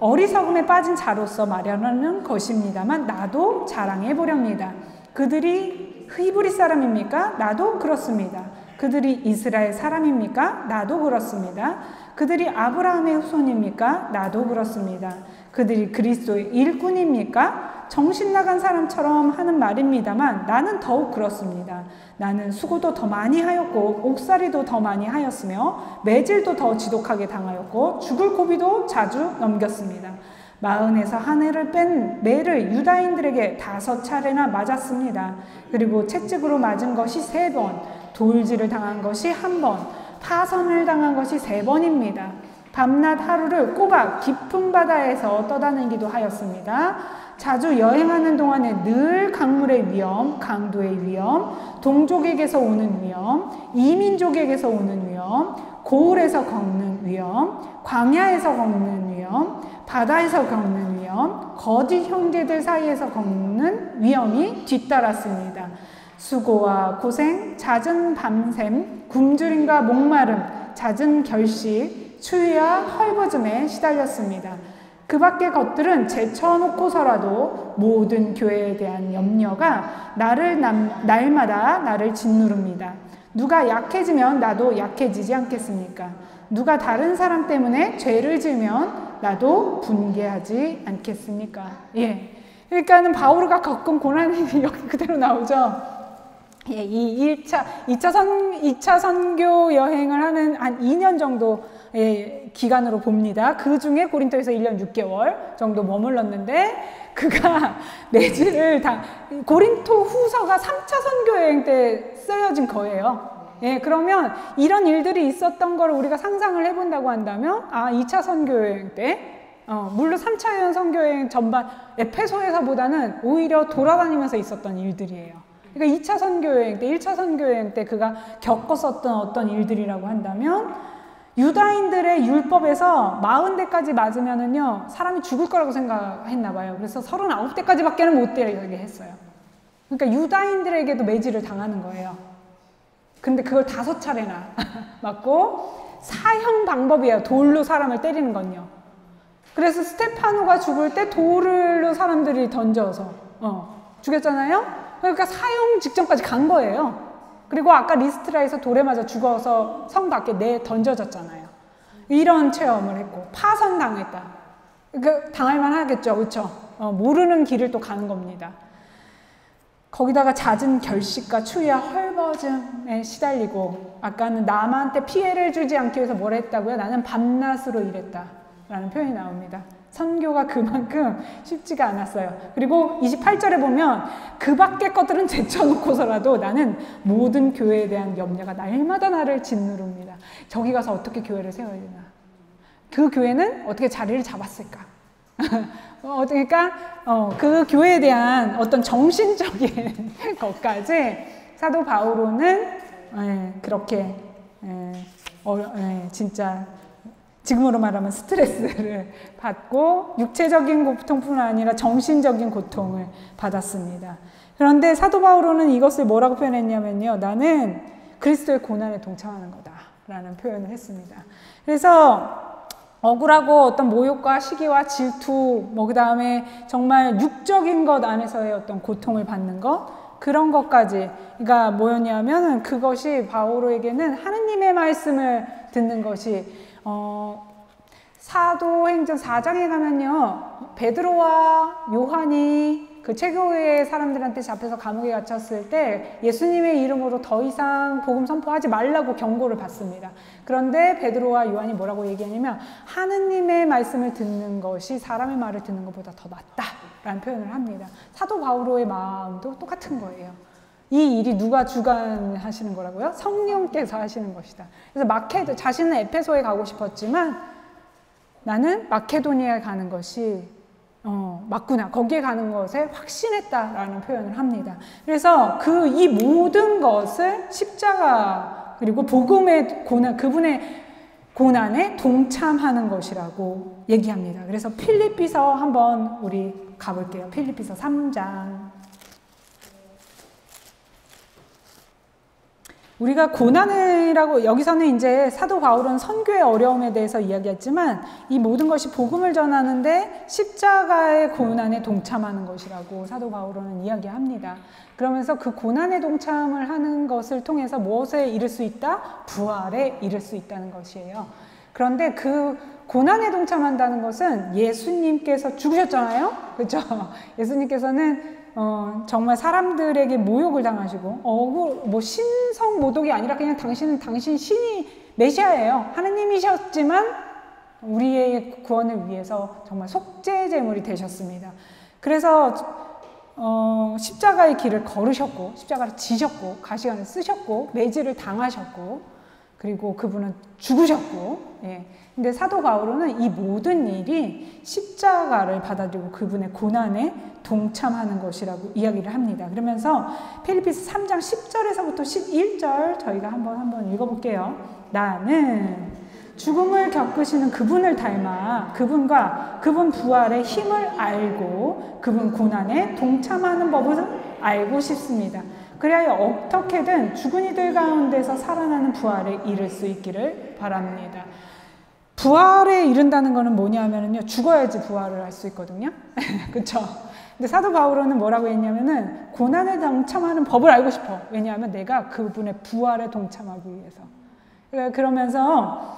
어리석음에 빠진 자로서 말하는 것입니다만 나도 자랑해 보렵니다. 그들이 히브리 사람입니까? 나도 그렇습니다. 그들이 이스라엘 사람입니까? 나도 그렇습니다. 그들이 아브라함의 후손입니까? 나도 그렇습니다. 그들이 그리스도의 일꾼입니까? 정신 나간 사람처럼 하는 말입니다만 나는 더욱 그렇습니다. 나는 수고도 더 많이 하였고 옥살이도 더 많이 하였으며 매질도 더 지독하게 당하였고 죽을 고비도 자주 넘겼습니다. 마흔에서 한 해를 뺀 매를 유다인들에게 다섯 차례나 맞았습니다. 그리고 채찍으로 맞은 것이 세 번, 돌질을 당한 것이 한 번, 파선을 당한 것이 세 번입니다. 밤낮 하루를 꼬박 깊은 바다에서 떠다니기도 하였습니다. 자주 여행하는 동안에 늘 강물의 위험, 강도의 위험, 동족에게서 오는 위험, 이민족에게서 오는 위험, 고을에서 겪는 위험, 광야에서 겪는 위험, 바다에서 겪는 위험, 거짓 형제들 사이에서 겪는 위험이 뒤따랐습니다. 수고와 고생, 잦은 밤샘, 굶주림과 목마름, 잦은 결식, 추위와 헐벗음에 시달렸습니다. 그 밖의 것들은 제쳐놓고서라도 모든 교회에 대한 염려가 나를 남, 날마다 나를 짓누릅니다. 누가 약해지면 나도 약해지지 않겠습니까? 누가 다른 사람 때문에 죄를 지으면 나도 분개하지 않겠습니까? 예. 그러니까는 바오르가 겪은 고난이 여기 그대로 나오죠. 예, 이 1차, 2차 선, 2차 선교 여행을 하는 한 2년 정도 의 기간으로 봅니다. 그 중에 고린토에서 1년 6개월 정도 머물렀는데 그가 내지를 다, 고린토 후서가 3차 선교 여행 때 쓰여진 거예요. 예, 그러면 이런 일들이 있었던 걸 우리가 상상을 해본다고 한다면, 아, 2차 선교 여행 때, 어, 물론 3차 여행 선교 여행 전반 에페소에서보다는 오히려 돌아다니면서 있었던 일들이에요. 그러니까 2차 선교여행 때, 1차 선교여행 때 그가 겪었었던 어떤 일들이라고 한다면 유다인들의 율법에서 40대까지 맞으면은요, 사람이 죽을 거라고 생각했나 봐요. 그래서 39대까지밖에는 못 되게 했어요. 그러니까 유다인들에게도 매질을 당하는 거예요. 근데 그걸 다섯 차례나 맞고 사형 방법이에요. 돌로 사람을 때리는 건요. 그래서 스테파노가 죽을 때 돌로 사람들이 던져서 어, 죽였잖아요. 그러니까 사형 직전까지 간 거예요. 그리고 아까 리스트라에서 돌에 맞아 죽어서 성 밖에 내 던져졌잖아요. 이런 체험을 했고 파선당했다. 그 당할만 하겠죠, 그렇죠? 어, 모르는 길을 또 가는 겁니다. 거기다가 잦은 결식과 추위와 헐벗음에 시달리고 아까는 남한테 피해를 주지 않기 위해서 뭘 했다고요? 나는 밤낮으로 일했다. 라는 표현이 나옵니다. 선교가 그만큼 쉽지가 않았어요. 그리고 28절에 보면 그 밖의 것들은 제쳐놓고서라도 나는 모든 교회에 대한 염려가 날마다 나를 짓누릅니다. 저기 가서 어떻게 교회를 세워야 되나. 그 교회는 어떻게 자리를 잡았을까. 어, 그러니까 어, 그 교회에 대한 어떤 정신적인 것까지 사도 바오로는 예, 그렇게 예, 어, 예, 진짜 지금으로 말하면 스트레스를 받고 육체적인 고통뿐 아니라 정신적인 고통을 받았습니다. 그런데 사도 바울은 이것을 뭐라고 표현했냐면요. 나는 그리스도의 고난에 동참하는 거다 라는 표현을 했습니다. 그래서 억울하고 어떤 모욕과 시기와 질투, 뭐, 그 다음에 정말 육적인 것 안에서의 어떤 고통을 받는 것, 그런 것까지, 그러니까 뭐였냐면 그것이 바오로에게는 하느님의 말씀을 듣는 것이 어, 사도행전 4장에 가면요. 베드로와 요한이 그 최고의 사람들한테 잡혀서 감옥에 갇혔을 때 예수님의 이름으로 더 이상 복음 선포하지 말라고 경고를 받습니다. 그런데 베드로와 요한이 뭐라고 얘기하냐면 하느님의 말씀을 듣는 것이 사람의 말을 듣는 것보다 더 낫다라는 표현을 합니다. 사도 바울의 마음도 똑같은 거예요. 이 일이 누가 주관하시는 거라고요? 성령께서 하시는 것이다. 그래서 마케도 자신은 에페소에 가고 싶었지만 나는 마케도니아에 가는 것이 어, 맞구나. 거기에 가는 것에 확신했다라는 표현을 합니다. 그래서 그 이 모든 것을 십자가 그리고 복음의 고난 그분의 고난에 동참하는 것이라고 얘기합니다. 그래서 필리피서 한번 우리 가볼게요. 필리피서 3장 우리가 고난이라고 여기서는 이제 사도 바울은 선교의 어려움에 대해서 이야기했지만 이 모든 것이 복음을 전하는데 십자가의 고난에 동참하는 것이라고 사도 바울은 이야기합니다. 그러면서 그 고난에 동참을 하는 것을 통해서 무엇에 이를 수 있다? 부활에 이를 수 있다는 것이에요. 그런데 그 고난에 동참한다는 것은 예수님께서 죽으셨잖아요. 그렇죠? 예수님께서는 어, 정말 사람들에게 모욕을 당하시고 억울 뭐 신성 모독이 아니라 그냥 당신은 당신 신이 메시아예요. 하느님이셨지만 우리의 구원을 위해서 정말 속죄 제물이 되셨습니다. 그래서 어, 십자가의 길을 걸으셨고 십자가를 지셨고 가시관을 쓰셨고 매질을 당하셨고 그리고 그분은 죽으셨고 예. 근데 사도 바울은 이 모든 일이 십자가를 받아들이고 그분의 고난에 동참하는 것이라고 이야기를 합니다. 그러면서 필리피스 3장 10절에서부터 11절 저희가 한번 한번 읽어볼게요. 나는 죽음을 겪으시는 그분을 닮아 그분과 그분 부활의 힘을 알고 그분 고난에 동참하는 법을 알고 싶습니다. 그래야 어떻게든 죽은 이들 가운데서 살아나는 부활에 이를 수 있기를 바랍니다. 부활에 이른다는 것은 뭐냐면요. 죽어야지 부활을 할 수 있거든요. 그렇죠? 근데 사도 바울은 뭐라고 했냐면은 고난에 동참하는 법을 알고 싶어. 왜냐하면 내가 그분의 부활에 동참하기 위해서. 그러니까 그러면서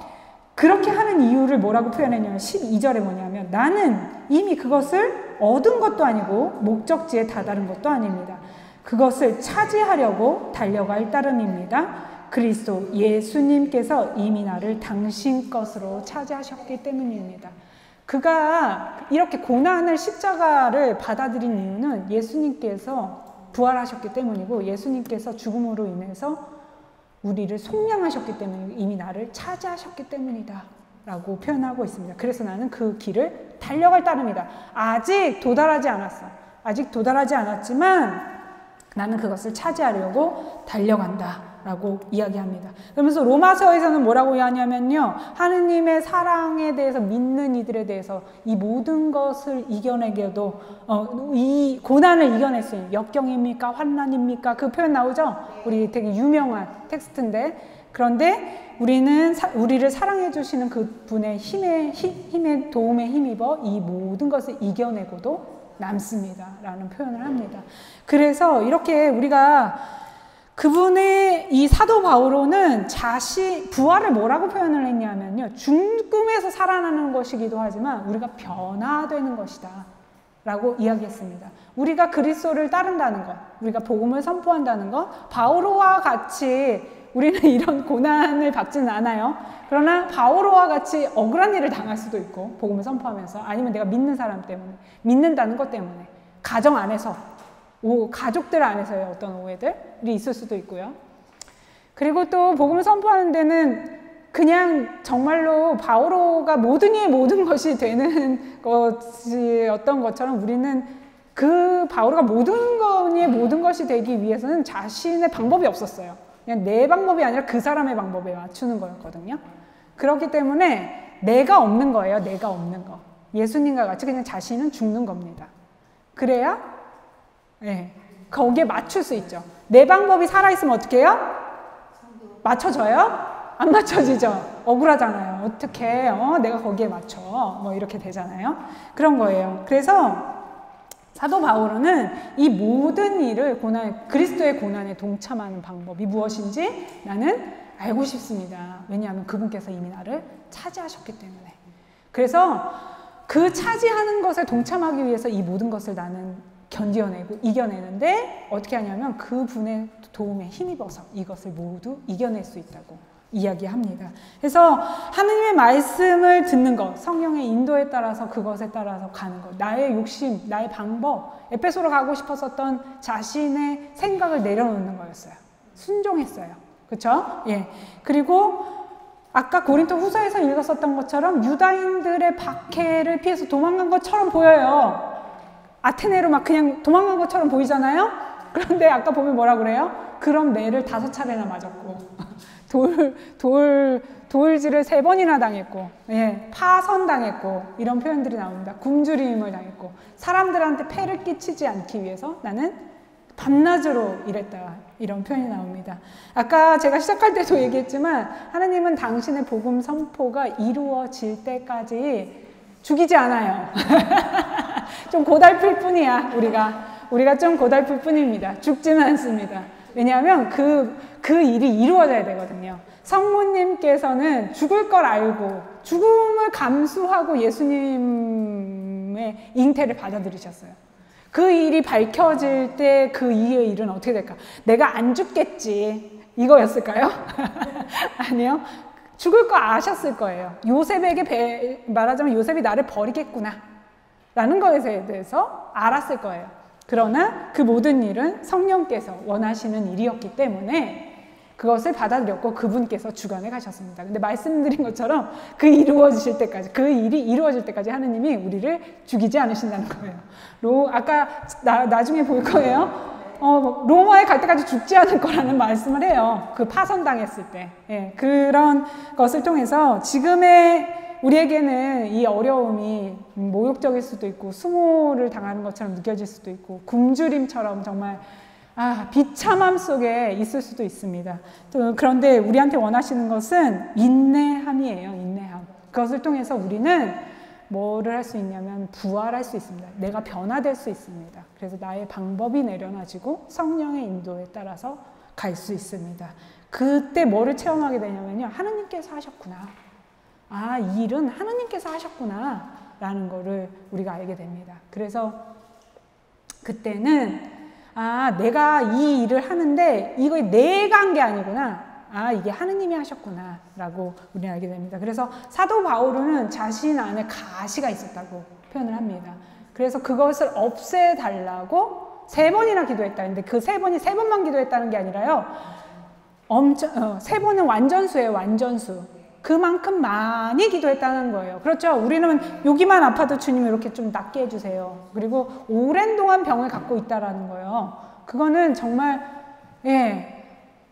그렇게 하는 이유를 뭐라고 표현했냐면 12절에 뭐냐면 나는 이미 그것을 얻은 것도 아니고 목적지에 다다른 것도 아닙니다. 그것을 차지하려고 달려갈 따름입니다. 그리스도 예수님께서 이미 나를 당신 것으로 차지하셨기 때문입니다. 그가 이렇게 고난을 십자가를 받아들인 이유는 예수님께서 부활하셨기 때문이고 예수님께서 죽음으로 인해서 우리를 속량하셨기 때문에 이미 나를 차지하셨기 때문이다. 라고 표현하고 있습니다. 그래서 나는 그 길을 달려갈 따름이다. 아직 도달하지 않았어. 아직 도달하지 않았지만 나는 그것을 차지하려고 달려간다. 라고 이야기합니다. 그러면서 로마서에서는 뭐라고 이야기하냐면요. 하느님의 사랑에 대해서 믿는 이들에 대해서 이 모든 것을 이겨내게도 어, 이 고난을 이겨낼 수 있는 역경입니까? 환난입니까? 그 표현 나오죠? 우리 되게 유명한 텍스트인데 그런데 우리는 사, 우리를 사랑해 주시는 그 분의 힘에 힘의 도움에 힘입어 이 모든 것을 이겨내고도 남습니다라는 표현을 합니다. 그래서 이렇게 우리가 그분의 이 사도 바오로는 자신 부활을 뭐라고 표현을 했냐면요. 죽음에서 살아나는 것이기도 하지만 우리가 변화되는 것이다. 라고 이야기했습니다. 우리가 그리스도를 따른다는 것, 우리가 복음을 선포한다는 것, 바오로와 같이 우리는 이런 고난을 받지는 않아요. 그러나 바오로와 같이 억울한 일을 당할 수도 있고 복음을 선포하면서 아니면 내가 믿는 사람 때문에 믿는다는 것 때문에 가정 안에서 오, 가족들 안에서의 어떤 오해들이 있을 수도 있고요. 그리고 또 복음을 선포하는 데는 그냥 정말로 바오로가 모든 이의 모든 것이 되는 것이 어떤 것처럼 우리는 그 바오로가 모든 것이 모든 것이 되기 위해서는 자신의 방법이 없었어요. 그냥 내 방법이 아니라 그 사람의 방법에 맞추는 거였거든요. 그렇기 때문에 내가 없는 거예요. 내가 없는 거. 예수님과 같이 그냥 자신은 죽는 겁니다. 그래야 네. 거기에 맞출 수 있죠. 내 방법이 살아있으면 어떻게 해요? 맞춰져요? 안 맞춰지죠. 억울하잖아요. 어떻게, 어, 내가 거기에 맞춰. 뭐 이렇게 되잖아요. 그런 거예요. 그래서 사도 바울은 이 모든 일을 고난, 그리스도의 고난에 동참하는 방법이 무엇인지 나는 알고 싶습니다. 왜냐하면 그분께서 이미 나를 차지하셨기 때문에. 그래서 그 차지하는 것에 동참하기 위해서 이 모든 것을 나는 견디어내고 이겨내는데 어떻게 하냐면 그 분의 도움에 힘입어서 이것을 모두 이겨낼 수 있다고 이야기합니다. 그래서 하느님의 말씀을 듣는 것, 성령의 인도에 따라서 그것에 따라서 가는 것, 나의 욕심, 나의 방법, 에페소로 가고 싶었었던 자신의 생각을 내려놓는 거였어요. 순종했어요. 그렇죠? 예. 그리고 아까 고린도 후서에서 읽었었던 것처럼 유다인들의 박해를 피해서 도망간 것처럼 보여요. 아테네로 막 그냥 도망간 것처럼 보이잖아요? 그런데 아까 보면 뭐라 그래요? 그럼 매를 다섯 차례나 맞았고, 돌, 돌, 돌질을 세 번이나 당했고, 예, 파선당했고, 이런 표현들이 나옵니다. 굶주림을 당했고, 사람들한테 폐를 끼치지 않기 위해서 나는 밤낮으로 일했다. 이런 표현이 나옵니다. 아까 제가 시작할 때도 얘기했지만, 하나님은 당신의 복음 선포가 이루어질 때까지 죽이지 않아요. 좀 고달플 뿐이야, 우리가. 우리가 좀 고달플 뿐입니다. 죽지는 않습니다. 왜냐하면 그, 그 일이 이루어져야 되거든요. 성모님께서는 죽을 걸 알고 죽음을 감수하고 예수님의 잉태를 받아들이셨어요. 그 일이 밝혀질 때 그 이의 일은 어떻게 될까? 내가 안 죽겠지. 이거였을까요? 아니요. 죽을 거 아셨을 거예요. 요셉에게 배, 말하자면 요셉이 나를 버리겠구나. 라는 것에 대해서 알았을 거예요. 그러나 그 모든 일은 성령께서 원하시는 일이었기 때문에 그것을 받아들였고 그분께서 주관해 가셨습니다. 근데 말씀드린 것처럼 그 이루어질 때까지, 그 일이 이루어질 때까지 하느님이 우리를 죽이지 않으신다는 거예요. 로, 아까 나, 나중에 볼 거예요. 어, 로마에 갈 때까지 죽지 않을 거라는 말씀을 해요. 그 파선당했을 때. 예, 그런 것을 통해서 지금의 우리에게는 이 어려움이 모욕적일 수도 있고 수모를 당하는 것처럼 느껴질 수도 있고 굶주림처럼 정말 아, 비참함 속에 있을 수도 있습니다. 그런데 우리한테 원하시는 것은 인내함이에요. 인내함. 그것을 통해서 우리는 뭐를 할 수 있냐면 부활할 수 있습니다. 내가 변화될 수 있습니다. 그래서 나의 방법이 내려놔지고 성령의 인도에 따라서 갈 수 있습니다. 그때 뭐를 체험하게 되냐면요. 하느님께서 하셨구나. 아, 이 일은 하느님께서 하셨구나. 라는 거를 우리가 알게 됩니다. 그래서 그때는 아, 내가 이 일을 하는데 이거 내가 한 게 아니구나. 아, 이게 하느님이 하셨구나. 라고 우리는 알게 됩니다. 그래서 사도 바울은 자신 안에 가시가 있었다고 표현을 합니다. 그래서 그것을 없애달라고 세 번이나 기도했다. 근데 그 세 번이 세 번만 기도했다는 게 아니라요. 엄청, 어, 세 번은 완전수예요, 완전수. 그만큼 많이 기도했다는 거예요. 그렇죠? 우리는 여기만 아파도 주님 이렇게 좀 낫게 해주세요. 그리고 오랜 동안 병을 갖고 있다라는 거예요. 그거는 정말, 예,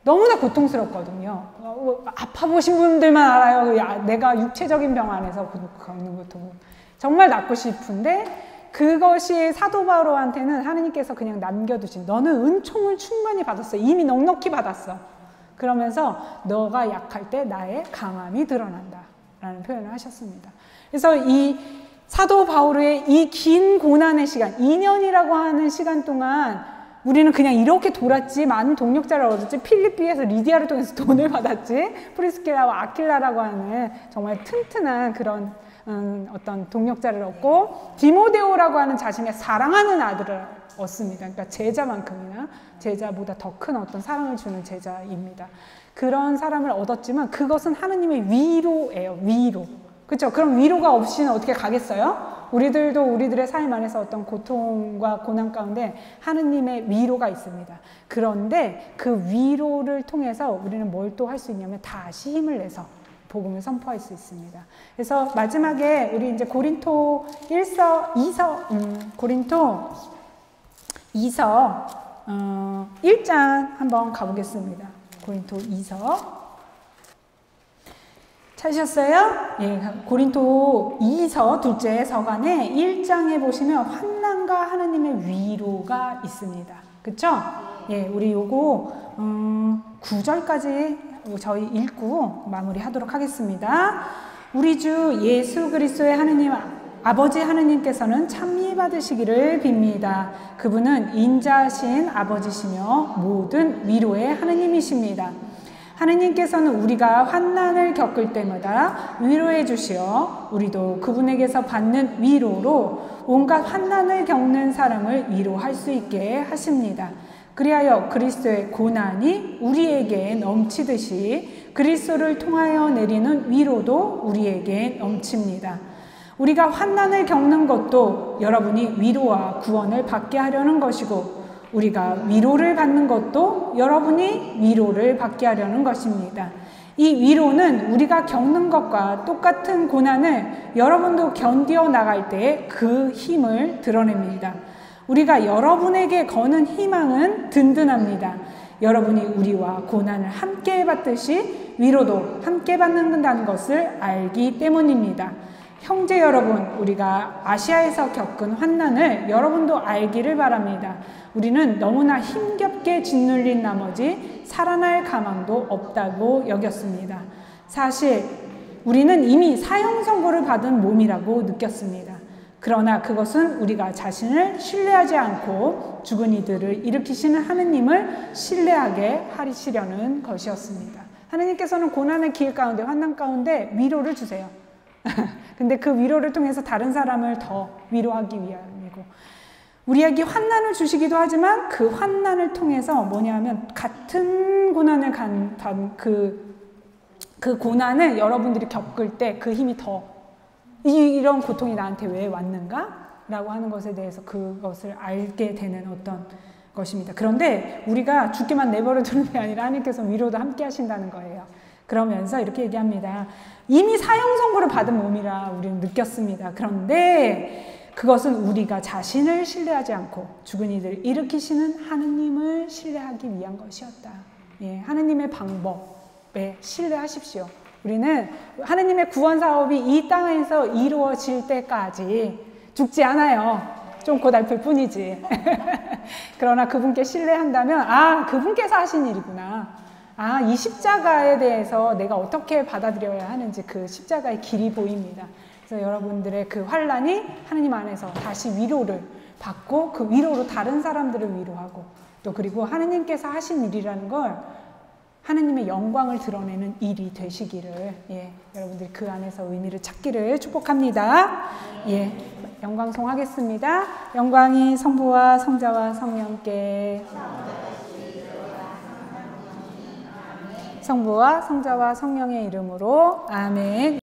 너무나 고통스럽거든요. 어, 아파 보신 분들만 알아요. 내가 육체적인 병 안에서 겪는 고통. 정말 낫고 싶은데 그것이 사도 바로한테는 하느님께서 그냥 남겨두신 너는 은총을 충분히 받았어. 이미 넉넉히 받았어. 그러면서 너가 약할 때 나의 강함이 드러난다. 라는 표현을 하셨습니다. 그래서 이 사도 바울의 이 긴 고난의 시간, 2년이라고 하는 시간 동안 우리는 그냥 이렇게 돌았지 많은 동역자를 얻었지 필리피에서 리디아를 통해서 돈을 받았지 프리스킬라와 아킬라라고 하는 정말 튼튼한 그런 음, 어떤 동역자를 얻고 디모데오라고 하는 자신의 사랑하는 아들을 얻습니다. 그러니까 제자만큼이나 제자보다 더 큰 어떤 사랑을 주는 제자입니다. 그런 사람을 얻었지만 그것은 하느님의 위로예요. 위로. 그렇죠? 그럼 위로가 없이는 어떻게 가겠어요? 우리들도 우리들의 삶 안에서 어떤 고통과 고난 가운데 하느님의 위로가 있습니다. 그런데 그 위로를 통해서 우리는 뭘 또 할 수 있냐면 다시 힘을 내서 복음을 선포할 수 있습니다. 그래서 마지막에 우리 이제 고린토 1서, 2서, 음, 고린토 2서 어, 1장 한번 가보겠습니다. 고린토 2서 찾으셨어요? 예, 고린토 2서 둘째 서간에 1장에 보시면 환난과 하느님의 위로가 있습니다. 그쵸? 예, 우리 요거 음, 9절까지 저희 읽고 마무리하도록 하겠습니다. 우리 주 예수 그리스도의 하느님 아버지 하느님께서는 참미 받으시기를 빕니다. 그분은 인자신 아버지시며 모든 위로의 하느님이십니다. 하느님께서는 우리가 환난을 겪을 때마다 위로해 주시어 우리도 그분에게서 받는 위로로 온갖 환난을 겪는 사람을 위로할 수 있게 하십니다. 그리하여 그리스도의 고난이 우리에게 넘치듯이 그리스도를 통하여 내리는 위로도 우리에게 넘칩니다. 우리가 환난을 겪는 것도 여러분이 위로와 구원을 받게 하려는 것이고 우리가 위로를 받는 것도 여러분이 위로를 받게 하려는 것입니다. 이 위로는 우리가 겪는 것과 똑같은 고난을 여러분도 견디어 나갈 때 그 힘을 드러냅니다. 우리가 여러분에게 거는 희망은 든든합니다. 여러분이 우리와 고난을 함께 받듯이 위로도 함께 받는다는 것을 알기 때문입니다. 형제 여러분, 우리가 아시아에서 겪은 환난을 여러분도 알기를 바랍니다. 우리는 너무나 힘겹게 짓눌린 나머지 살아날 가망도 없다고 여겼습니다. 사실 우리는 이미 사형 선고를 받은 몸이라고 느꼈습니다. 그러나 그것은 우리가 자신을 신뢰하지 않고 죽은 이들을 일으키시는 하느님을 신뢰하게 하시려는 것이었습니다. 하느님께서는 고난의 길 가운데 환난 가운데 위로를 주세요. 근데 그 위로를 통해서 다른 사람을 더 위로하기 위함이고 우리에게 환난을 주시기도 하지만 그 환난을 통해서 뭐냐면 같은 고난을 간그 그 고난을 여러분들이 겪을 때 그 힘이 더 이런 고통이 나한테 왜 왔는가? 라고 하는 것에 대해서 그것을 알게 되는 어떤 것입니다. 그런데 우리가 죽기만 내버려 두는 게 아니라 하나님께서 위로도 함께 하신다는 거예요. 그러면서 이렇게 얘기합니다. 이미 사형 선고를 받은 몸이라 우리는 느꼈습니다. 그런데 그것은 우리가 자신을 신뢰하지 않고 죽은 이들을 일으키시는 하느님을 신뢰하기 위한 것이었다. 예, 하느님의 방법에 신뢰하십시오. 우리는 하느님의 구원 사업이 이 땅에서 이루어질 때까지 죽지 않아요. 좀 고달플 뿐이지. 그러나 그분께 신뢰한다면, 아, 그분께서 하신 일이구나. 아, 이 십자가에 대해서 내가 어떻게 받아들여야 하는지 그 십자가의 길이 보입니다. 그래서 여러분들의 그 환란이 하느님 안에서 다시 위로를 받고 그 위로로 다른 사람들을 위로하고 또 그리고 하느님께서 하신 일이라는 걸 하느님의 영광을 드러내는 일이 되시기를 예, 여러분들 그 안에서 의미를 찾기를 축복합니다. 예, 영광송 하겠습니다. 영광이 성부와 성자와 성령께. 성부와 성자와 성령의 이름으로 아멘.